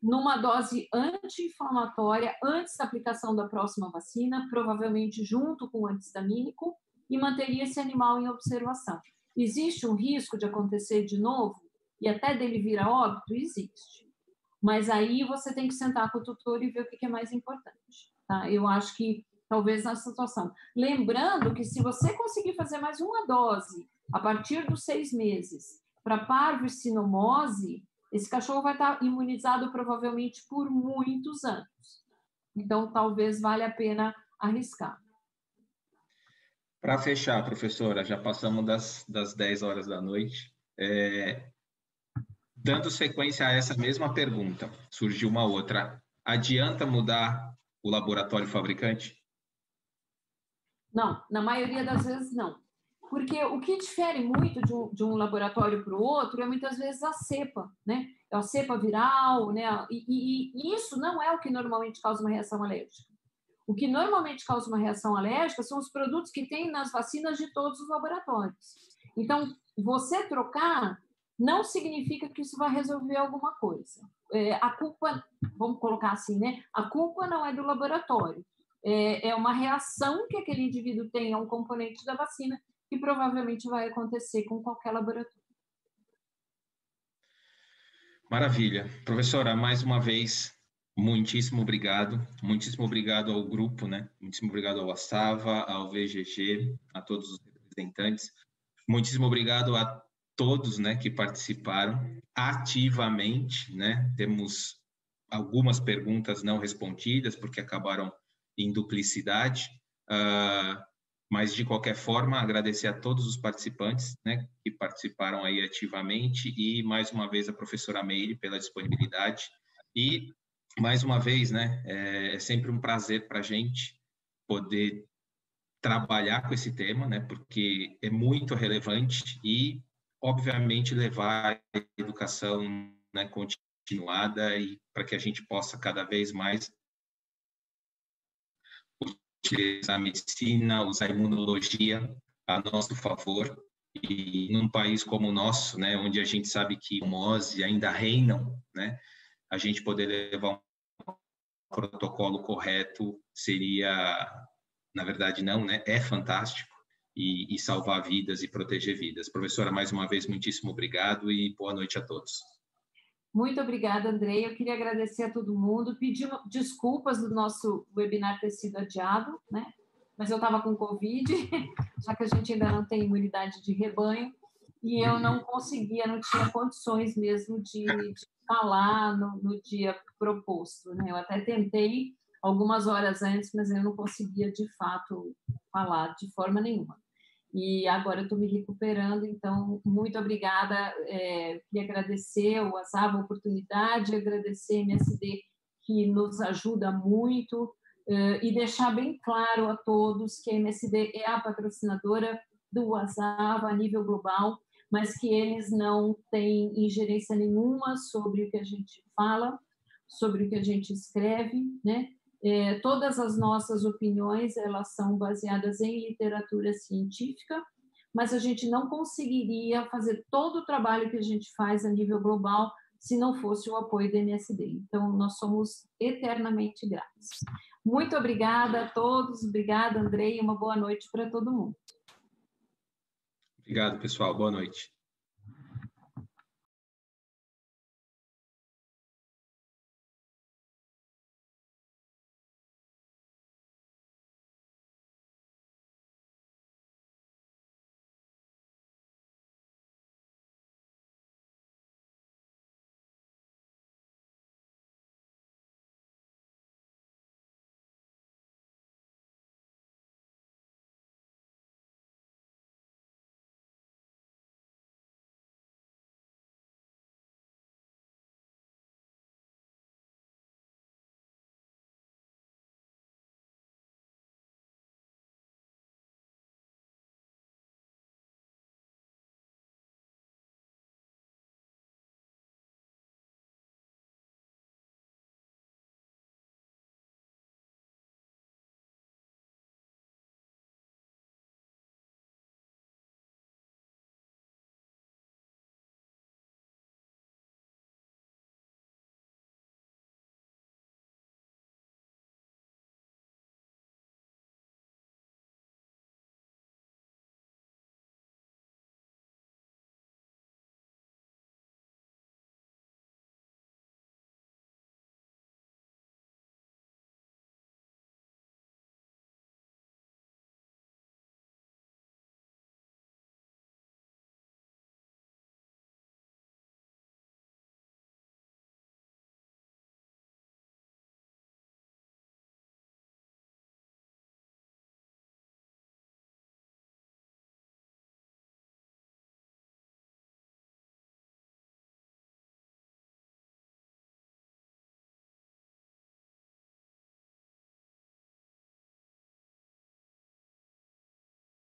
numa dose anti-inflamatória antes da aplicação da próxima vacina, provavelmente junto com o antistamínico, e manteria esse animal em observação. Existe um risco de acontecer de novo e até dele vir a óbito? Existe. Mas aí você tem que sentar com o tutor e ver o que é mais importante. Tá? Eu acho que talvez nessa situação. Lembrando que se você conseguir fazer mais uma dose a partir dos seis meses para parvicinomose, esse cachorro vai estar imunizado provavelmente por muitos anos. Então, talvez valha a pena arriscar. Para fechar, professora, já passamos das, das 10 horas da noite. É, dando sequência a essa mesma pergunta, surgiu uma outra. Adianta mudar o laboratório fabricante? Não, na maioria das vezes não. Porque o que difere muito de um, de um laboratório para o outro é muitas vezes a cepa, né? É a cepa viral, né? E, e, e, isso não é o que normalmente causa uma reação alérgica. O que normalmente causa uma reação alérgica são os produtos que tem nas vacinas de todos os laboratórios. Então, você trocar não significa que isso vai resolver alguma coisa. É, a culpa, vamos colocar assim, né? A culpa não é do laboratório. É, é uma reação que aquele indivíduo tem a um componente da vacina que provavelmente vai acontecer com qualquer laboratório. Maravilha. Professora, mais uma vez, muitíssimo obrigado. Muitíssimo obrigado ao grupo, né? Muitíssimo obrigado ao Astava, ao VGG, a todos os representantes. Muitíssimo obrigado a todos, né, que participaram ativamente, né? Temos algumas perguntas não respondidas porque acabaram em duplicidade. Uh, mas, de qualquer forma, agradecer a todos os participantes né, que participaram aí ativamente e, mais uma vez, a professora Meire pela disponibilidade. E, mais uma vez, né, é, é sempre um prazer para a gente poder trabalhar com esse tema, né, porque é muito relevante e, obviamente, levar a educação né, continuada e para que a gente possa cada vez mais utilizar a medicina, usar a imunologia a nosso favor. E num país como o nosso, né, onde a gente sabe que mose ainda reinam, né, a gente poder levar um protocolo correto seria, na verdade, não, né, é fantástico e, e salvar vidas e proteger vidas. Professora, mais uma vez, muitíssimo obrigado e boa noite a todos. Muito obrigada, Andrei. Eu queria agradecer a todo mundo, pedir desculpas do nosso webinar ter sido adiado, né? Mas eu estava com Covid, [LAUGHS] já que a gente ainda não tem imunidade de rebanho, e eu não conseguia, não tinha condições mesmo de, de falar no, no, dia proposto, né? Eu até tentei algumas horas antes, mas eu não conseguia de fato falar de forma nenhuma e agora eu estou me recuperando, então muito obrigada, é, queria agradecer o WhatsApp a oportunidade, agradecer a MSD que nos ajuda muito é, e deixar bem claro a todos que a MSD é a patrocinadora do WhatsApp a nível global, mas que eles não têm ingerência nenhuma sobre o que a gente fala, sobre o que a gente escreve, né? É, todas as nossas opiniões elas são baseadas em literatura científica, mas a gente não conseguiria fazer todo o trabalho que a gente faz a nível global se não fosse o apoio do MSD. Então, nós somos eternamente gratos. Muito obrigada a todos, obrigada, Andrei, uma boa noite para todo mundo. Obrigado, pessoal. Boa noite.